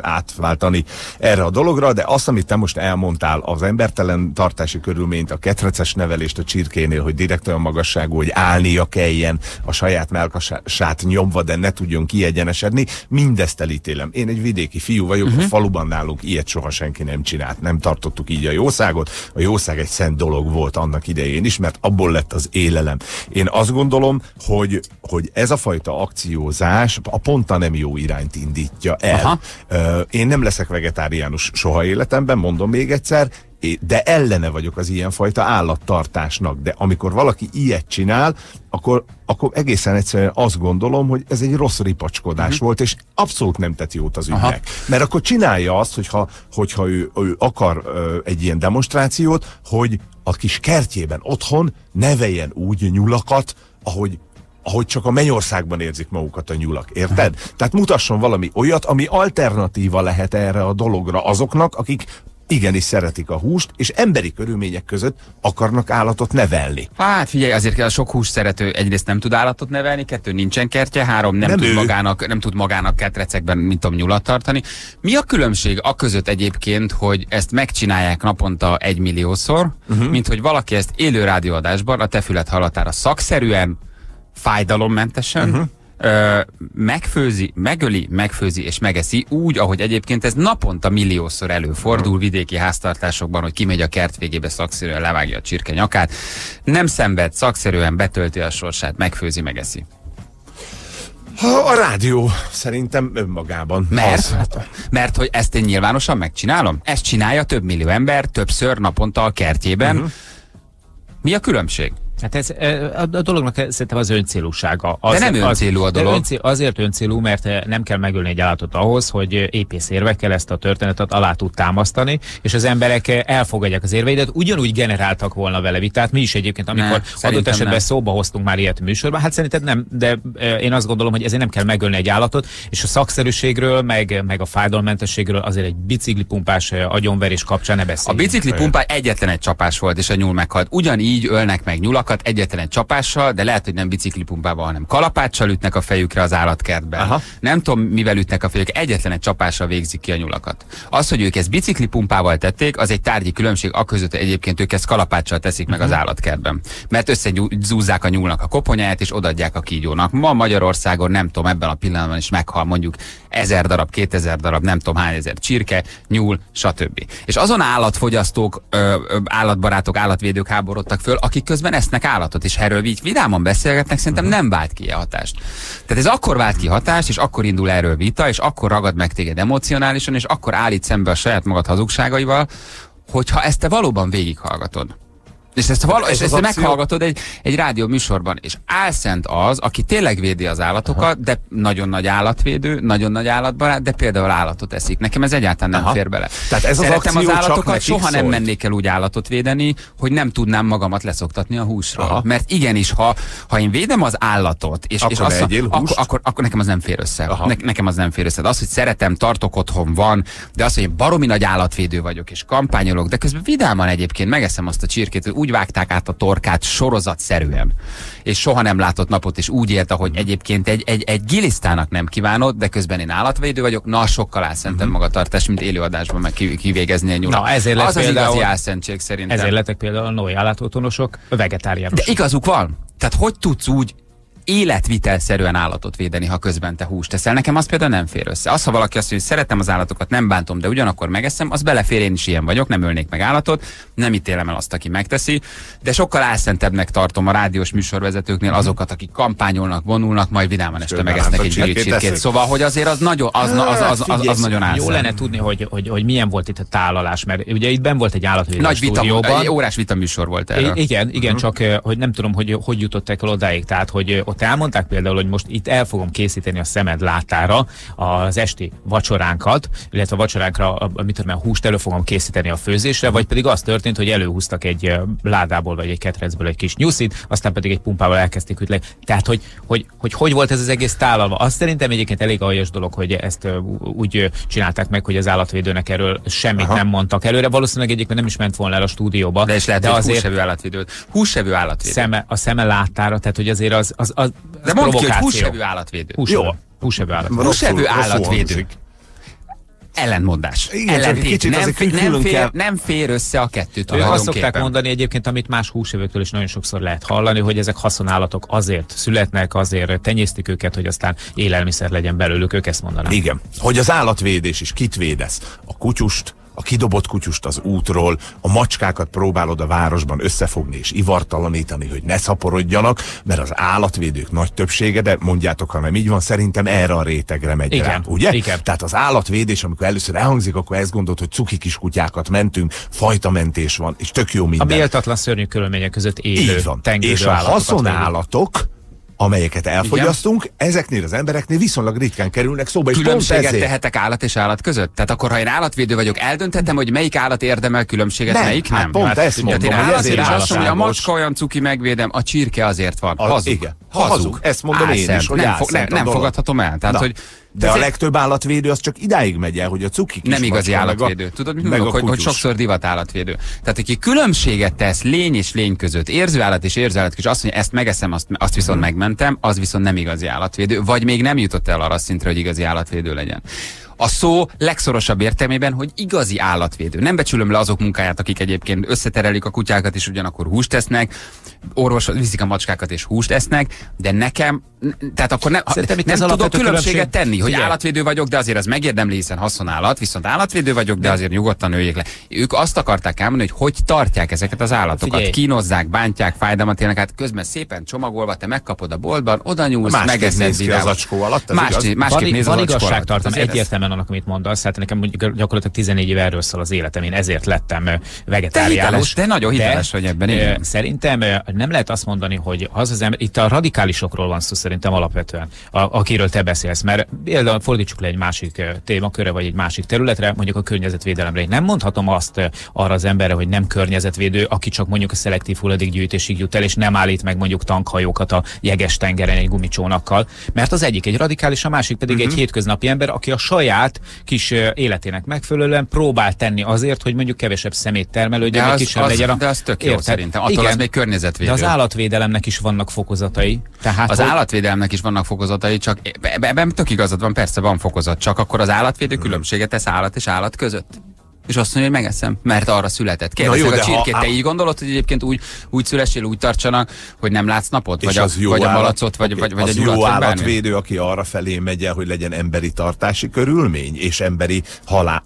átváltani erre a dologra, de azt, amit te most elmondtál, az embertelen tartási körülményt, a ketreces nevelést a csirkénél, hogy direkt olyan magasságú, hogy állnia kelljen a saját melkasát nyomva, de ne tudjon kiegyenesedni, mindezt elítélem. Én egy vidéki fiú vagyok, uh-huh. a faluban nálunk ilyet soha senki nem csinált. Nem tartottuk így a jószágot. A jószág egy szent dolog volt annak idején is, mert abból lett az élelem. Én azt gondolom, hogy, hogy ez a fajta akciózás a pont a nem jó irányt indítja el. Aha. Én nem leszek vegetáriánus soha életemben, mondom még egyszer, de ellene vagyok az ilyenfajta állattartásnak. De amikor valaki ilyet csinál, akkor, akkor egészen egyszerűen azt gondolom, hogy ez egy rossz ripacskodás uh-huh. volt, és abszolút nem tett jót az Aha. ügynek. Mert akkor csinálja azt, hogyha, hogyha ő, ő akar ö, egy ilyen demonstrációt, hogy a kis kertjében otthon neveljen úgy nyulakat, ahogy ahogy csak a mennyországban érzik magukat a nyulak, érted? Tehát mutasson valami olyat, ami alternatíva lehet erre a dologra azoknak, akik igenis szeretik a húst, és emberi körülmények között akarnak állatot nevelni. Hát figyelj, azért kell a sok hús szerető egyrészt nem tud állatot nevelni, kettő nincsen kertje, három nem, Nem tud ő. magának, nem tud magának ketrecekben, mint tudom, nyulat tartani. Mi a különbség a között egyébként, hogy ezt megcsinálják naponta egy milliószor, uh-huh. mint hogy valaki ezt élő rádióadásban a te fület hallatára szakszerűen, fájdalommentesen, uh-huh. Ö, megfőzi, megöli, megfőzi és megeszi úgy, ahogy egyébként ez naponta milliószor előfordul vidéki háztartásokban, hogy kimegy a kert végébe szakszerűen levágja a csirke nyakát, nem szenved, szakszerűen betölti a sorsát, megfőzi, megeszi. A rádió szerintem önmagában. Mert, Az. mert hogy ezt én nyilvánosan megcsinálom? Ezt csinálja több millió ember többször naponta a kertjében. Uh-huh. Mi a különbség? Hát ez, a, a dolognak szerintem az öncélúsága. Az, De nem öncélú a dolog. Öncél, azért öncélú, mert nem kell megölni egy állatot ahhoz, hogy épész érvekkel ezt a történetet alá tud támasztani, és az emberek elfogadják az érveidet, ugyanúgy generáltak volna vele vitát. Mi is egyébként, amikor Ne, adott esetben nem. szóba hoztunk már ilyet műsorban, hát szerinted nem, de én azt gondolom, hogy ezért nem kell megölni egy állatot, és a szakszerűségről, meg, meg a fájdalommentességről azért egy biciklipumpás agyonverés kapcsán ne A beszéljünk. bicikli pumpa egyetlen egy csapás volt, és a nyúl meghalt. Ugyanígy ölnek meg nyulakat egyetlen egy csapással, de lehet, hogy nem bicikli pumpával, hanem kalapáccsal ütnek a fejükre az állatkertben. Aha. Nem tudom, mivel ütnek a fejükre, egyetlen egy csapással végzik ki a nyulakat. Az, hogy ők ezt bicikli pumpával tették, az egy tárgyi különbség, aközött hogy egyébként ők ezt kalapáccsal teszik meg az állatkertben. Mert összezúzzák a nyúlnak a koponyáját, és odadják a kígyónak. Ma Magyarországon nem tudom, ebben a pillanatban is meghal mondjuk ezer darab, kétezer darab, nem tudom hány ezer csirke, nyúl, stb. És azon állatfogyasztók, állatbarátok, állatvédők háborodtak föl, akik közben esznek állatot, és erről így vidáman beszélgetnek, szerintem nem vált ki ilyen hatást. Tehát ez akkor vált ki hatást, és akkor indul erről vita, és akkor ragad meg téged emocionálisan, és akkor állít szembe a saját magad hazugságaival, hogyha ezt te valóban végighallgatod. És ezt, val- Ez és az ezt akció- meghallgatod egy, egy rádió műsorban, és álszent az, aki tényleg védi az állatokat, Aha. de nagyon nagy állatvédő, nagyon nagy állatbarát, de például állatot eszik. Nekem ez egyáltalán nem Aha. fér bele. Tehát ez az Szeretem az csak állatokat, soha nem mennék el úgy állatot védeni, hogy nem tudnám magamat leszoktatni a húsról. Aha. Mert igenis, ha, ha én védem az állatot, és, Akkor és azt, akkor, akkor, akkor nekem az nem fér össze. Aha. Ne, nekem az nem fér össze. De az, hogy szeretem, tartok otthon van, de az, hogy én baromi nagy állatvédő vagyok, és kampányolok, de közben vidáman egyébként megeszem azt a csirkét, hogy úgy vágták át a torkát sorozatszerűen, és soha nem látott napot, és úgy élt, ahogy egyébként egy, egy, egy gilisztának nem kívánod, de közben én állatvédő vagyok, na sokkal álszentem magatartás, mint élőadásban meg ki- kivégezni egy nyulat. Na, ezért lett az az például- igazi álszentség szerintem. Ezért lettek például a Noé állatotthonosok vegetáriánusok. De igazuk van. Tehát hogy tudsz úgy életvitelszerűen állatot védeni, ha közben te húst teszel. Nekem az például nem fér össze. Az, ha valaki azt mondja, hogy szeretem az állatokat, nem bántom, de ugyanakkor megeszem, az belefér, én is ilyen vagyok, nem ölnék meg állatot, nem ítélem el azt, aki megteszi, de sokkal álszentebbnek tartom a rádiós műsorvezetőknél azokat, akik kampányolnak, vonulnak, majd vidáman este megesznek egy csirkét. Szóval, hogy azért az nagyon, az, az, az, az, az, az nagyon Jó álszent. lenne tudni, hogy, hogy, hogy milyen volt itt a tálalás, mert ugye itt ben volt egy állatvédő Nagy vita, órás vita műsor volt erről. I- igen, igen, csak eh, hogy nem tudom, hogy hogy jutottak el odáig, tehát hogy ott elmondták például, hogy most itt el fogom készíteni a szemed látára az esti vacsoránkat, illetve a vacsoránkra, a, mit tudom, a húst elő fogom készíteni a főzésre, vagy pedig az történt, hogy előhúztak egy ládából vagy egy ketrecből egy kis nyuszit, aztán pedig egy pumpával elkezdték ütni. Tehát, hogy hogy, hogy hogy volt ez az egész tálalva. Azt szerintem egyébként elég aljas dolog, hogy ezt úgy csinálták meg, hogy az állatvédőnek erről semmit Aha. nem mondtak előre. Valószínűleg egyébként nem is ment volna el a stúdióba. De is lehet, de hogy azért húsevő állatvédő. Húsevő állatvédő. szeme, a szeme láttára, tehát hogy azért az, az, az, De az mondd ki, hogy húsevő állatvédő. Húsevő. Jó. Húsevő állatvédő. Húsevő Rosszul- állatvédő. Ellentmondás. Igen, Ellentét. kicsit nem, fér, nem, fér, kell- nem fér össze a kettő Ők azt szokták mondani egyébként, amit más húsevőktől is nagyon sokszor lehet hallani, hogy ezek haszonállatok azért születnek, azért tenyésztik őket, hogy aztán élelmiszer legyen belőlük, ők ezt mondanak. Igen, hogy az állatvédés is kit védesz? A kutyust, a kidobott kutyust az útról, a macskákat próbálod a városban összefogni és ivartalanítani, hogy ne szaporodjanak, mert az állatvédők nagy többsége, de mondjátok, ha nem így van, szerintem erre a rétegre megy Igen, rá, ugye? igen. Tehát az állatvédés, amikor először elhangzik, akkor ezt gondolt, hogy cuki kis kutyákat mentünk, fajtamentés van, és tök jó A minden. méltatlan szörnyű körülmények között élő, Így van. És a haszonállatok, amelyeket elfogyasztunk, ezeknél az embereknél viszonylag ritkán kerülnek szóba, és Különbséget ezért. tehetek állat és állat között? Tehát akkor, ha én állatvédő vagyok, eldönthetem, hogy melyik állat érdemel különbséget, Nem, melyik hát nem? pont ezt én mondom, hogy állatvédő, ezért és azt mondom, hogy a macska olyan cuki, megvédem, a csirke azért van. A- Hazug. igen. Hazug. Ezt mondom én is, Álszent. hogy nem, álszent nem, nem fogadhatom el. Tehát, Na, hogy de a legtöbb állatvédő az csak idáig megy el, hogy a cuki kis nem igazi meg a- állatvédő. Tudod, mit mondok, hogy, hogy sokszor divat állatvédő. Tehát, aki különbséget tesz lény és lény között, érző állat és érző állat, és azt mondja, ezt megeszem, azt, azt viszont Mhm. megmentem, az viszont nem igazi állatvédő, vagy még nem jutott el arra szintre, hogy igazi állatvédő legyen. A szó legszorosabb értelmében, hogy igazi állatvédő. Nem becsülöm le azok munkáját, akik egyébként összeterelik a kutyákat, és ugyanakkor húst tesznek, orvoshoz viszik a macskákat és húst esznek, de nekem, tehát akkor ne, Szerintem itt nem az tudok különbséget különbség- tenni, hogy Figyelj. állatvédő vagyok, de azért az megérdemli, hiszen haszonállat, viszont állatvédő vagyok, de azért nyugodtan nőjék le. Ők azt akarták elmondani, hogy hogy tartják ezeket az állatokat. Figyelj. Kínozzák, bántják, fájdalmat élnek, hát közben szépen csomagolva, te megkapod a boltban, oda nyúlsz, megeszed az acskó alatt, ez Más, igaz? másképp van, néz van az igazságtartalom egyértelműen annak, amit mondasz. Hát nekem mondjuk gyakorlatilag 14 éve erről szól az életem. Én ezért lettem Te vegetáriánus. hiteles, te nagyon hiteles vagy ebben, igen. Szerintem nem lehet azt mondani, hogy az az ember, itt a radikálisokról van szó szerintem alapvetően, a, akiről te beszélsz, mert például fordítsuk le egy másik témakörre, vagy egy másik területre, mondjuk a környezetvédelemre. Én nem mondhatom azt arra az emberre, hogy nem környezetvédő, aki csak mondjuk a szelektív hulladékgyűjtésig jut el, és nem állít meg mondjuk tankhajókat a jeges tengeren egy gumicsónakkal, mert az egyik egy radikális, a másik pedig Mhm. egy hétköznapi ember, aki a saját kis ö, életének megfelelően próbál tenni azért, hogy mondjuk kevesebb szemét termelődjön, az, kisebb az, legyen a... de az tök jó Érted? szerintem. Attól Igen, az még környezetvédő. de az állatvédelemnek is vannak fokozatai. Tehát Az hogy- állatvédelemnek is vannak fokozatai, csak e- e- ebben tök igazad van, persze van fokozat, csak akkor az állatvédő különbséget tesz állat és állat között. És azt mondja, hogy megeszem, mert arra született. Meg a de ha- csirkét, te így gondolod, hogy egyébként úgy, úgy szülessél, úgy tartsanak, hogy nem látsz napot? Vagy a, az jó vagy a állat- malacot, vagy, vagy, vagy az a nyulat, jó állatvédő, aki arra felé megy el, hogy legyen emberi tartási körülmény, és emberi halál,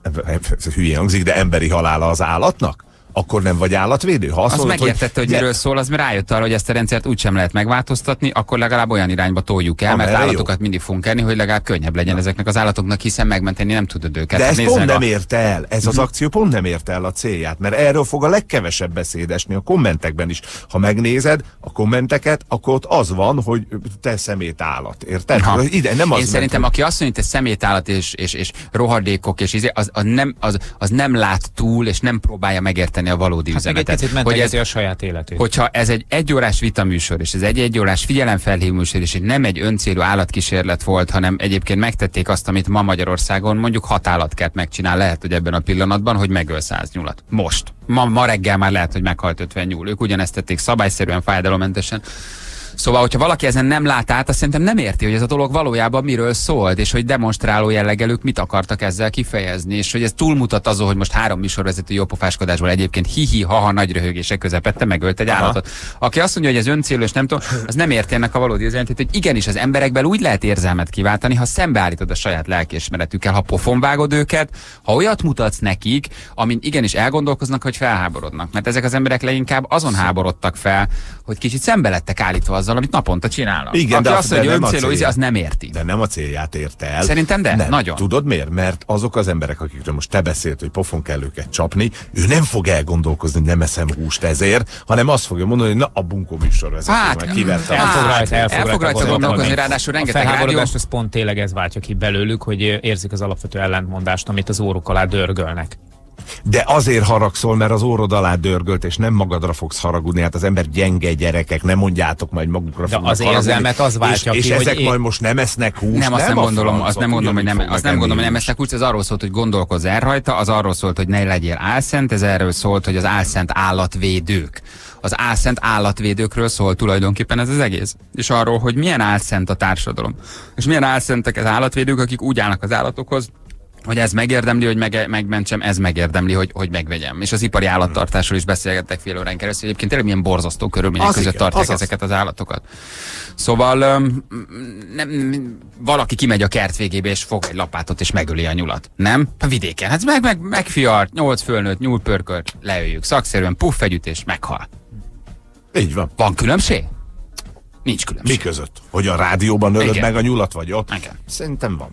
hülye hangzik, de emberi halála az állatnak? Akkor nem vagy állatvédő? Ha azt, Azt mondod, megértette, hogy, de- miről szól, az rájött arra, hogy ezt a rendszert úgysem lehet megváltoztatni, akkor legalább olyan irányba toljuk el, mert Amerre jó. állatokat mindig fogunk enni, hogy legalább könnyebb legyen ezeknek az állatoknak, hiszen megmenteni nem tudod őket. De Hát ez pont meg nem a- érte el, ez az akció pont nem érte el a célját, mert erről fog a legkevesebb beszédesni a kommentekben is. Ha megnézed a kommenteket, akkor ott az van, hogy te szemét állat, érted? Ha. Ide nem az Én szerintem, hogy- aki azt mondja, hogy te szemétállat és, és, és rohadékok, és izé, az, az, nem, az, az nem lát túl, és nem próbálja megérteni a valódi Hát egy üzenetet. picit hogy ez, a saját életét. hogyha ez egy egyórás vitaműsor, és ez egy egyórás figyelemfelhívó műsor, és egy nem egy öncélú állatkísérlet volt, hanem egyébként megtették azt, amit ma Magyarországon mondjuk hat állatkert megcsinál, lehet, hogy ebben a pillanatban, hogy megöl száz nyulat. Most. Ma, ma reggel már lehet, hogy meghalt 50 nyúl. Ők ugyanezt tették szabályszerűen, fájdalommentesen. Szóval, hogyha valaki ezen nem lát át, azt szerintem nem érti, hogy ez a dolog valójában miről szólt, és hogy demonstráló jelleggel ők mit akartak ezzel kifejezni, és hogy ez túlmutat azon, hogy most három műsorvezető jópofáskodásból egyébként hihi, haha, nagy röhögések közepette megölt egy állatot. Aki azt mondja, hogy ez öncélú, és nem tudom, az nem érti ennek a valódi üzenetét, hogy igenis az emberekben úgy lehet érzelmet kiváltani, ha szembeállítod a saját lelkiismeretükkel, ha pofon vágod őket, ha olyat mutatsz nekik, amin igenis elgondolkoznak, hogy felháborodnak. Mert ezek az emberek leginkább azon háborodtak fel, hogy kicsit szembe lettek állítva azzal, azzal, amit naponta csinálnak. Igen, Aki de azt mondja, nem a öncélú, az nem érti. De nem a célját érte el. Szerintem de, nem. nagyon. Tudod miért? Mert azok az emberek, akikről most te beszélt, hogy pofon kell őket csapni, ő nem fog elgondolkozni, hogy nem eszem húst ezért, hanem azt fogja mondani, hogy na a bunkó műsor vezető, Hát, kiverte. El fog Hát, rajta, el fog el fog rajta gondolkozni, ráadásul A rengeteg rádió. felháborodást az pont tényleg ez váltja ki belőlük, hogy érzik az alapvető ellentmondást, amit az óruk alá dörgölnek. De azért haragszol, mert az órod alá dörgölt, és nem magadra fogsz haragudni. Hát az ember gyenge gyerekek, nem mondjátok majd magukra De az haragudni. érzelmet az váltja és, ki, és hogy ezek én- majd most nem esznek húst. Nem, azt nem, a gondolom, azt nem gondolom, hogy nem, azt nem gondolom, hogy nem esznek úgy, ez arról szólt, hogy gondolkozz el rajta, az arról szólt, hogy ne legyél álszent, ez erről szólt, hogy az álszent állatvédők. Az álszent állatvédőkről szól tulajdonképpen ez az egész. És arról, hogy milyen álszent a társadalom. És milyen álszentek az állatvédők, akik úgy állnak az állatokhoz, hogy ez megérdemli, hogy meg, megmentsem, ez megérdemli, hogy, hogy megvegyem. És az ipari állattartásról is beszélgettek fél órán keresztül. Egyébként tényleg milyen borzasztó körülmények Az között igen, tartják az ezeket az állatokat. Szóval nem, valaki kimegy a kert végébe, és fog egy lapátot, és megöli a nyulat. Nem? A vidéken. Hát meg, meg, megfiart, nyolc fölnőtt, nyúlpörkölt, leöljük. Szakszerűen puff együtt, és meghal. Így van. Van különbség? Nincs különbség. Mi között? Hogy a rádióban ölöd Igen. meg a nyulat, vagy ott? Igen. Szerintem van.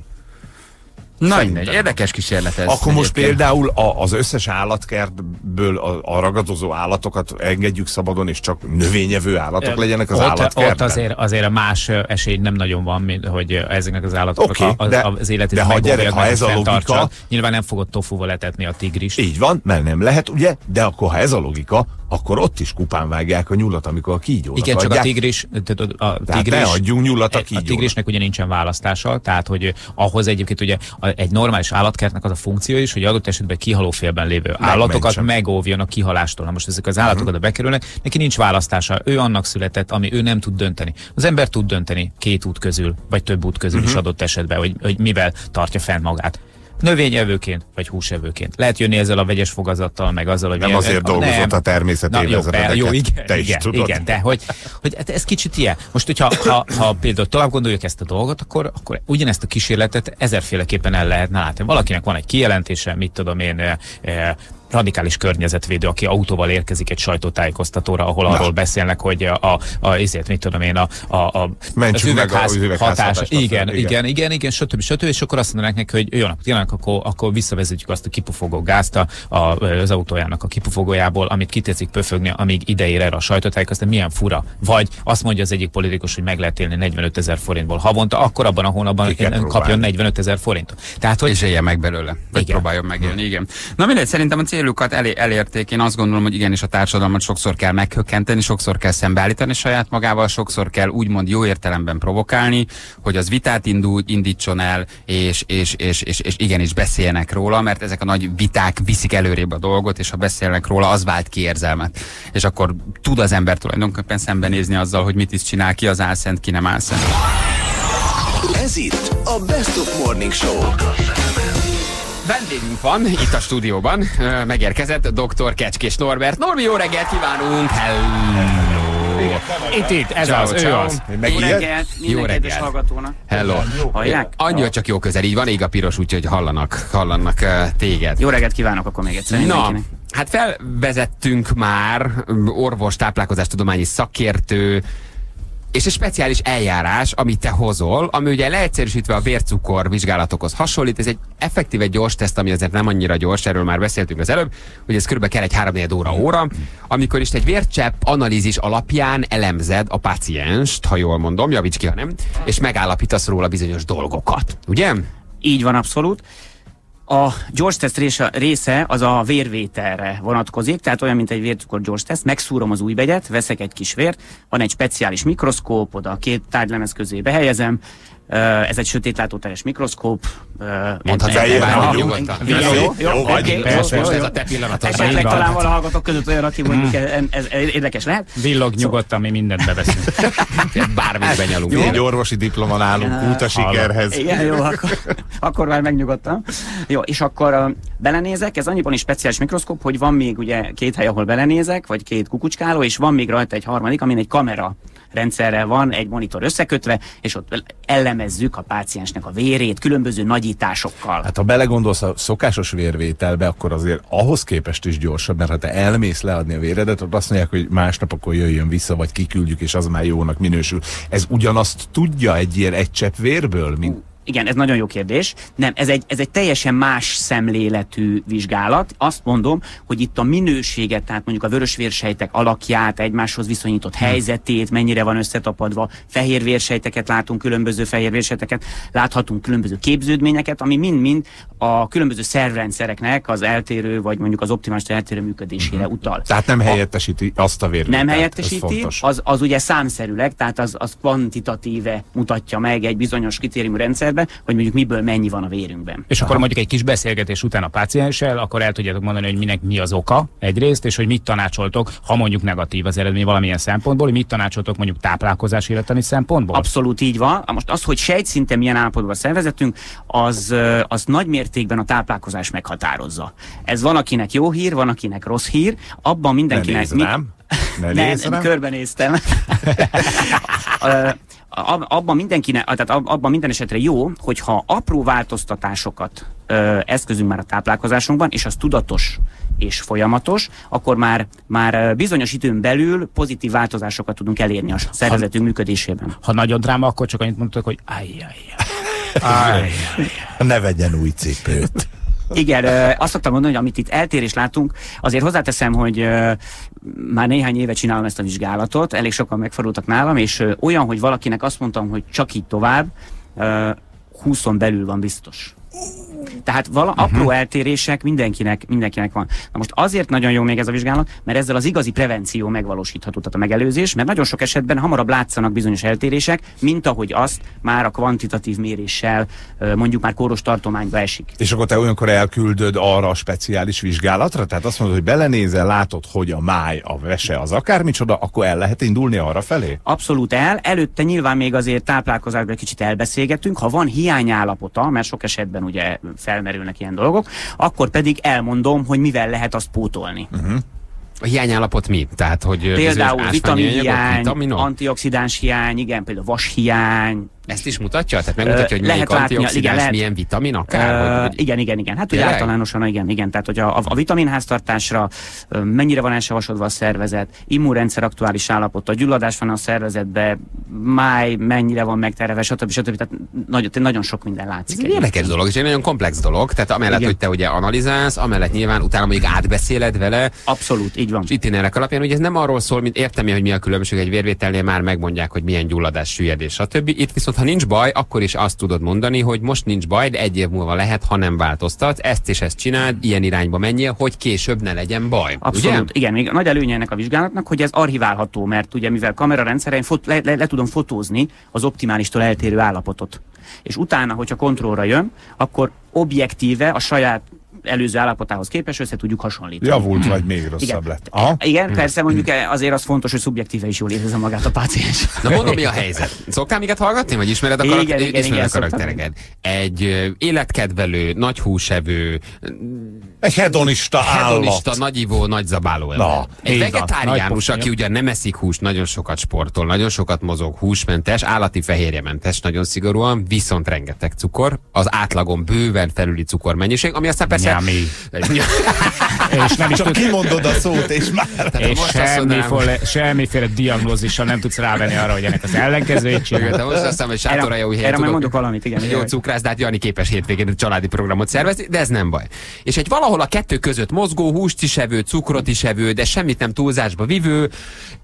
Na mindegy, érdekes kísérlet ez. Akkor most egyébként. például a, az összes állatkertből a, a ragadozó állatokat engedjük szabadon, és csak növényevő állatok legyenek az ott, állatkertben. ott azért, azért a más esély nem nagyon van, mint hogy ezeknek az állatoknak az, de- az életét de ha gyerek, ha ez a logika- Nyilván nem fogod tofuval etetni a tigris. Így van, mert nem lehet, ugye? De akkor, ha ez a logika, akkor ott is kupán vágják a nyulat, amikor a kígyónak Igen, csak a adják. tigris, tudod, a Tehát tigris, ne adjunk nyulat a a kígyónak. tigrisnek ugye nincsen választása, tehát hogy ahhoz egyébként ugye a- egy normális állatkertnek az a funkció is, hogy adott esetben kihalófélben lévő állatokat megóvjon a kihalástól. Na most ezek az állatok Mhm. oda bekerülnek, neki nincs választása, ő annak született, ami ő nem tud dönteni. Az ember tud dönteni két út közül, vagy több út közül Mhm. is adott esetben, hogy, hogy mivel tartja fenn magát. Növényevőként, vagy húsevőként. Lehet jönni ezzel a vegyes fogazattal, meg azzal, hogy Nem milyen- azért dolgozott a természetével Na, jó, be, jó, igen, Te is igen, tudod. igen, de hogy, hogy hát ez kicsit ilyen. Most, hogyha ha, ha például tovább gondoljuk ezt a dolgot, akkor, akkor ugyanezt a kísérletet ezerféleképpen el lehetne látni. Valakinek van egy kijelentése, mit tudom én, eh, eh, radikális környezetvédő, aki autóval érkezik egy sajtótájékoztatóra, ahol arról beszélnek, hogy a, a, a ezért, mit tudom én, a, a, a Mentsük az meg üvegház, az üvegház hatás, igen, igen. igen, igen, igen, stb. stb. És akkor azt mondanák neki, hogy jó napot kívánok, akkor, akkor visszavezetjük azt a kipufogó gázt a, a, az autójának a kipufogójából, amit kitetszik pöfögni, amíg ideér erre a sajtótájékoztató, milyen fura. Vagy azt mondja az egyik politikus, hogy meg lehet élni 45 ezer forintból havonta, akkor abban a hónapban kapjon próbálni. 45 ezer forintot. Tehát, hogy És éljen meg belőle. Vagy Igen. próbáljon megélni, igen. Na mindegy, szerintem a célukat elé, elérték. Én azt gondolom, hogy igenis a társadalmat sokszor kell meghökkenteni, sokszor kell szembeállítani saját magával, sokszor kell úgymond jó értelemben provokálni, hogy az vitát indul, indítson el, és, és, és, és, és igenis beszéljenek róla, mert ezek a nagy viták viszik előrébb a dolgot, és ha beszélnek róla, az vált ki érzelmet. És akkor tud az ember tulajdonképpen szembenézni azzal, hogy mit is csinál, ki az álszent, ki nem álszent. Ez itt a Best of Morning Show. Vendégünk van itt a stúdióban, megérkezett dr. Kecskés Norbert. Norbi, jó reggelt kívánunk! Hello! itt, itt, ez Ciao, az, ő ciao. az. Jó reggelt, minden Jó kedves reggelt. hallgatónak. Hello! Hallják? Annyira csak jó közel, így van, ég a piros, úgyhogy hallanak, hallanak uh, téged. Jó reggelt kívánok akkor még egyszer Na, hát felvezettünk már orvos, táplálkozástudományi szakértő, és egy speciális eljárás, amit te hozol, ami ugye leegyszerűsítve a vércukor vizsgálatokhoz hasonlít, ez egy effektív egy gyors teszt, ami azért nem annyira gyors, erről már beszéltünk az előbb, hogy ez körülbelül kell egy 3 óra óra, amikor is egy vércsepp analízis alapján elemzed a pacienst, ha jól mondom, javíts ki, ha nem, és megállapítasz róla bizonyos dolgokat, ugye? Így van abszolút. A gyors teszt része, az a vérvételre vonatkozik, tehát olyan, mint egy vércukor gyors teszt. Megszúrom az újbegyet, veszek egy kis vért, van egy speciális mikroszkóp, oda a két tárgylemez közé behelyezem, Ö, ez egy sötétlátóteres mikroszkóp. Mondhatsz egy- el, egy- bármi egy- nyugodtan. Jó, jó, jó, Jó vagy, jó, persze, jó, Most jó. ez a te pillanatod. Esetleg talán vala hallgatók között olyan, aki mondjuk ez, ez, ez érdekes lehet. Villog nyugodtan, mi mindent beveszünk. Bármit benyalunk. Mi egy orvosi diploma nálunk, út a sikerhez. Igen, jó, akkor, akkor már megnyugodtam. Jó, és akkor belenézek, ez annyiban is speciális mikroszkóp, hogy van még ugye két hely, ahol belenézek, vagy két kukucskáló, és van még rajta egy harmadik, amin egy kamera rendszerrel van egy monitor összekötve, és ott elemezzük a páciensnek a vérét különböző nagyításokkal. Hát ha belegondolsz a szokásos vérvételbe, akkor azért ahhoz képest is gyorsabb, mert ha te elmész leadni a véredet, ott azt mondják, hogy másnap akkor jöjjön vissza, vagy kiküldjük, és az már jónak minősül. Ez ugyanazt tudja egy ilyen egy csepp vérből, mint Igen, ez nagyon jó kérdés. Nem, ez egy, ez egy teljesen más szemléletű vizsgálat. Azt mondom, hogy itt a minőséget, tehát mondjuk a vörösvérsejtek alakját, egymáshoz viszonyított helyzetét, mennyire van összetapadva, fehérvérsejteket látunk, különböző fehérvérsejteket, láthatunk különböző képződményeket, ami mind-mind a különböző szervrendszereknek az eltérő, vagy mondjuk az optimális eltérő működésére utal. Tehát nem helyettesíti azt a vérvételt. Nem helyettesíti, fontos. az, az ugye számszerűleg, tehát az, az kvantitatíve mutatja meg egy bizonyos kritériumú rendszerben, hogy mondjuk miből mennyi van a vérünkben. És akkor mondjuk egy kis beszélgetés után a pácienssel, akkor el tudjátok mondani, hogy minek mi az oka egyrészt, és hogy mit tanácsoltok, ha mondjuk negatív az eredmény valamilyen szempontból, hogy mit tanácsoltok mondjuk táplálkozás életani szempontból. Abszolút így van. Most az, hogy sejtszinten milyen állapotban a szervezetünk, az, az nagy mértékben a táplálkozás meghatározza. Ez van, akinek jó hír, van, akinek rossz hír. Abban Ne mindenkinek... Ne nem, nézd nem, rám. körbenéztem. Abban mindenkinek, tehát ab- abban minden esetre jó, hogyha apró változtatásokat ö, eszközünk már a táplálkozásunkban, és az tudatos és folyamatos, akkor már, már bizonyos időn belül pozitív változásokat tudunk elérni a szervezetünk működésében. Ha nagyon dráma, akkor csak annyit mondtok, hogy ajjaj. Ajj. Ne vegyen új cipőt. Igen, azt szoktam mondani, hogy amit itt eltérés látunk, azért hozzáteszem, hogy már néhány éve csinálom ezt a vizsgálatot, elég sokan megfordultak nálam, és olyan, hogy valakinek azt mondtam, hogy csak így tovább, ö, 20-on belül van biztos. Tehát vala, Mhm. apró eltérések mindenkinek, mindenkinek van. Na most azért nagyon jó még ez a vizsgálat, mert ezzel az igazi prevenció megvalósítható, tehát a megelőzés, mert nagyon sok esetben hamarabb látszanak bizonyos eltérések, mint ahogy azt már a kvantitatív méréssel mondjuk már kóros tartományba esik. És akkor te olyankor elküldöd arra a speciális vizsgálatra? Tehát azt mondod, hogy belenézel, látod, hogy a máj, a vese az akármicsoda, akkor el lehet indulni arra felé? Abszolút el. Előtte nyilván még azért táplálkozásban kicsit elbeszélgetünk. Ha van hiányállapota, mert sok esetben ugye felmerülnek ilyen dolgok, akkor pedig elmondom, hogy mivel lehet azt pótolni. Uh-huh. A hiányállapot mi? Tehát, hogy Például vitaminhiány, anyagok, vitaminok? antioxidáns hiány, igen, például vashiány. Ezt is mutatja? Tehát megmutatja, hogy melyik lehet látni, antioxidáns, igen, lehet. milyen vitamin akár? Ö, vagy, igen, igen, igen. Hát ugye Tényleg? általánosan, igen, igen. Tehát, hogy a, a, vitaminháztartásra mennyire van elsavasodva a szervezet, immunrendszer aktuális állapota, gyulladás van a szervezetbe, máj mennyire van megterelve, stb. stb. Tehát nagyon, nagyon sok minden látszik. Ez egy érdekes dolog, és egy nagyon komplex dolog. Tehát amellett, Igen. hogy te ugye analizálsz, amellett nyilván utána mondjuk átbeszéled vele. Abszolút, így van. És itinerek alapján, ugye ez nem arról szól, mint értem én, hogy mi a különbség egy vérvételnél, már megmondják, hogy milyen gyulladás, süllyedés, stb. Itt viszont, ha nincs baj, akkor is azt tudod mondani, hogy most nincs baj, de egy év múlva lehet, ha nem változtat, ezt és ezt csináld, ilyen irányba menjél, hogy később ne legyen baj. Abszolút, Ugye? igen, még nagy előnye ennek a vizsgálatnak, hogy ez archiválható, mert ugye mivel kamerarendszeren fot, le, le, le tudom fotózni az optimálistól eltérő állapotot. És utána, hogyha kontrollra jön, akkor objektíve a saját előző állapotához képest össze tudjuk hasonlítani. Javult, vagy még rosszabb Igen. lett. Aha. Igen, persze mondjuk eh, azért az fontos, hogy szubjektíve is jól érezze magát a páciens. Na mondom, mi a helyzet? Szoktál minket hallgatni, vagy ismered a, Igen, karakter- igen, ismered igen, a karaktereket? Egy életkedvelő, nagy húsevő, Egy hedonista hedonista, állat. nagyivó, nagy zabáló ember. Na, Egy vegetáriánus, aki ugye nem eszik húst, nagyon sokat sportol, nagyon sokat mozog, húsmentes, állati fehérjementes, nagyon szigorúan, viszont rengeteg cukor, az átlagon bőven felüli cukormennyiség, ami aztán persze... Miami. És nem is Csak tud, kimondod a szót, és már... és semmiféle, semmiféle diagnózissal nem tudsz rávenni arra, hogy ennek az ellenkezőjét csinálja. De most azt hiszem, hogy sátorra új erre majd mondok valamit, igen. Jó cukrász, de hát Jani képes hétvégén egy családi programot szervezni, de ez nem baj. És egy valahol a kettő között mozgó, húst is evő, cukrot is evő, de semmit nem túlzásba vivő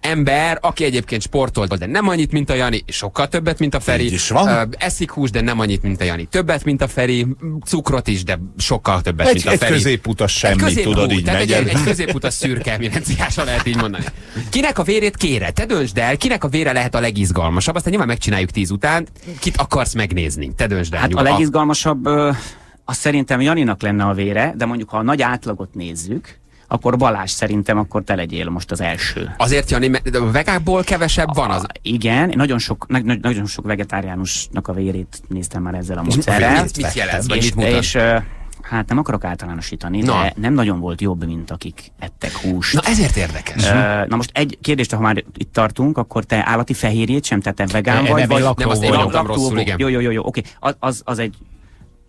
ember, aki egyébként sportol, de nem annyit, mint a Jani, sokkal többet, mint a Feri. Így is van. Eszik húst, de nem annyit, mint a Jani. Többet, mint a Feri. Cukrot is, de sokkal többet, Egy, mint a egy Feri. középutas Egy semmi, középút, tudod, így tehát megy egy, el. egy középutas szürke eminenciása lehet így mondani. Kinek a vérét kére? Te döntsd el, kinek a vére lehet a legizgalmasabb, aztán nyilván megcsináljuk tíz után, kit akarsz megnézni. Te döntsd el. Hát a nyugodtan. legizgalmasabb, az szerintem Janinak lenne a vére, de mondjuk ha a nagy átlagot nézzük, akkor Balázs szerintem akkor te legyél most az első. Azért, Jani, mert a vegákból kevesebb van az. Igen, nagyon sok, nagy, nagy- nagyon sok vegetáriánusnak a vérét néztem már ezzel a módszerrel. Mit, mit jelez, vagy és, mit mutat? és hát nem akarok általánosítani, Na. de nem nagyon volt jobb, mint akik ettek húst. Na ezért érdekes. Ö, Na most egy kérdést, ha már itt tartunk, akkor te állati fehérjét sem, tehát te vegán Nem, vagy? nem, vagy én laktó Nem, azt én laktó rosszul, vagy? igen. Jó, jó, jó, jó, oké. Az, az, az egy,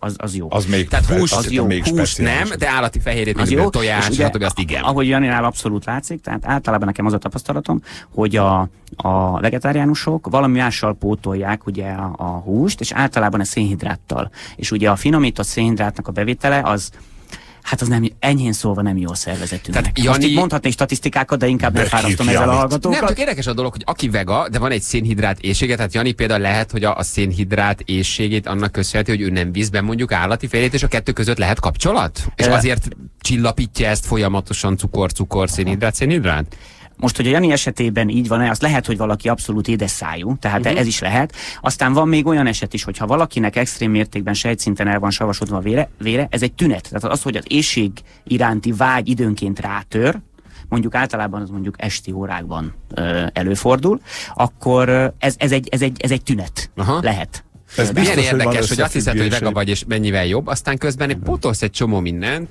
az, az jó. Az még, Tehát hús, az jó, még speciális. nem, de állati fehérjét, Az jó, tojás, és ugye, stb. azt igen. Ahogy Janinál abszolút látszik, tehát általában nekem az a tapasztalatom, hogy a, a vegetáriánusok valami mással pótolják ugye a, a húst, és általában a szénhidráttal. És ugye a finomított szénhidrátnak a bevétele az Hát az nem, enyhén szólva nem jó a szervezetünknek. Tehát Tehát, Most Jani- itt mondhatnék statisztikákat, de inkább nem fárasztom ezzel a hallgatókat. Nem, csak érdekes a dolog, hogy aki vega, de van egy szénhidrát éjsége, tehát Jani például lehet, hogy a, a szénhidrát éjségét annak köszönheti, hogy ő nem víz be mondjuk állati fehérjét, és a kettő között lehet kapcsolat? És azért csillapítja ezt folyamatosan cukor, cukor, szénhidrát, szénhidrát? Most, hogy a Jani esetében így van-e, azt lehet, hogy valaki abszolút édes szájú, tehát Mhm. uh-huh. ez is lehet. Aztán van még olyan eset is, hogyha valakinek extrém mértékben sejtszinten el van savasodva a vére, vére, ez egy tünet. Tehát az, hogy az éjség iránti vágy időnként rátör, mondjuk általában az mondjuk esti órákban ö, előfordul, akkor ez, ez, egy, ez, egy, ez egy tünet Aha. lehet. Ez Milyen biztos, hogy van érdekes, hogy azt hiszed, hogy vega vagy, és mennyivel jobb, aztán közben egy pótolsz egy csomó mindent,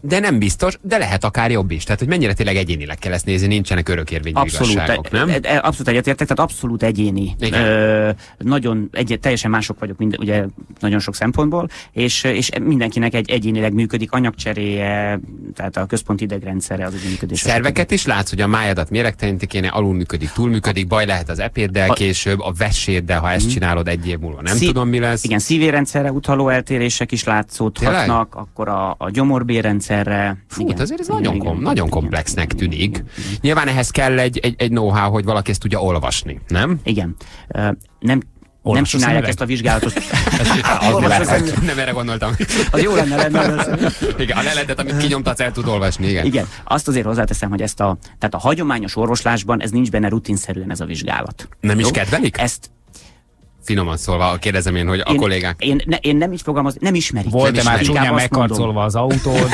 de nem biztos, de lehet akár jobb is. Tehát, hogy mennyire tényleg egyénileg kell ezt nézni, nincsenek örökérvényű Abszolút, igazságok, nem? e- e- abszolút egyetértek, tehát abszolút egyéni. Igen. Ö, nagyon egy, teljesen mások vagyok, minden, ugye nagyon sok szempontból, és, és mindenkinek egy egyénileg működik anyagcseréje, tehát a központi idegrendszere az működés. Szerveket is látsz, hogy a májadat méregteleníteni kéne, alul működik, túl működik, baj lehet az epéddel, A- később a veséddel, ha ezt csinálod egy év múlva. Nem Szí- tudom, mi lesz. Igen, szívérendszerre utaló eltérések is látszódhatnak, akkor a, a gyomorbérrendszerre. Fú, igen. azért ez Igen, nagyon, igen, kom, nagyon igen, komplexnek tűnik. Nyilván ehhez kell egy, egy, egy know-how, hogy valaki ezt tudja olvasni, nem? Igen. Ö, Nem, nem Olvasó csinálják ezt a vizsgálatot. Az. Nem erre gondoltam. Az jó lenne, lenne. Igen, a leletet, amit kinyomtatsz, el tud olvasni, igen. Igen, azt azért hozzáteszem, hogy ezt a, tehát a hagyományos orvoslásban ez nincs benne rutinszerűen ez a vizsgálat. Nem is Jó? kedvelik? Ezt Finoman szólva, kérdezem én, hogy a én, kollégák. Én, ne, én nem így fogalmaz, nem ismerik. Volt-e már csúnyán megkarcolva az autód?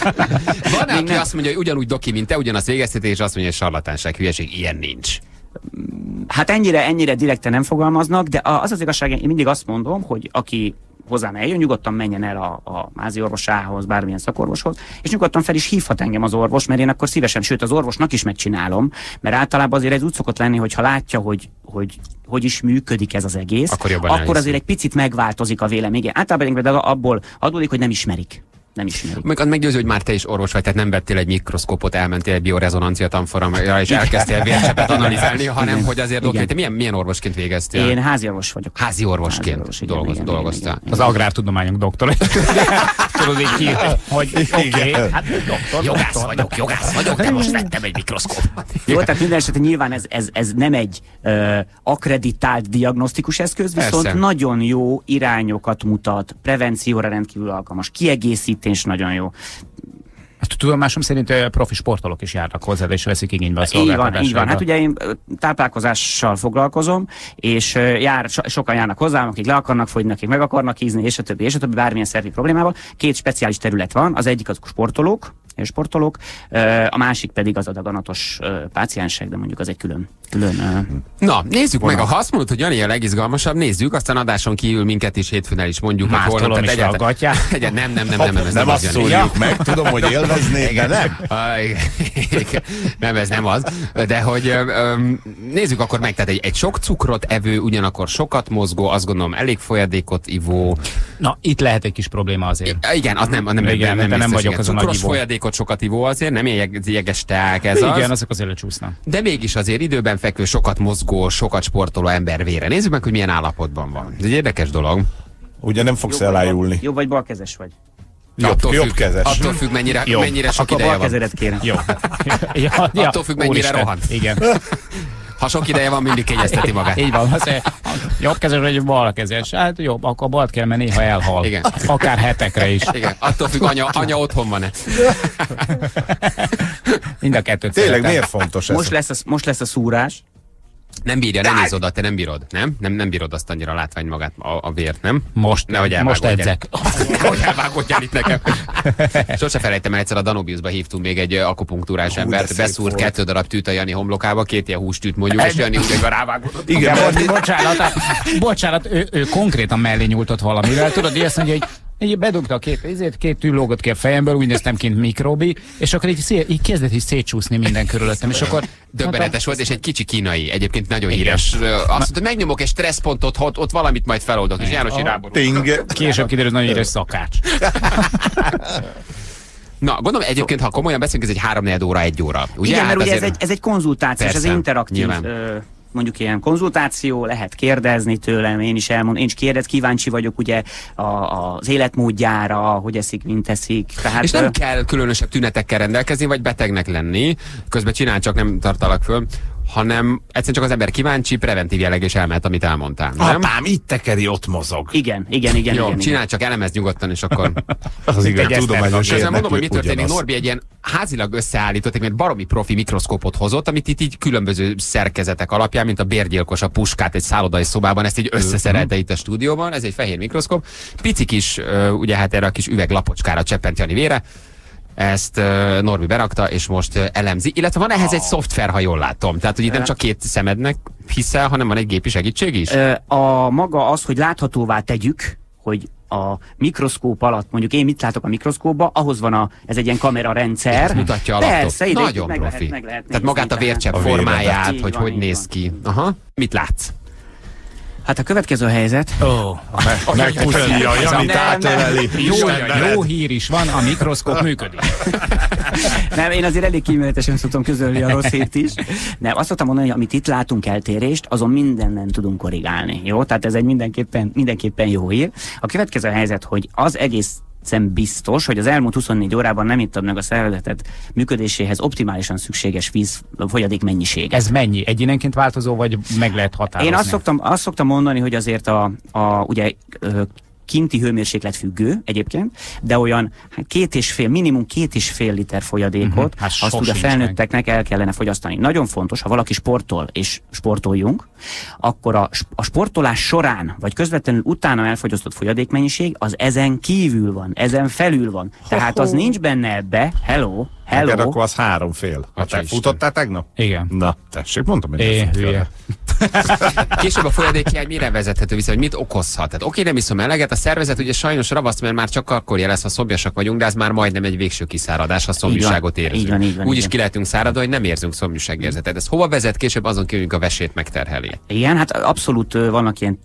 Van, aki nem. azt mondja, hogy ugyanúgy doki, mint te, ugyanazt végeztetés, és azt mondja, hogy sarlatánság, hülyeség, ilyen nincs. Hát ennyire, ennyire direkten nem fogalmaznak, de az az igazság, én mindig azt mondom, hogy aki hozzám eljön, nyugodtan menjen el a, a házi orvosához, bármilyen szakorvoshoz, és nyugodtan fel is hívhat engem az orvos, mert én akkor szívesen, sőt az orvosnak is megcsinálom, mert általában azért ez úgy szokott lenni, hogy ha látja, hogy hogy, hogy is működik ez az egész, Akkor akkor elhiszi. azért egy picit megváltozik a vélemény. Igen, Általában például abból adódik, hogy nem ismerik. Nem ismerik. Meg az meggyőző, hogy már te is orvos vagy, tehát nem vettél egy mikroszkópot, elmentél egy biorezonancia tanfolyamra, és elkezdtél vércsepet analizálni, hanem hogy azért Igen. oké, te milyen, milyen orvosként végeztél? Én házi orvos vagyok. Házi orvosként Házi orvos, igen, dolgoz, igen, dolgoztál. igen, Az agrártudományok doktora. Tudod így ki, hogy oké, okay, hát doktor, Jogász doktor. vagyok, jogász vagyok, de most vettem egy mikroszkópot. Jó, tehát minden esetre nyilván ez, ez, ez nem egy ö, akreditált diagnosztikus eszköz, viszont Persze. nagyon jó irányokat mutat, prevencióra rendkívül alkalmas, kiegészítés nagyon jó. Hát tudomásom szerint profi sportolók is járnak hozzá, és veszik igénybe a Így van, így van. Hát ugye én táplálkozással foglalkozom, és jár, so, sokan járnak hozzám, akik le akarnak fogyni, akik meg akarnak hízni, és a többi, és a többi, bármilyen szervi problémával. Két speciális terület van, az egyik az sportolók, sportolók, a másik pedig az a daganatos ö, páciensek, de mondjuk az egy külön, külön ö, Na, nézzük meg, ha azt mondod, hogy Jani a legizgalmasabb, nézzük, aztán adáson kívül minket is hétfőn el is mondjuk, hogy holnap. Tehát egyáltalán- hallgatják. Egyet- Nem, nem, nem, nem, nem, ez nem nem azt szóljuk meg, tudom, hogy élveznék, de nem. Ah, igen. Igen. Nem, ez nem az. De hogy nézzük akkor meg, tehát egy, egy sok cukrot evő, ugyanakkor sokat mozgó, azt gondolom elég folyadékot ivó. Na, itt lehet egy kis probléma azért. Igen, az nem, az nem, Igen, nem, nem biztos, vagyok igen. az a nagy folyadékot sokat ivó azért, nem jeges teák ez az. Igen, azok azért lecsúsznak. De mégis azért időben fekvő, sokat mozgó, sokat sportoló ember vére. Nézzük meg, hogy milyen állapotban van. Ez egy érdekes dolog. Ugye nem fogsz Jobb vagy bal- elájulni. Jobb vagy balkezes vagy? Jobb, attól jobb függ, kezes. Attól függ, mennyire, Jó. mennyire sok Akkor ideje bal van. kezedet kérem. Jó. ja, ja, Attól függ, mennyire úristen. rohan. Igen. Ha sok ideje van, mindig kényezteti magát. Így van, mondja, jobb kezes vagy bal kezes. Hát jobb, akkor balt kell menni, ha elhal. Igen. Akár hetekre is. Igen, attól függ, anya, anya otthon van-e. Mind a kettőt Tényleg szeretem. miért fontos ez? Most lesz, a, most lesz a szúrás. Nem bírja, nem néz oda, te nem bírod, nem? Nem, nem bírod azt annyira látvány magát, a, a vért, nem? Most, Nehogy most edzek. Nehogy elvágódjál itt nekem. Sose felejtem el, egyszer a Danubiusba hívtunk még egy akupunktúrás de embert, beszúrt volt. kettő darab tűt a Jani homlokába, két ilyen hústűt mondjuk, és Jani úgy rávágódott. Igen, bocsánat, bocsánat ő, ő konkrétan mellé nyújtott valamivel. Tudod, így azt mondja, hogy Így bedugta két, ezért két tű lógott ki a fejemből, úgy néztem kint mikrobi, és akkor így, szé, így kezdett is szétcsúszni minden körülöttem, és akkor Döbbenetes volt, és egy kicsi kínai, egyébként nagyon Igen. híres. Azt mondta, hogy megnyomok egy stresszpontot, ott, ott valamit majd feloldok, és János. Ting. később kiderült, nagyon éres szakács. Na, gondolom egyébként, ha komolyan beszélünk, ez egy három óra, egy óra. Ugye? Igen, mert Hát ugye ez egy, ez egy konzultáció, ez egy interaktív nyilván. ö, mondjuk ilyen konzultáció, lehet kérdezni tőlem, én is elmondom, én is kérdez, kíváncsi vagyok ugye a, az életmódjára, hogy eszik, mint eszik. Tehát, És nem ö, kell különösebb tünetekkel rendelkezni, vagy betegnek lenni, közben csinál, csak nem tartalak föl, hanem egyszerűen csak az ember kíváncsi, preventív jelleg és elmehet, amit elmondtál. Nem? Apám itt tekeri, ott mozog. Igen, igen, igen. Jó, igen, csinál csak elemez nyugodtan, és akkor... Az igen, tudományos És ezzel mondom, hogy mi történik. ugyanaz. Norbi egy ilyen házilag összeállított, egy ilyen baromi profi mikroszkópot hozott, amit itt így különböző szerkezetek alapján, mint a bérgyilkos a puskát egy szállodai szobában, ezt így összeszerelte itt a stúdióban. Ez egy fehér mikroszkóp. Pici kis, ugye hát erre a kis üveglapocskára cseppent Jani vére. Ezt uh, Norbi berakta, és most uh, elemzi. Illetve van ehhez egy szoftver, ha jól látom. Tehát, hogy itt nem csak két szemednek hiszel, hanem van egy gépi segítség is. A maga az, hogy láthatóvá tegyük, hogy a mikroszkóp alatt, mondjuk én mit látok a mikroszkópba, ahhoz van a, ez egy ilyen kamerarendszer. Ezt mutatja a. Persze, ide Nagyon meg profi. lehet, meg lehet Tehát magát a vércsepp formáját, hogy van, hogy néz van. ki. Aha. Mit látsz? Hát a következő helyzet. Ó, Megpuszilja, Ez a- Janit Nem, átöleli. jó, jó hír is van, a mikroszkóp működik. Nem, én azért elég kíméletesen szoktam közölni a rossz hírt is. Nem, azt szoktam mondani, hogy amit itt látunk eltérést, azon mindenen tudunk korrigálni. Jó? Tehát ez egy mindenképpen, mindenképpen jó hír. A következő helyzet, hogy az egész egészen biztos, hogy az elmúlt 24 órában nem ittam meg a szervezetet működéséhez optimálisan szükséges víz folyadék mennyiséget. Ez mennyi? Egyénenként változó, vagy meg lehet határozni? Én azt szoktam, azt szoktam mondani, hogy azért a, a ugye kinti hőmérséklet függő egyébként, de olyan hát két és fél, minimum két és fél liter folyadékot, Mhm, hát azt ugye a felnőtteknek el kellene fogyasztani. Nagyon fontos, ha valaki sportol és sportoljunk, akkor a, a sportolás során, vagy közvetlenül utána elfogyasztott folyadékmennyiség, az ezen kívül van, ezen felül van. Tehát az nincs benne ebbe, hello, Neked hello. akkor az három fél. Ha te Atya futottál tegnap? Igen. Na, tessék, mondtam, hogy É, hülye. Később a folyadékhiány mire vezethető vissza, hogy mit okozhat? Tehát oké, nem iszom eleget, a szervezet ugye sajnos ravaszt, mert már csak akkor jelez, ha szomjasak vagyunk, de ez már majdnem egy végső kiszáradás, ha szomjúságot érzünk. így van, így van, Úgy is igen. ki lehetünk száradni, hogy nem érzünk szomjúságérzetet. Ez hova vezet később azon kívül, a vesét megterheli? Igen, hát abszolút vannak ilyen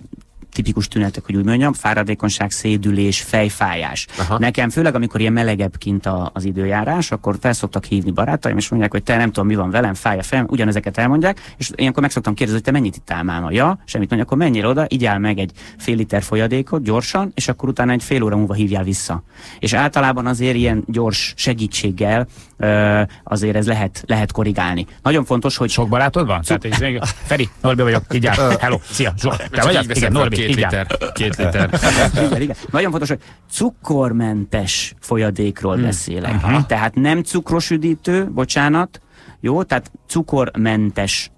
tipikus tünetek, hogy úgy mondjam, fáradékonyság, szédülés, fejfájás. Aha. Nekem főleg, amikor ilyen melegebb kint a, az időjárás, akkor felszoktak hívni barátaim, és mondják, hogy te nem tudom, mi van velem, fáj a fejem, ugyanezeket elmondják, és ilyenkor meg szoktam kérdezni, hogy te mennyit ittál máma? Ja, semmit mondja, akkor menjél oda, igyál meg egy fél liter folyadékot gyorsan, és akkor utána egy fél óra múlva hívjál vissza. És általában azért ilyen gyors segítséggel azért ez lehet, lehet korrigálni. Nagyon fontos, hogy Sok barátod van? Tehát, így, Feri, Norbi vagyok, így áll. Hello, szia, Zsolt. Te vagy Igen, Norbi, két áll. liter. Két liter. igen, igen. Nagyon fontos, hogy cukormentes folyadékról Hmm. beszélek. Tehát nem cukros üdítő, bocsánat, jó? Tehát cukormentes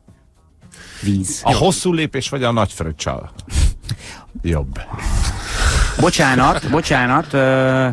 víz. A hosszú lépés vagy a nagy fröccsal? Jobb. Bocsánat, bocsánat, ö,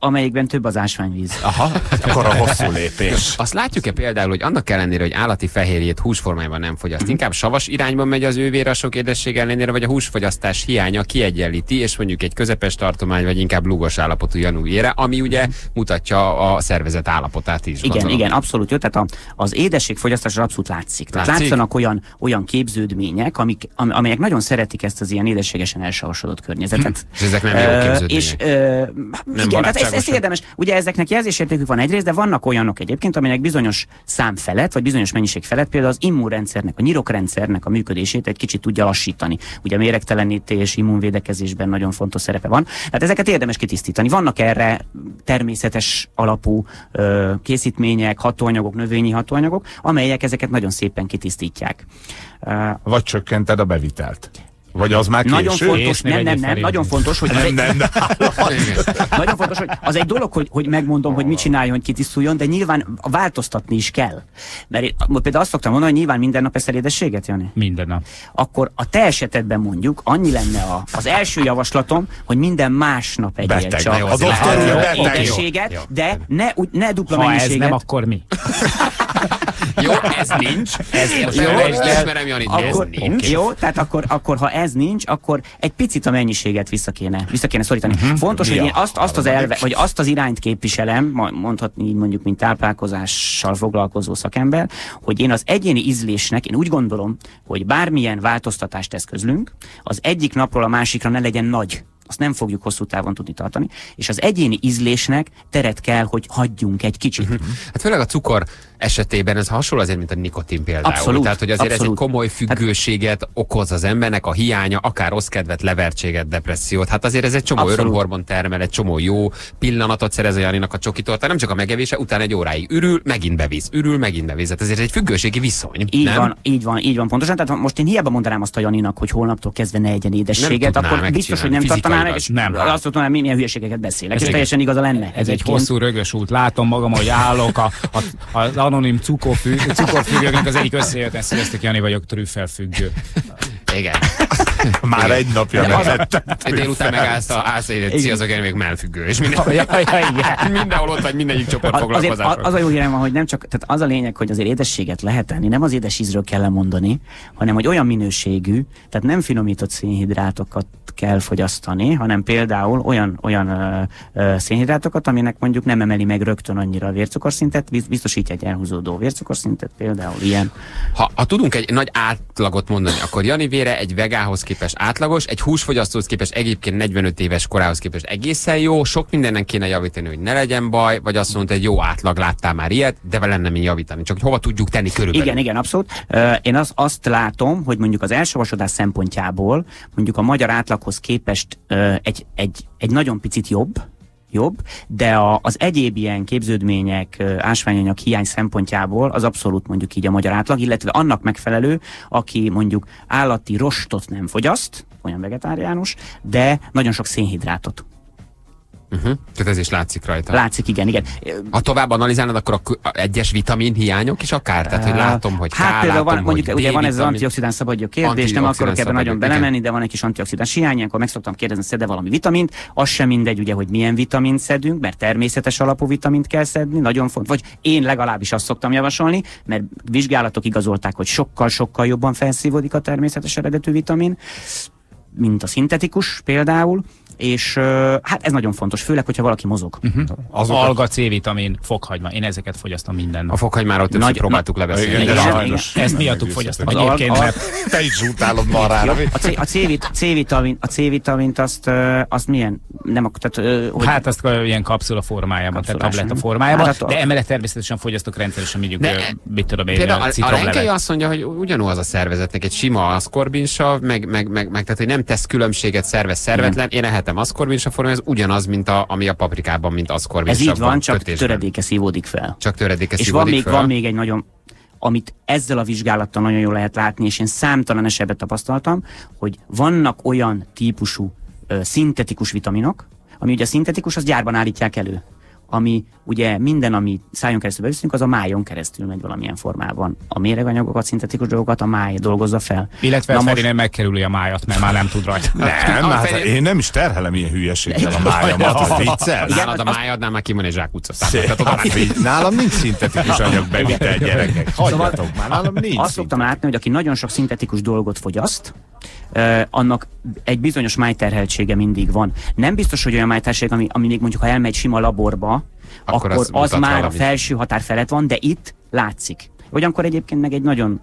amelyikben több az ásványvíz. Aha, akkor a hosszú lépés. Azt látjuk-e például, hogy annak ellenére, hogy állati fehérjét húsformájában nem fogyaszt, inkább savas irányban megy az ő vére a sok édesség ellenére, vagy a húsfogyasztás hiánya kiegyenlíti, és mondjuk egy közepes tartomány, vagy inkább lúgos állapotú Janú vére, ami ugye mutatja a szervezet állapotát is. Igen, gondolom. igen, abszolút jó. Tehát a, az édességfogyasztás abszolút látszik. Tehát Látszik? látszanak olyan, olyan képződmények, amik, am, amelyek nagyon szeretik ezt az ilyen édességesen elsavasodott környezetet. És ezek nem jó képződmények. És ö, igen, tehát ez, ez barátságosak. érdemes. Ugye ezeknek jelzésértékük van egyrészt, de vannak olyanok egyébként, aminek bizonyos szám felett, vagy bizonyos mennyiség felett például az immunrendszernek, a nyirokrendszernek a működését egy kicsit tudja lassítani. Ugye méregtelenítés, immunvédekezésben nagyon fontos szerepe van. Tehát ezeket érdemes kitisztítani. Vannak erre természetes alapú ö, készítmények, hatóanyagok, növényi hatóanyagok, amelyek ezeket nagyon szépen kitisztítják. Vagy csökkented a bevitelt. Vagy az már késő? nagyon fontos, nem, nem, nem, nagyon fontos, hogy az Nem, nem, nem. nagyon fontos, hogy az egy dolog, hogy, hogy megmondom, hogy mit csináljon, hogy kitisztuljon, de nyilván változtatni is kell. Mert én, például azt szoktam mondani, hogy nyilván minden nap eszel édességet, Jani? Minden nap. Akkor a te esetedben mondjuk annyi lenne a, az első javaslatom, hogy minden másnap egyél Beteg. csak Jó, a doktor ö, úr beteg. édességet, Jó, jó. de ne, úgy, ne dupla Ha ez mennyiséget. nem, akkor mi? Jó, ez nincs. Ez Jó, értem, de- ismerem Janit, ez akkor, nincs. Jó, tehát akkor, akkor, ha ez nincs, akkor egy picit a mennyiséget vissza kéne, vissza kéne szorítani. Uh-huh. Fontos, Mi hogy én azt, azt az elve, vagy azt az irányt képviselem, mondhatni így mondjuk, mint táplálkozással foglalkozó szakember, hogy én az egyéni ízlésnek, én úgy gondolom, hogy bármilyen változtatást eszközlünk, az egyik napról a másikra ne legyen nagy azt nem fogjuk hosszú távon tudni tartani, és az egyéni ízlésnek teret kell, hogy hagyjunk egy kicsit. Hát főleg a cukor esetében ez hasonló azért, mint a nikotin például. Abszolút, Tehát, hogy azért abszolút. ez egy komoly függőséget okoz az embernek, a hiánya, akár rossz kedvet, levertséget, depressziót. Hát azért ez egy csomó Abszolút. örömhormon termel, egy csomó jó pillanatot szerez a Janinak a csokitorta, nem csak a megevése, utána egy óráig ürül, megint bevisz, ürül, megint bevisz. Hát ezért egy függőségi viszony. Így nem? van, így van, így van pontosan. Tehát most én hiába mondanám azt a Janinak, hogy holnaptól kezdve ne egyen édességet, akkor biztos, hogy nem tartaná meg, és. Nem, hát. azt mondanám, milyen hülyeségeket beszélek, és egy- teljesen igaza lenne. Ez egy hosszú rögös út. Látom magam, hogy állok a, a, az anonim cukorfű, cukorfüggőknek az egyik összejöhetően Sziasztok, Jani vagyok, trüffelfüggő. Igen. Már egy napja a- vezettem. Délután megállsz a állsz egy ciazok még melfüggő, és minden, Ja, ja, igen. mindenhol ott vagy mindegyik csoport a- az a jó hírem van, hogy nem csak, tehát az a lényeg, hogy azért édességet lehet tenni, nem az édes ízről kell lemondani, hanem hogy olyan minőségű, tehát nem finomított szénhidrátokat kell fogyasztani, hanem például olyan, olyan ö, ö, szénhidrátokat, aminek mondjuk nem emeli meg rögtön annyira a vércukorszintet, biz- biztosítja egy elhúzódó vércukorszintet, például ilyen. Ha, ha tudunk egy nagy átlagot mondani, akkor Jani vére egy vegához képest átlagos, egy húsfogyasztóhoz képest egyébként 45 éves korához képest egészen jó, sok mindennek kéne javítani, hogy ne legyen baj, vagy azt mondta, egy jó átlag, láttál már ilyet, de lenne mi javítani. Csak hogy hova tudjuk tenni körülbelül. Igen, igen, abszolút. Én az, azt látom, hogy mondjuk az elsavasodás szempontjából mondjuk a magyar átlaghoz képest ö, egy, egy, egy nagyon picit jobb, jobb, de a, az egyéb ilyen képződmények, ásványanyag hiány szempontjából az abszolút mondjuk így a magyar átlag, illetve annak megfelelő, aki mondjuk állati rostot nem fogyaszt, olyan vegetáriánus, de nagyon sok szénhidrátot. Uh-huh. Tehát ez is látszik rajta. Látszik, igen, igen. Ha tovább analizálod, akkor a, egyes vitamin hiányok is akár? Tehát, hogy látom, hogy Hát K, például van, látom, mondjuk ugye van ez az antioxidáns szabadjuk kérdés, nem akarok ebben nagyon belemenni, de van egy kis antioxidáns hiány, ilyenkor meg szoktam kérdezni, szed-e valami vitamint, az sem mindegy, ugye, hogy milyen vitamint szedünk, mert természetes alapú vitamint kell szedni, nagyon fontos, vagy én legalábbis azt szoktam javasolni, mert vizsgálatok igazolták, hogy sokkal-sokkal jobban felszívódik a természetes eredetű vitamin, mint a szintetikus például, és hát ez nagyon fontos, főleg, hogyha valaki mozog. Uh-huh. Azokat- Alga, C-vitamin, fokhagyma. Én ezeket fogyasztom minden A nap. fokhagymáról többször Nagy- próbáltuk lebeszélni. Igen, Igen, igen. Ezt miattuk fogyasztom Az egyébként, alga- mert Te is utálod marhára. A, a C-vitamin, a C-vitamint azt, azt milyen? Nem, tehát, hogy Hát azt ilyen kapszula formájában, tehát tabletta formájában, Hát de emellett természetesen fogyasztok rendszeresen mondjuk, De- mit tudom én, a, a. Renkei azt mondja, hogy ugyanaz a szervezetnek egy sima aszkorbinsav, meg, meg, meg, meg, tehát hogy nem tesz különbséget szervez szervetlen. Én ehetem aszkorbinsav formában, ez ugyanaz, mint a, ami a paprikában, mint ez aszkorbinsav. így van, csak töredéke szívódik fel. Csak töredéke és van szívódik még, föl. van még egy nagyon amit ezzel a vizsgálattal nagyon jól lehet látni, és én számtalan esetben tapasztaltam, hogy vannak olyan típusú ö, szintetikus vitaminok, ami ugye szintetikus, az gyárban állítják elő. Ami ugye minden, ami szájon keresztül beviszünk, az a májon keresztül megy valamilyen formában. A méreganyagokat, szintetikus dolgokat a máj dolgozza fel. Illetve Na Feri most- nem megkerüli a májat, mert már nem tud rajta. Nem, hát Feri- én nem is terhelem ilyen hülyeséggel a májamat, az viccel. Nálad a májadnál már kimon egy zsákutca Szép. Tehát oda már- Hát, Nálam nincs szintetikus anyag bevitel, gyerekek. Hagyjatok már, nálam nincs. Azt szoktam látni, hogy aki nagyon sok szintetikus dolgot fogyaszt, uh, annak egy bizonyos májterheltsége mindig van. Nem biztos, hogy olyan májterhelség, ami, ami még mondjuk ha elmegy sima laborba, Akkor akkor, az az, már a felső határ felett van, de itt látszik. Olyankor egyébként meg egy nagyon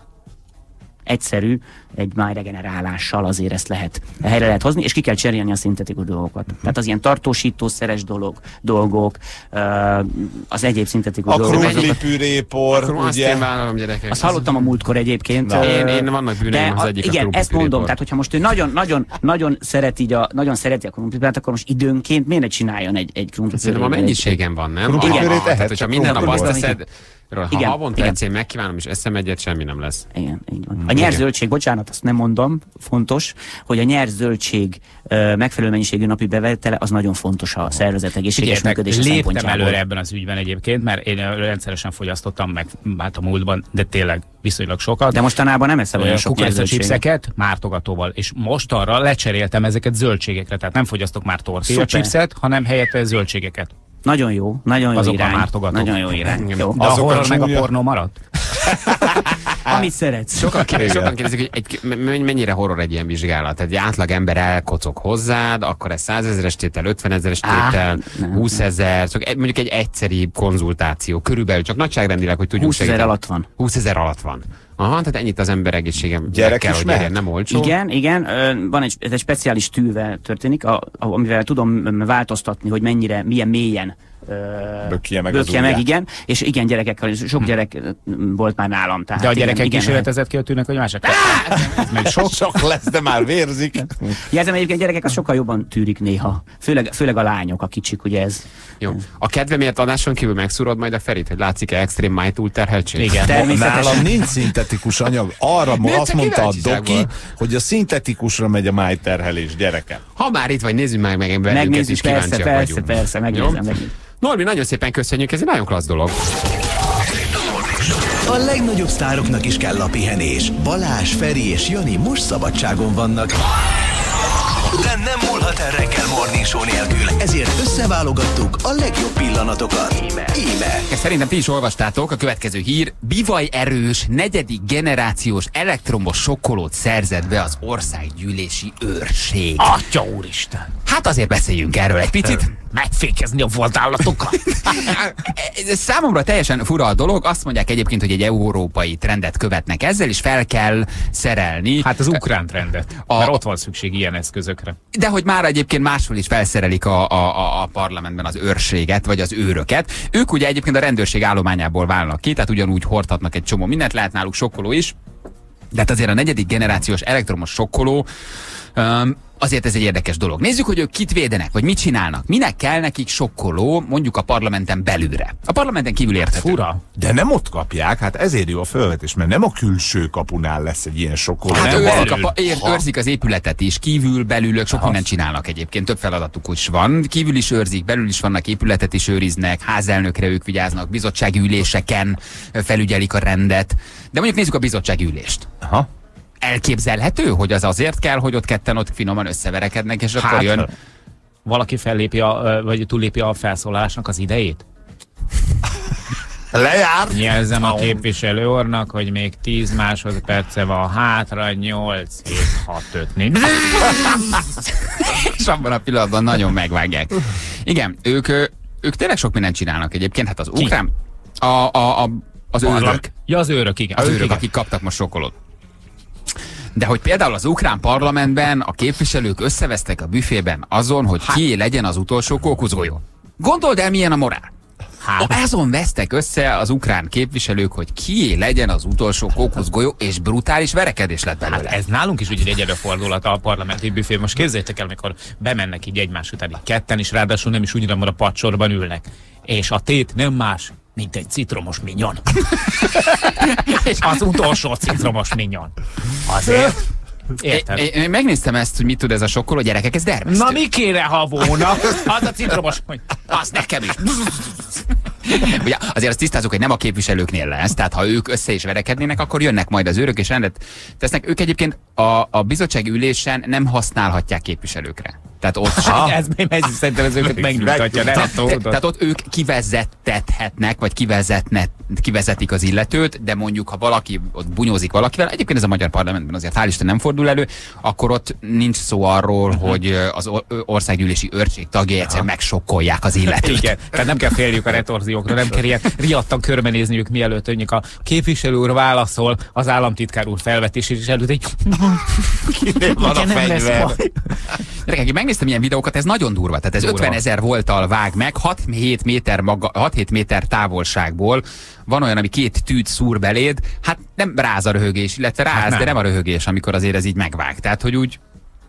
egyszerű, egy májregenerálással azért ezt lehet helyre lehet hozni, és ki kell cserélni a szintetikus dolgokat. Mhm. Tehát az ilyen tartósítószeres dolog, dolgok, az egyéb szintetikus A dolgok. azok- krumplipürépor, azt ugye? én vállalom, gyerekek. azt hallottam a múltkor egyébként. Na. Én- én vannak bűneim, de az a- egyik a Igen, ezt mondom, tehát hogyha most ő nagyon, nagyon, nagyon szereti, így a, nagyon szereti a krumplipát, akkor most időnként miért ne csináljon egy, egy krumpli Szerintem a mennyiségen van, nem? Krumplipürét ehet, Tehát, hogyha minden nap azt krumpliból. Teszed, ha Igen, havonta igen. egyszer megkívánom, és eszem egyet, semmi nem lesz. Igen, így van. A nyers zöldség, bocsánat, azt nem mondom, fontos, hogy a nyers zöldség ö, megfelelő mennyiségű napi bevetele, az nagyon fontos a szervezet egészséges működése léptem szempontjából. előre ebben az ügyben egyébként, mert én rendszeresen fogyasztottam meg hát a múltban, de tényleg viszonylag sokat. De mostanában nem eszel olyan sok chipseket mártogatóval, és most arra lecseréltem ezeket zöldségekre, tehát nem fogyasztok már tortilla chipset, hanem helyette zöldségeket. Nagyon jó, nagyon jó Azokkal irány. mártogatok. Nagyon jó irány. Jó. De a Azok a horror meg a pornó maradt? Amit szeretsz. Sokan, kérdezik, sokan kérdezik, hogy egy, mennyire horror egy ilyen vizsgálat. Tehát egy átlag ember elkocog hozzád, akkor ez 100 ezeres tétel, 50 ezeres Á, tétel, nem, 20 ezer, egy- mondjuk egy egyszeri konzultáció, körülbelül csak nagyságrendileg, hogy tudjunk 20 ezer alatt van. 20 ezer alatt van. Aha, tehát ennyit az ember egészségem Gyerek kell, is hogy legyen, nem olcsó. Igen, igen, van egy, ez egy speciális tűvel történik, a, amivel tudom változtatni, hogy mennyire, milyen mélyen Bökje meg az bökje meg, igen, és igen, gyerekekkel, sok gyerek ö, volt már nálam. Tehát De a gyerekek igen, kísérletezett ki a tűnek, hogy mások. Ez még sok. Sok lesz, de már vérzik. Jelzem egyébként gyerekek az sokkal jobban tűrik néha. Főleg, főleg a lányok, a kicsik, ugye ez. Jó. A kedvemért adáson kívül megszúrod majd a Ferit, hogy látszik-e extrém máj túlterheltség? Igen. Természetesen. Nálam nincs szintetikus anyag. Arra Miért azt mondta a doki, hogy a szintetikusra megy a májterhelés, gyereke. Ha már itt vagy, nézzük meg, meg bennünket Megnézzük, is persze, persze, vagyunk. persze, megnézem, Jó? megnézem. Norbi, nagyon szépen köszönjük, ez egy nagyon klassz dolog. A legnagyobb sztároknak is kell a pihenés. Balázs, Feri és Jani most szabadságon vannak. De nem múlhat el Show nélkül, ezért összeválogattuk a legjobb pillanatokat. Íme. Íme. Ezt szerintem ti is olvastátok, a következő hír. Bivaj erős, negyedik generációs elektromos sokkolót szerzett be az országgyűlési őrség. Atya úristen! Hát azért beszéljünk erről egy picit. Megfékezni a vadállatokat? Ez Számomra teljesen fura a dolog. Azt mondják egyébként, hogy egy európai trendet követnek ezzel, és fel kell szerelni. Hát az ukrán trendet. A- Mert ott van szükség ilyen eszközökre. De hogy már egyébként máshol is felszerelik a, a, a, parlamentben az őrséget, vagy az őröket. Ők ugye egyébként a rendőrség állományából válnak ki, tehát ugyanúgy hordhatnak egy csomó mindent, lehet náluk sokkoló is. De hát azért a negyedik generációs elektromos sokkoló, um, azért ez egy érdekes dolog. Nézzük, hogy ők kit védenek, vagy mit csinálnak. Minek kell nekik sokkoló, mondjuk a parlamenten belülre. A parlamenten kívül érthető. Fura. De nem ott kapják, hát ezért jó a felvetés, mert nem a külső kapunál lesz egy ilyen sokkoló. Hát Nem őrzik, a, ér, őrzik az épületet is, kívül, belül, ők sok mindent csinálnak egyébként, több feladatuk is van. Kívül is őrzik, belül is vannak, épületet is őriznek, házelnökre ők vigyáznak, bizottsági üléseken felügyelik a rendet. De mondjuk nézzük a bizottsági ülést. Aha. Elképzelhető, hogy az azért kell, hogy ott ketten ott finoman összeverekednek, és akkor Hát, jön... Valaki fellépi a, vagy túllépi a felszólalásnak az idejét? Lejárt? Jelzem a képviselő úrnak, hogy még 10 másodperce van hátra, 8, 7, 6, 5, 4. és abban a pillanatban nagyon megvágják. Igen, ők, ők tényleg sok mindent csinálnak egyébként, hát az ukrán... A, a, a, az őrök. Ja, az őrök, igen. Az Ők őrök, igen. akik kaptak most sokkolót. De hogy például az ukrán parlamentben a képviselők összevesztek a büfében azon, hogy ki legyen az utolsó kókuszgolyó. Gondold el, milyen a morál. Hát. Azon vesztek össze az ukrán képviselők, hogy ki legyen az utolsó kókuszgolyó, és brutális verekedés lett belőle. Hát ez nálunk is úgy egy egyedefordulata a parlamenti büfé. Most képzeljétek el, amikor bemennek így egymás után így ketten, és ráadásul nem is ugyanabban a padsorban ülnek. És a tét nem más, mint egy citromos minyon. és az utolsó citromos minyon. Azért. Érted? Én, én megnéztem ezt, hogy mit tud ez a sokkoló, gyerekek, ez dermesztő. Na mi kéne, ha volna? Az a citromos, hogy az nekem is. Ugye, azért azt tisztázunk, hogy nem a képviselőknél lesz, tehát ha ők össze is verekednének, akkor jönnek majd az őrök és rendet tesznek. Ők egyébként a, a bizottsági ülésen nem használhatják képviselőkre. Tehát ott. Ez, ez szerintem ez őket megnyugtatja, nem? Te, tehát ott ők kivezettethetnek, vagy kivezetnek, kivezetik az illetőt, de mondjuk, ha valaki ott bunyózik valakivel, egyébként ez a magyar parlamentben azért hál' Isten nem fordul elő, akkor ott nincs szó arról, Mhm. hogy ö, az országgyűlési őrség tagjai egyszer megsokkolják az illetőt. Igen, tehát nem kell félniük a retorziókra, nem kell ilyen riadtan körbenézniük, mielőtt mondjuk a képviselő úr válaszol az államtitkár úr felvetését, és előtt egy... Van a fegyver. Gyerekek, én megnéztem ilyen videókat, ez nagyon durva. Tehát ez Durva. 50 ezer volttal vág meg, 6-7 méter, maga, 6-7 méter távolságból. Van olyan, ami két tűt szúr beléd, hát nem ráz a röhögés, illetve ráz, Hát nem. de nem a röhögés, amikor azért ez így megvág. Tehát, hogy úgy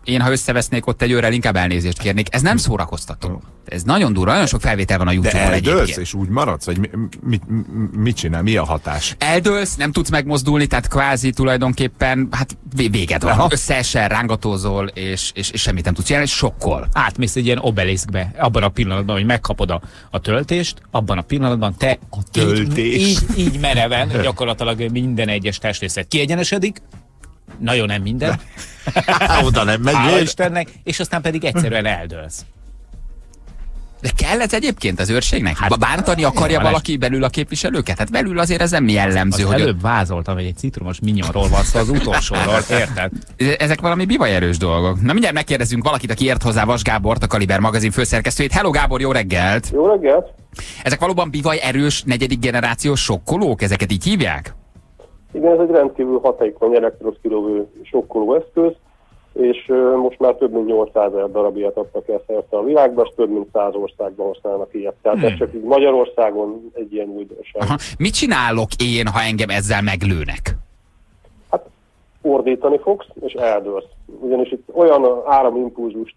én, ha összevesznék ott egy őrrel, inkább elnézést kérnék. Ez nem szórakoztató. Ez nagyon durva, nagyon sok felvétel van a YouTube-on eldőlsz, és úgy maradsz? Vagy mi, mit, mit csinál? Mi a hatás? Eldőlsz, nem tudsz megmozdulni, tehát kvázi tulajdonképpen, hát vé- véged van. Aha. Összeesel, rángatózol, és, és, és semmit nem tudsz csinálni, és sokkol. Átmész egy ilyen obeliskbe, abban a pillanatban, hogy megkapod a, a töltést, abban a pillanatban te a töltés. Így, így, így mereven, gyakorlatilag minden egyes testrészet kiegyenesedik, nagyon nem minden, Oda nem megy hála. Istennek, és aztán pedig egyszerűen eldőlsz. De kell ez egyébként az őrségnek? Hát, Bántani akarja Balázs. valaki belül a képviselőket? Hát belül azért ez nem jellemző, Az hogy előbb vázoltam, hogy egy citromos minyonról van szó az utolsóról, érted? ezek valami bivajerős dolgok. Na mindjárt megkérdezünk valakit, aki ért hozzá Vas Gábort, a Kaliber magazin főszerkesztőjét. Hello Gábor, jó reggelt! Jó reggelt! Ezek valóban bivaj erős negyedik generációs sokkolók? Ezeket így hívják? Igen, ez egy rendkívül hatékony elektrosz kilövő sokkoló eszköz, és most már több mint 800 ezer darab ilyet adtak el szerte a világban, és több mint 100 országban használnak ilyet. Tehát Hmm. ez csak így Magyarországon egy ilyen újdonság. Aha. Mit csinálok én, ha engem ezzel meglőnek? Ordítani fogsz, és eldőlsz. Ugyanis itt olyan áramimpulzust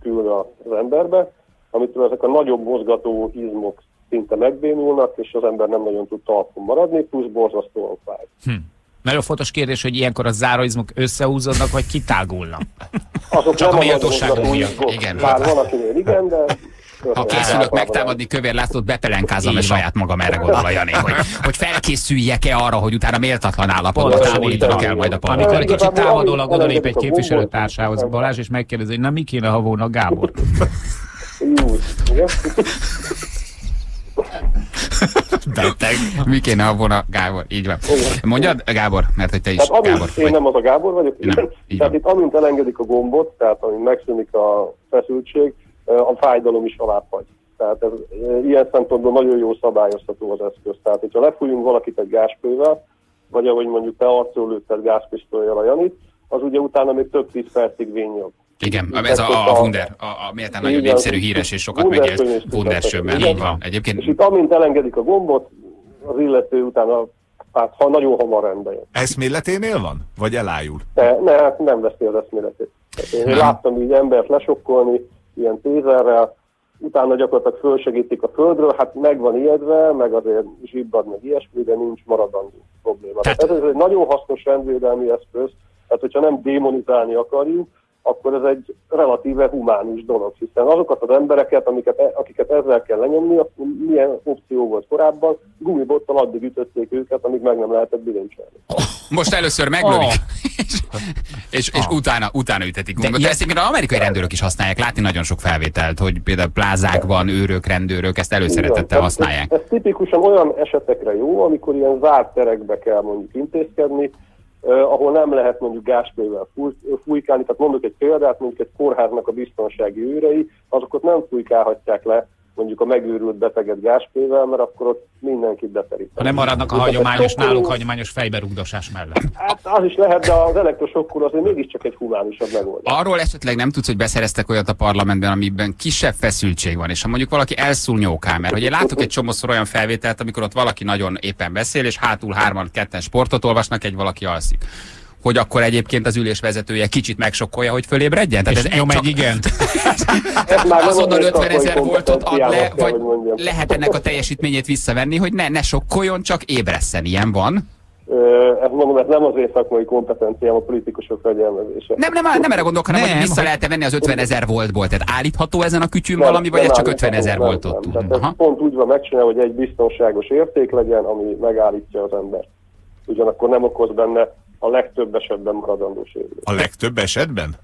küld az emberbe, amitől ezek a nagyobb mozgató izmok szinte megbénulnak, és az ember nem nagyon tud talpon maradni, plusz borzasztóan fáj. Nagyon fontos kérdés, hogy ilyenkor a záróizmok összehúzódnak, vagy kitágulnak. Azok Csak nem a méltóságunk miatt. Igen. Bár van, akinél igen, de... Ha készülök megtámadni Kövér Lászlót, bepelenkázom Így a saját magam erre gondol Jani, hogy, hogy felkészüljek-e arra, hogy utána méltatlan állapotba távolítanak el majd a Amikor parlamentet. egy kicsit támadólag odalép egy képviselőtársához Balázs, és megkérdezi, hogy na mi kéne, ha volna Gábor? Jó. Beteg. Mi kéne, ha volna Gábor? Így van. Mondjad, Gábor, mert hogy te is Tehát Gábor én vagy. nem az a Gábor vagyok, Nem, igen. így tehát van. itt amint elengedik a gombot, tehát amint megszűnik a feszültség, a fájdalom is alább hagy. Tehát ez ilyen szempontból nagyon jó szabályozható az eszköz. Tehát, hogyha lefújunk valakit egy gázspővel, vagy ahogy mondjuk te arcról lőtted gázpisztolyjal a Janit, az ugye utána még több tíz percig vényog. Igen, ez a, a Wunder, a, a méltán nagyon népszerű, híres és sokat Wunder megélt könyv is Wunder tudtak. sőben. Igen. Így van. És Egyébként itt amint elengedik a gombot, az illető utána, hát ha nagyon hamar rendbe jön. Eszméleténél van? Vagy elájul? Ne, ne, hát nem veszi az eszméletét. Tehát én Nem. láttam így embert lesokkolni, ilyen tézerrel, utána gyakorlatilag fölsegítik a földről, hát meg van ijedve, meg azért zsibbad, meg ilyesmi, de nincs maradandó probléma. Tehát... Ez, ez egy nagyon hasznos rendvédelmi eszköz, tehát hogyha nem démonizálni akarjuk, akkor ez egy relatíve humánus dolog, hiszen azokat az embereket, amiket, akiket ezzel kell lenyomni, akkor milyen opció volt korábban, gumibottal addig ütötték őket, amíg meg nem lehetett bilincselni. most először meglövik, Oh. és, és, és utána, utána ütetik. De, de ezt az amerikai rendőrök is használják. Látni nagyon sok felvételt, hogy például plázákban őrök, rendőrök ezt előszeretettel használják. Ez, ez tipikusan olyan esetekre jó, amikor ilyen zárt terekbe kell mondjuk intézkedni, ahol nem lehet mondjuk gázspővel fúj, fújkálni. Tehát mondok egy példát, mondjuk egy kórháznak a biztonsági őrei, azokat nem fújkálhatják le mondjuk a megőrült beteget gázspővel, mert akkor ott mindenkit beterít. Ha nem maradnak a hagyományos, náluk hagyományos fejberugdosás mellett. Hát az is lehet, de az elektrosokkor azért mégiscsak egy humánusabb megoldás. Arról esetleg nem tudsz, hogy beszereztek olyat a parlamentben, amiben kisebb feszültség van, és ha mondjuk valaki elszúl nyókán, mert hogy én látok egy csomószor olyan felvételt, amikor ott valaki nagyon éppen beszél, és hátul hárman, ketten sportot olvasnak, egy valaki alszik. Hogy akkor egyébként az ülés vezetője kicsit megsokkolja, hogy fölébredjen? És ez nyom csak- egy igent. Ez már nem azonnal az ő 50 ezer voltot ad le, vagy lehet ennek a teljesítményét visszavenni, hogy ne, ne sokkoljon, csak ébresszen. Ilyen van. Ö, ezt mondom, ez nem az én szakmai kompetenciám, a politikusok fegyelmezése. Nem, nem, nem erre gondolok, hanem Nem, hogy vissza hogy- lehet-e venni az 50 ezer voltból. Tehát állítható ezen a kütyűn Nem, valami, vagy nem ez csak állítható, 50 ezer voltot nem. Tehát ez pont úgy van megcsinálva, hogy egy biztonságos érték legyen, ami megállítja az embert. Ugyanakkor nem okoz benne a legtöbb esetben maradandó sérülést. A legtöbb esetben?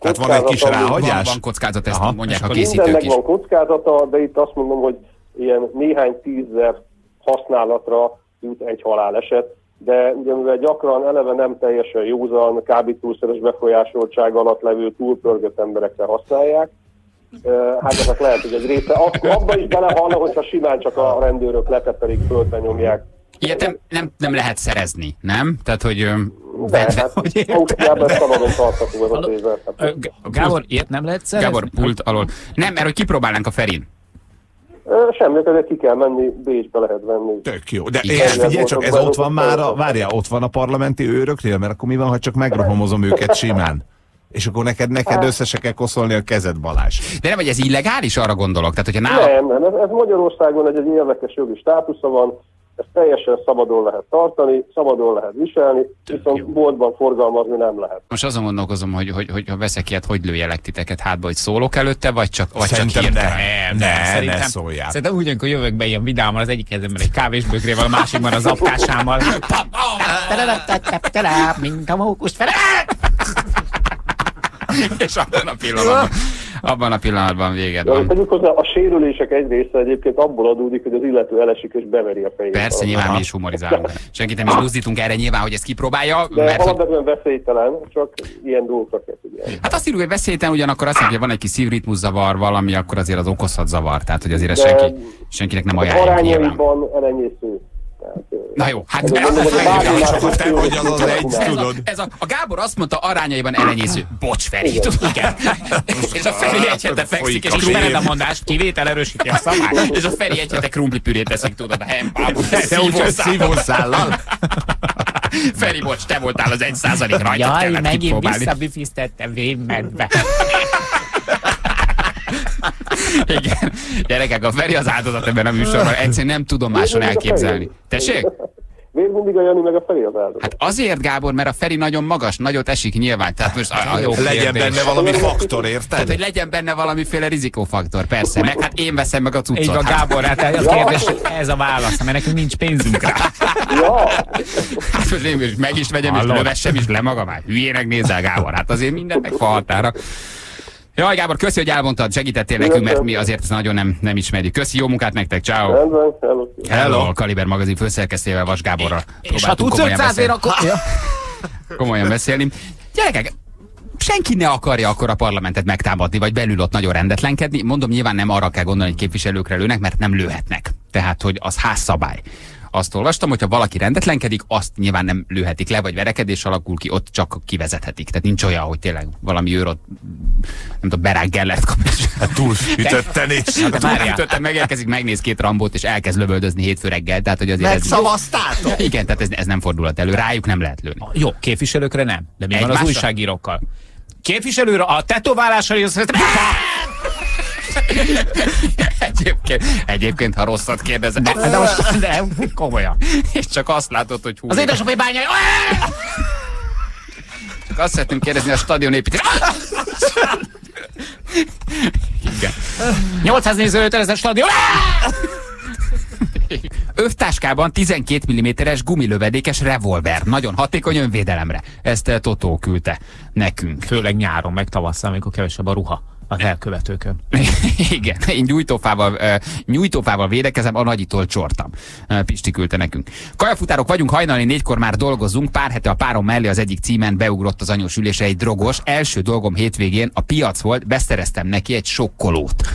Tehát van egy kis kockázata- Van, ráhagyás? van kockázat, ezt Aha. mondják a Mindennek készítők is. van kockázata, de itt azt mondom, hogy ilyen néhány tízzer használatra jut egy haláleset, de ugye mivel gyakran eleve nem teljesen józan, kábítószeres befolyásoltság alatt levő túlpörgött emberekre használják, hát ezek lehet, hogy egy része, akkor abban is belehalna, hogyha simán csak a rendőrök leteperik, földbe nyomják. Ilyet nem, nem, nem lehet szerezni, nem? Tehát, hogy... De vedd- hát Ausztriában ez szabadon tartható ez a tézer. Hát, Gábor, ilyet nem lehet szerezni? Gábor, pult alól. Nem, mert hogy kipróbálnánk a Ferin. Semmi, ezért ki kell menni, Bécsbe lehet venni. Tök jó. De Igen. és figyelj csak, ez ott van már, a, várjál, ott van a parlamenti őröknél, mert akkor mi van, ha csak megrohomozom őket simán? És akkor neked, neked össze se kell koszolni a kezed, Balázs. De nem, hogy ez illegális, arra gondolok. Tehát, hogyha nála... Nem, nem, ez, ez Magyarországon egy, egy érdekes jogi státusza van, ezt teljesen szabadon lehet tartani, szabadon lehet viselni, viszont boltban forgalmazni nem lehet. Most azon gondolkozom, hogy, hogy, hogy ha veszek ilyet, hogy lőjelek titeket hátba, hogy szólok előtte, vagy csak, vagy csak hirtelen? ne, ne, ne szóljál. Szerintem úgy, amikor jövök be ilyen vidáman, az egyik kezemben egy kávésbögrével, a másikban az apkásámmal. Mint a mókus fele. És abban a pillanatban. Abban a pillanatban véged van. tegyük hozzá, a sérülések egy része egyébként abból adódik, hogy az illető elesik és beveri a fejét. Persze, nyilván mi is humorizálunk. Senkit nem is buzdítunk erre nyilván, hogy ezt kipróbálja, De mert hogy alapvetően veszélytelen, csak ilyen dolgokra kell figyelni. Hát azt írjuk, hogy veszélytelen, ugyanakkor azt mondja, hogy van egy kis szívritmuszavar, valami, akkor azért az okozhat zavar. Tehát, hogy azért De- senki, senkinek nem nyilván. Arányaiban elenyésző. Na jó, hát Ez ez, tudja, hogy az az egy, tudod. ez a, a Gábor azt mondta arányaiban elenyésző. Bocs, Feri, tudod, igen. És a Feri egy hete fekszik, és Ismered a mondást, kivétel erősíti a szabályt. és a Feri egy hete krumplipürét teszik, tudod, a hempából. Szívószállal. Feri, bocs, te voltál az egy százalék rajta, Jaj, megint kipróbálni. visszabifisztettem vénmedve. Igen. Gyerekek, a Feri az áldozat ebben a műsorban. Egyszerűen nem tudom máson elképzelni. Tessék? Miért mindig a Jani meg a Feri az áldozat? Hát azért, Gábor, mert a Feri nagyon magas, nagyot esik nyilván. Tehát most a, a jó Legyen kérdés. benne valami faktor, Tehát, érted? hogy legyen benne valamiféle rizikófaktor, persze. Meg hát én veszem meg a cuccot. Így van, Gábor, hát a kérdés, ez a válasz, mert nekünk nincs pénzünk rá. Hát most én is meg is vegyem, és Hallod? lövessem is le magam. Hát hülyének nézel, Gábor. Hát azért mindennek fa határa. Jaj, Gábor, köszi, hogy elmondtad, segítettél nekünk, mert mi azért ezt nagyon nem, nem ismerjük. Köszi, jó munkát nektek, ciao. Hello. Hello, a Kaliber magazin főszerkesztőjével Vas Gáborral. És ha tudsz komolyan 500 ér, akkor... Ja. komolyan beszélni. Gyerekek, senki ne akarja akkor a parlamentet megtámadni, vagy belül ott nagyon rendetlenkedni. Mondom, nyilván nem arra kell gondolni, hogy képviselőkre lőnek, mert nem lőhetnek. Tehát, hogy az házszabály. Azt olvastam, hogyha valaki rendetlenkedik, azt nyilván nem lőhetik le, vagy verekedés alakul ki, ott csak kivezethetik. Tehát nincs olyan, hogy tényleg valami őr ott, nem tudom, Berák Gellert kap. Hát túl ütötten is. Hát már ütötten megérkezik, megnéz két rambót, és elkezd lövöldözni hétfő reggel. Tehát, hogy azért ez- Megszavaztátok? Igen, tehát ez, ez nem fordulhat elő. Rájuk nem lehet lőni. Jó, képviselőkre nem. De mi van az Egymásra? újságírókkal? Képviselőre a tetoválással jössz, Egyébként, egyébként ha rosszat kérdezem. De, de most de, komolyan. És csak azt látod, hogy hú. Az édesapja bányai... Csak azt szeretném kérdezni a stadion építés. Igen. 800 nézőt ezer stadion. Övtáskában 12 mm-es gumilövedékes revolver. Nagyon hatékony önvédelemre. Ezt eh, Totó küldte nekünk. Főleg nyáron, meg tavasszal, amikor kevesebb a ruha az elkövetőkön. Igen, én nyújtófával, nyújtófával védekezem, a nagyitól csortam. Pisti küldte nekünk. Kajafutárok vagyunk, hajnali négykor már dolgozunk, pár hete a párom mellé az egyik címen beugrott az anyós ülésre egy drogos. Első dolgom hétvégén a piac volt, beszereztem neki egy sokkolót.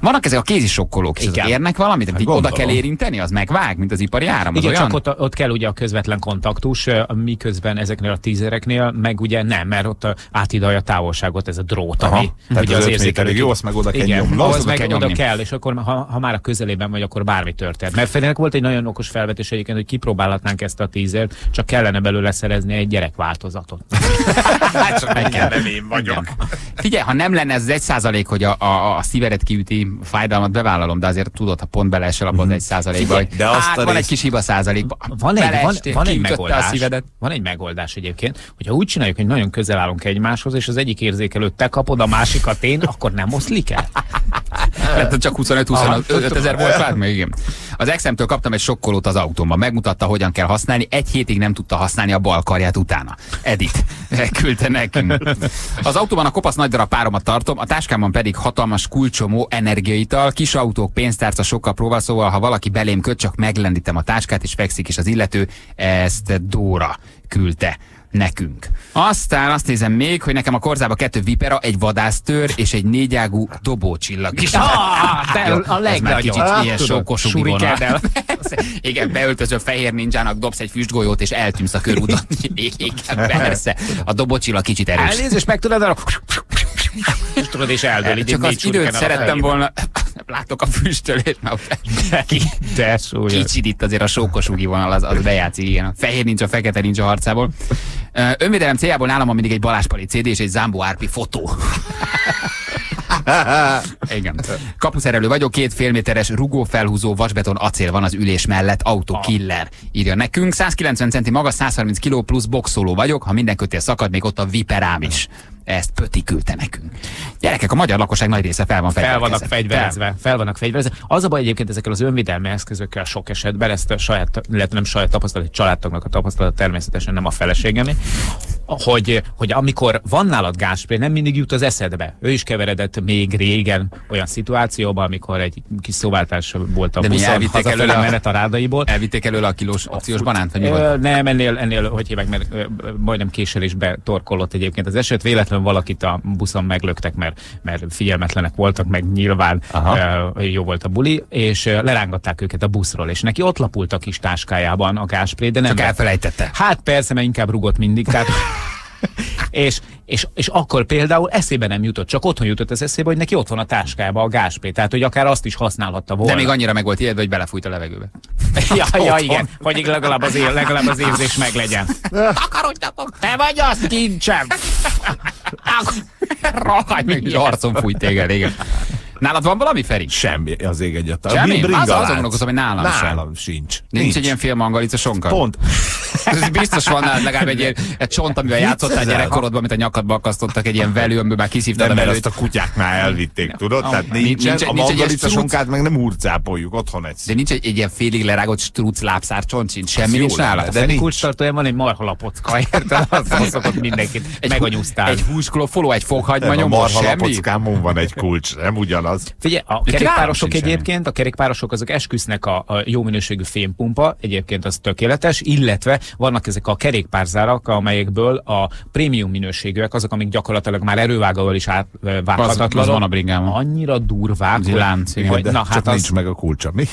Vannak ezek a kézi sokkolók, és érnek valamit, amit így oda kell érinteni, az megvág, mint az ipari áram, Igen, olyan? csak ott, ott kell ugye a közvetlen kontaktus, miközben ezeknél a tízereknél meg ugye nem, mert ott ö, átidalja a távolságot ez a drót, ami ugye az az öt érzékelő. méterig jó, azt meg oda kell Igen, nyomni. Azt meg kell oda kell, és akkor ha, ha már a közelében vagy, akkor bármi történt. Mert Ferinek volt egy nagyon okos felvetés egyébként, hogy kipróbálhatnánk ezt a tízert, csak kellene belőle szerezni egy gyerekváltozatot. Hát csak meg kell, nem én vagyok. Figyelj, ha nem lenne ez az egy százalék, hogy a, a, a szívedet kiüti fájdalmat, bevállalom, de azért tudod, ha pont beleesel abban az egy százalékba, hogy De azt hát, a van egy részt- kis hiba százalékba. Van egy, van, van egy megoldás. Van egy megoldás egyébként, hogyha úgy csináljuk, hogy nagyon közel állunk egymáshoz, és az egyik érzékelőt te kapod, a másikat én, akkor nem oszlik el. Hát csak 25-25 Aha, ezer volt már, még igen. Az exemtől kaptam egy sokkolót az autómban, megmutatta, hogyan kell használni, egy hétig nem tudta használni a bal karját utána. Edit küldte nekünk. Az autóban a kopasz nagy darab páromat tartom, a táskámban pedig hatalmas kulcsomó energiaital, kis autók, pénztárca, sokkal próbál, szóval ha valaki belém köt, csak meglendítem a táskát, és fekszik is az illető, ezt Dóra küldte nekünk. Aztán azt nézem még, hogy nekem a korzába kettő vipera, egy vadásztör és egy négyágú dobócsillag is. Ah, de a ez már legnagyobb. kicsit Ah, surikeddel. Igen, beöltöző fehér ninjának dobsz egy füstgolyót és eltűnsz a körúton. Igen, persze. A dobócsillag kicsit erős. Elnézést, meg tudod, arra... és tudod, és eldől. Csak az időt szerettem volna. Látok a füstölést, mert De súlyos. kicsit itt azért a sókosugi vonal az, az bejátszik, igen. A fehér nincs, a fekete nincs a harcából. Önvédelem céljából nálam van mindig egy Baláspali CD és egy Zambó Árpi fotó. Igen. Kapuszerelő vagyok, két félméteres rugófelhúzó vasbeton acél van az ülés mellett, autó killer, írja nekünk. 190 centi magas, 130 kg plusz boxoló vagyok, ha minden kötél szakad, még ott a viperám is. Ezt Pöti küldte nekünk. Gyerekek, a magyar lakosság nagy része fel van fel fegyverkezve. vannak fegyverezve, fel vannak fegyverezve. Az a baj egyébként ezekkel az önvédelmi eszközökkel sok esetben, ezt a saját, illetve nem saját tapasztalat, egy családtagnak a tapasztalat természetesen nem a feleségemé, hogy, hogy amikor van nálad gázspray, nem mindig jut az eszedbe. Ő is keveredett még régen olyan szituációban, amikor egy kis szóváltás volt a De buszon, elvitték előle a- menet a rádaiból. Elvitték előle a kilós akciós banánt, vagy mi volt? Nem, ennél, ennél, hogy hívják, mert majdnem késelésbe torkollott egyébként az eset. Véletlenül valakit a buszon meglöktek, mert, mert figyelmetlenek voltak, meg nyilván ö, jó volt a buli, és lerángatták őket a buszról, és neki ott lapult a kis táskájában a gázspré, de nem Csak elfelejtette. Hát persze, mert inkább rugott mindig, tehát és, és, és akkor például eszébe nem jutott, csak otthon jutott az eszébe, hogy neki ott van a táskába a gázspré, tehát hogy akár azt is használhatta volna. De még annyira meg volt ijedve, hogy belefújt a levegőbe. ja, ja, igen, hogy legalább az, él, legalább az érzés meglegyen. Takarodjatok! Te vagy az kincsem! Rajj meg, arcon fújt téged, igen. Nálad van valami, Feri? Semmi az ég egyet. Semmi? Az- azon gondolkozom, hogy nálam sem. nálam sincs. Nincs, egy ilyen félmangalica sonka? Pont. Ez biztos van nálad legalább egy, ilyen, egy csont, amivel játszottál gyerekkorodban, amit a nyakadba akasztottak egy ilyen velő, amiből már kiszívtad Nem, a mert velőt. azt a kutyáknál elvitték, tudod? Ah, Tehát nincs- nincs- a nincs egy ilyen mangalica sonkát meg nem hurcápoljuk, otthon egy De nincs egy, egy ilyen félig lerágott struc lábszár csont sincs, semmi nincs nála. de Feri nincs. kulcstartóján van egy marha lapocka, érted? Azt szokott mindenkit. Egy, Meganyúztál. egy húskloffoló, egy fokhagyma a nyomó, semmi. lapockámon van egy kulcs, nem ugyanaz. Figyelj, a kerékpárosok egyébként, a kerékpárosok azok esküsznek a, a jó minőségű fémpumpa, egyébként az tökéletes, illetve vannak ezek a kerékpárzárak, amelyekből a prémium minőségűek, azok, amik gyakorlatilag már erővágóval is átvághatatlanok. Az- az van a brigámon. Annyira durvák, Az egy lánc, igen. hogy, De na csak hát az, nincs meg a kulcsa, mi?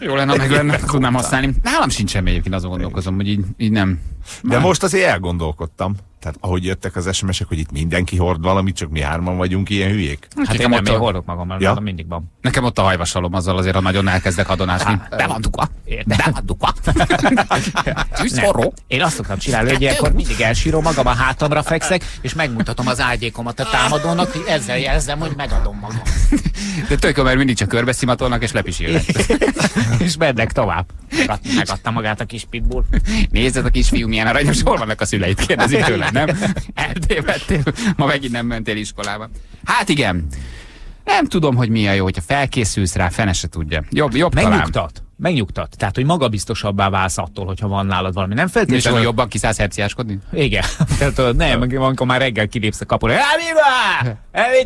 Jó lenne, meg lenne, tudnám használni. Nálam sincs semmi egyébként, azon gondolkozom, hogy így, így nem. De most azért elgondolkodtam. Tehát ahogy jöttek az SMS-ek, hogy itt mindenki hord valamit, csak mi hárman vagyunk ilyen hülyék. hát én Nekem nem, én a- hordok magammal, Ja. ja. mindig van. Nekem ott a hajvasalom azzal azért, ha nagyon elkezdek adonásni. Be van dugva. Be van dugva. Én azt szoktam csinálni, hogy ilyenkor mindig elsírom magam, a hátamra fekszek, és megmutatom az ágyékomat a támadónak, hogy ezzel jelzem, hogy megadom magam. De tök jó, mert mindig csak körbeszimatolnak és lepisílnek. és mennek tovább. Megad, megadta magát a kis pitbull. Nézd, a kisfiú milyen aranyos, hol vannak a szüleit, kérdezi tőle, nem? Eltévedtél, ma megint nem mentél iskolába. Hát igen, nem tudom, hogy mi a jó, hogyha felkészülsz rá, fene se tudja. Jobb, jobb talán. Megnyugtat. Megnyugtat. Tehát, hogy magabiztosabbá válsz attól, hogyha van nálad valami. Nem És feltétlenül... akkor jobban kiszállsz herciáskodni? Igen. Tehát, nem, amikor már reggel kilépsz a kapura.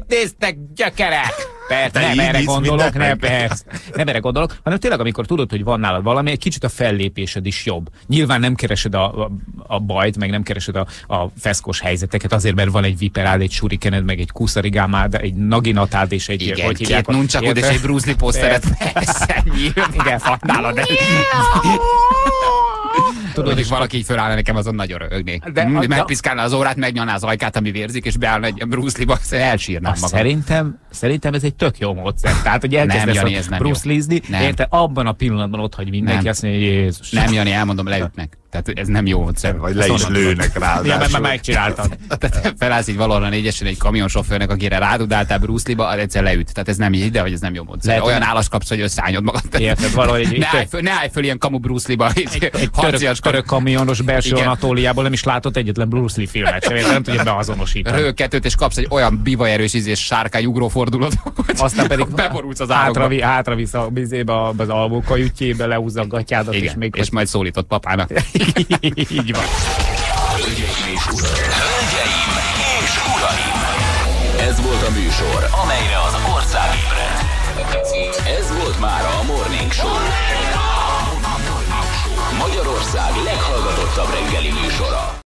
Néztek, gyökerek? Persze, nem erre gondolok, nem, persze. Nem erre gondolok, hanem tényleg, amikor tudod, hogy van nálad valami, egy kicsit a fellépésed is jobb. Nyilván nem keresed a, a, a bajt, meg nem keresed a, a feszkos helyzeteket, azért, mert van egy viperád, egy surikened, meg egy kuszarigámád, egy naginatád és egy... Igen, hogy két hívják, nuncsakod és egy Bruce Lee poszteret. Persze, nyilván. Igen, nálad. Tudod, hogy valaki így fölállna nekem, azon nagyon röhögnék. De- De, de- megpiszkálna az órát, megnyalná az ajkát, ami vérzik, és beállna egy Bruce Lee-ba, elsírnám magam. Szerintem, szerintem ez egy tök jó módszer. Tehát, hogy Nem, elkezdesz Jani, a ez nem Bruce. Lee-zni, Nem. érte, abban a pillanatban ott hagy mindenki, Nem. azt mondja, hogy Jézus. Nem, Jani, elmondom, leütnek. Tehát ez nem jó módszer. Vagy le is onnan lőnek rá. Ja, mert már megcsináltad. Tehát felállsz így valahol a négyesen egy kamionsofőrnek, akire rádudáltál Bruce Lee-ba, az egyszer leüt. Tehát ez nem így, de hogy ez nem jó módszer. Lehet, Olyan állas kapsz, hogy összeányod magad. Érted, valahogy egy- ne, állj föl, ne állj föl ilyen kamu Bruce Lee-ba. Egy török, török kamionos belső Igen. Anatóliából nem is látott egyetlen Bruce Lee filmet, sem, nem tudja beazonosítani. Röhög kettőt, és kapsz egy olyan bivajerős ízés sárkány ugró-fordulatot, hogy Aztán pedig beborulsz az hátra, hátra visz a bizébe, az alvókajütjébe, lehúzza a gatyádat, és még... és majd szólított papának. így van. Hölgyeim és uraim! Ez volt a műsor, amelyre az ország ébredt. Ez volt már a Morning Show. Magyarország leg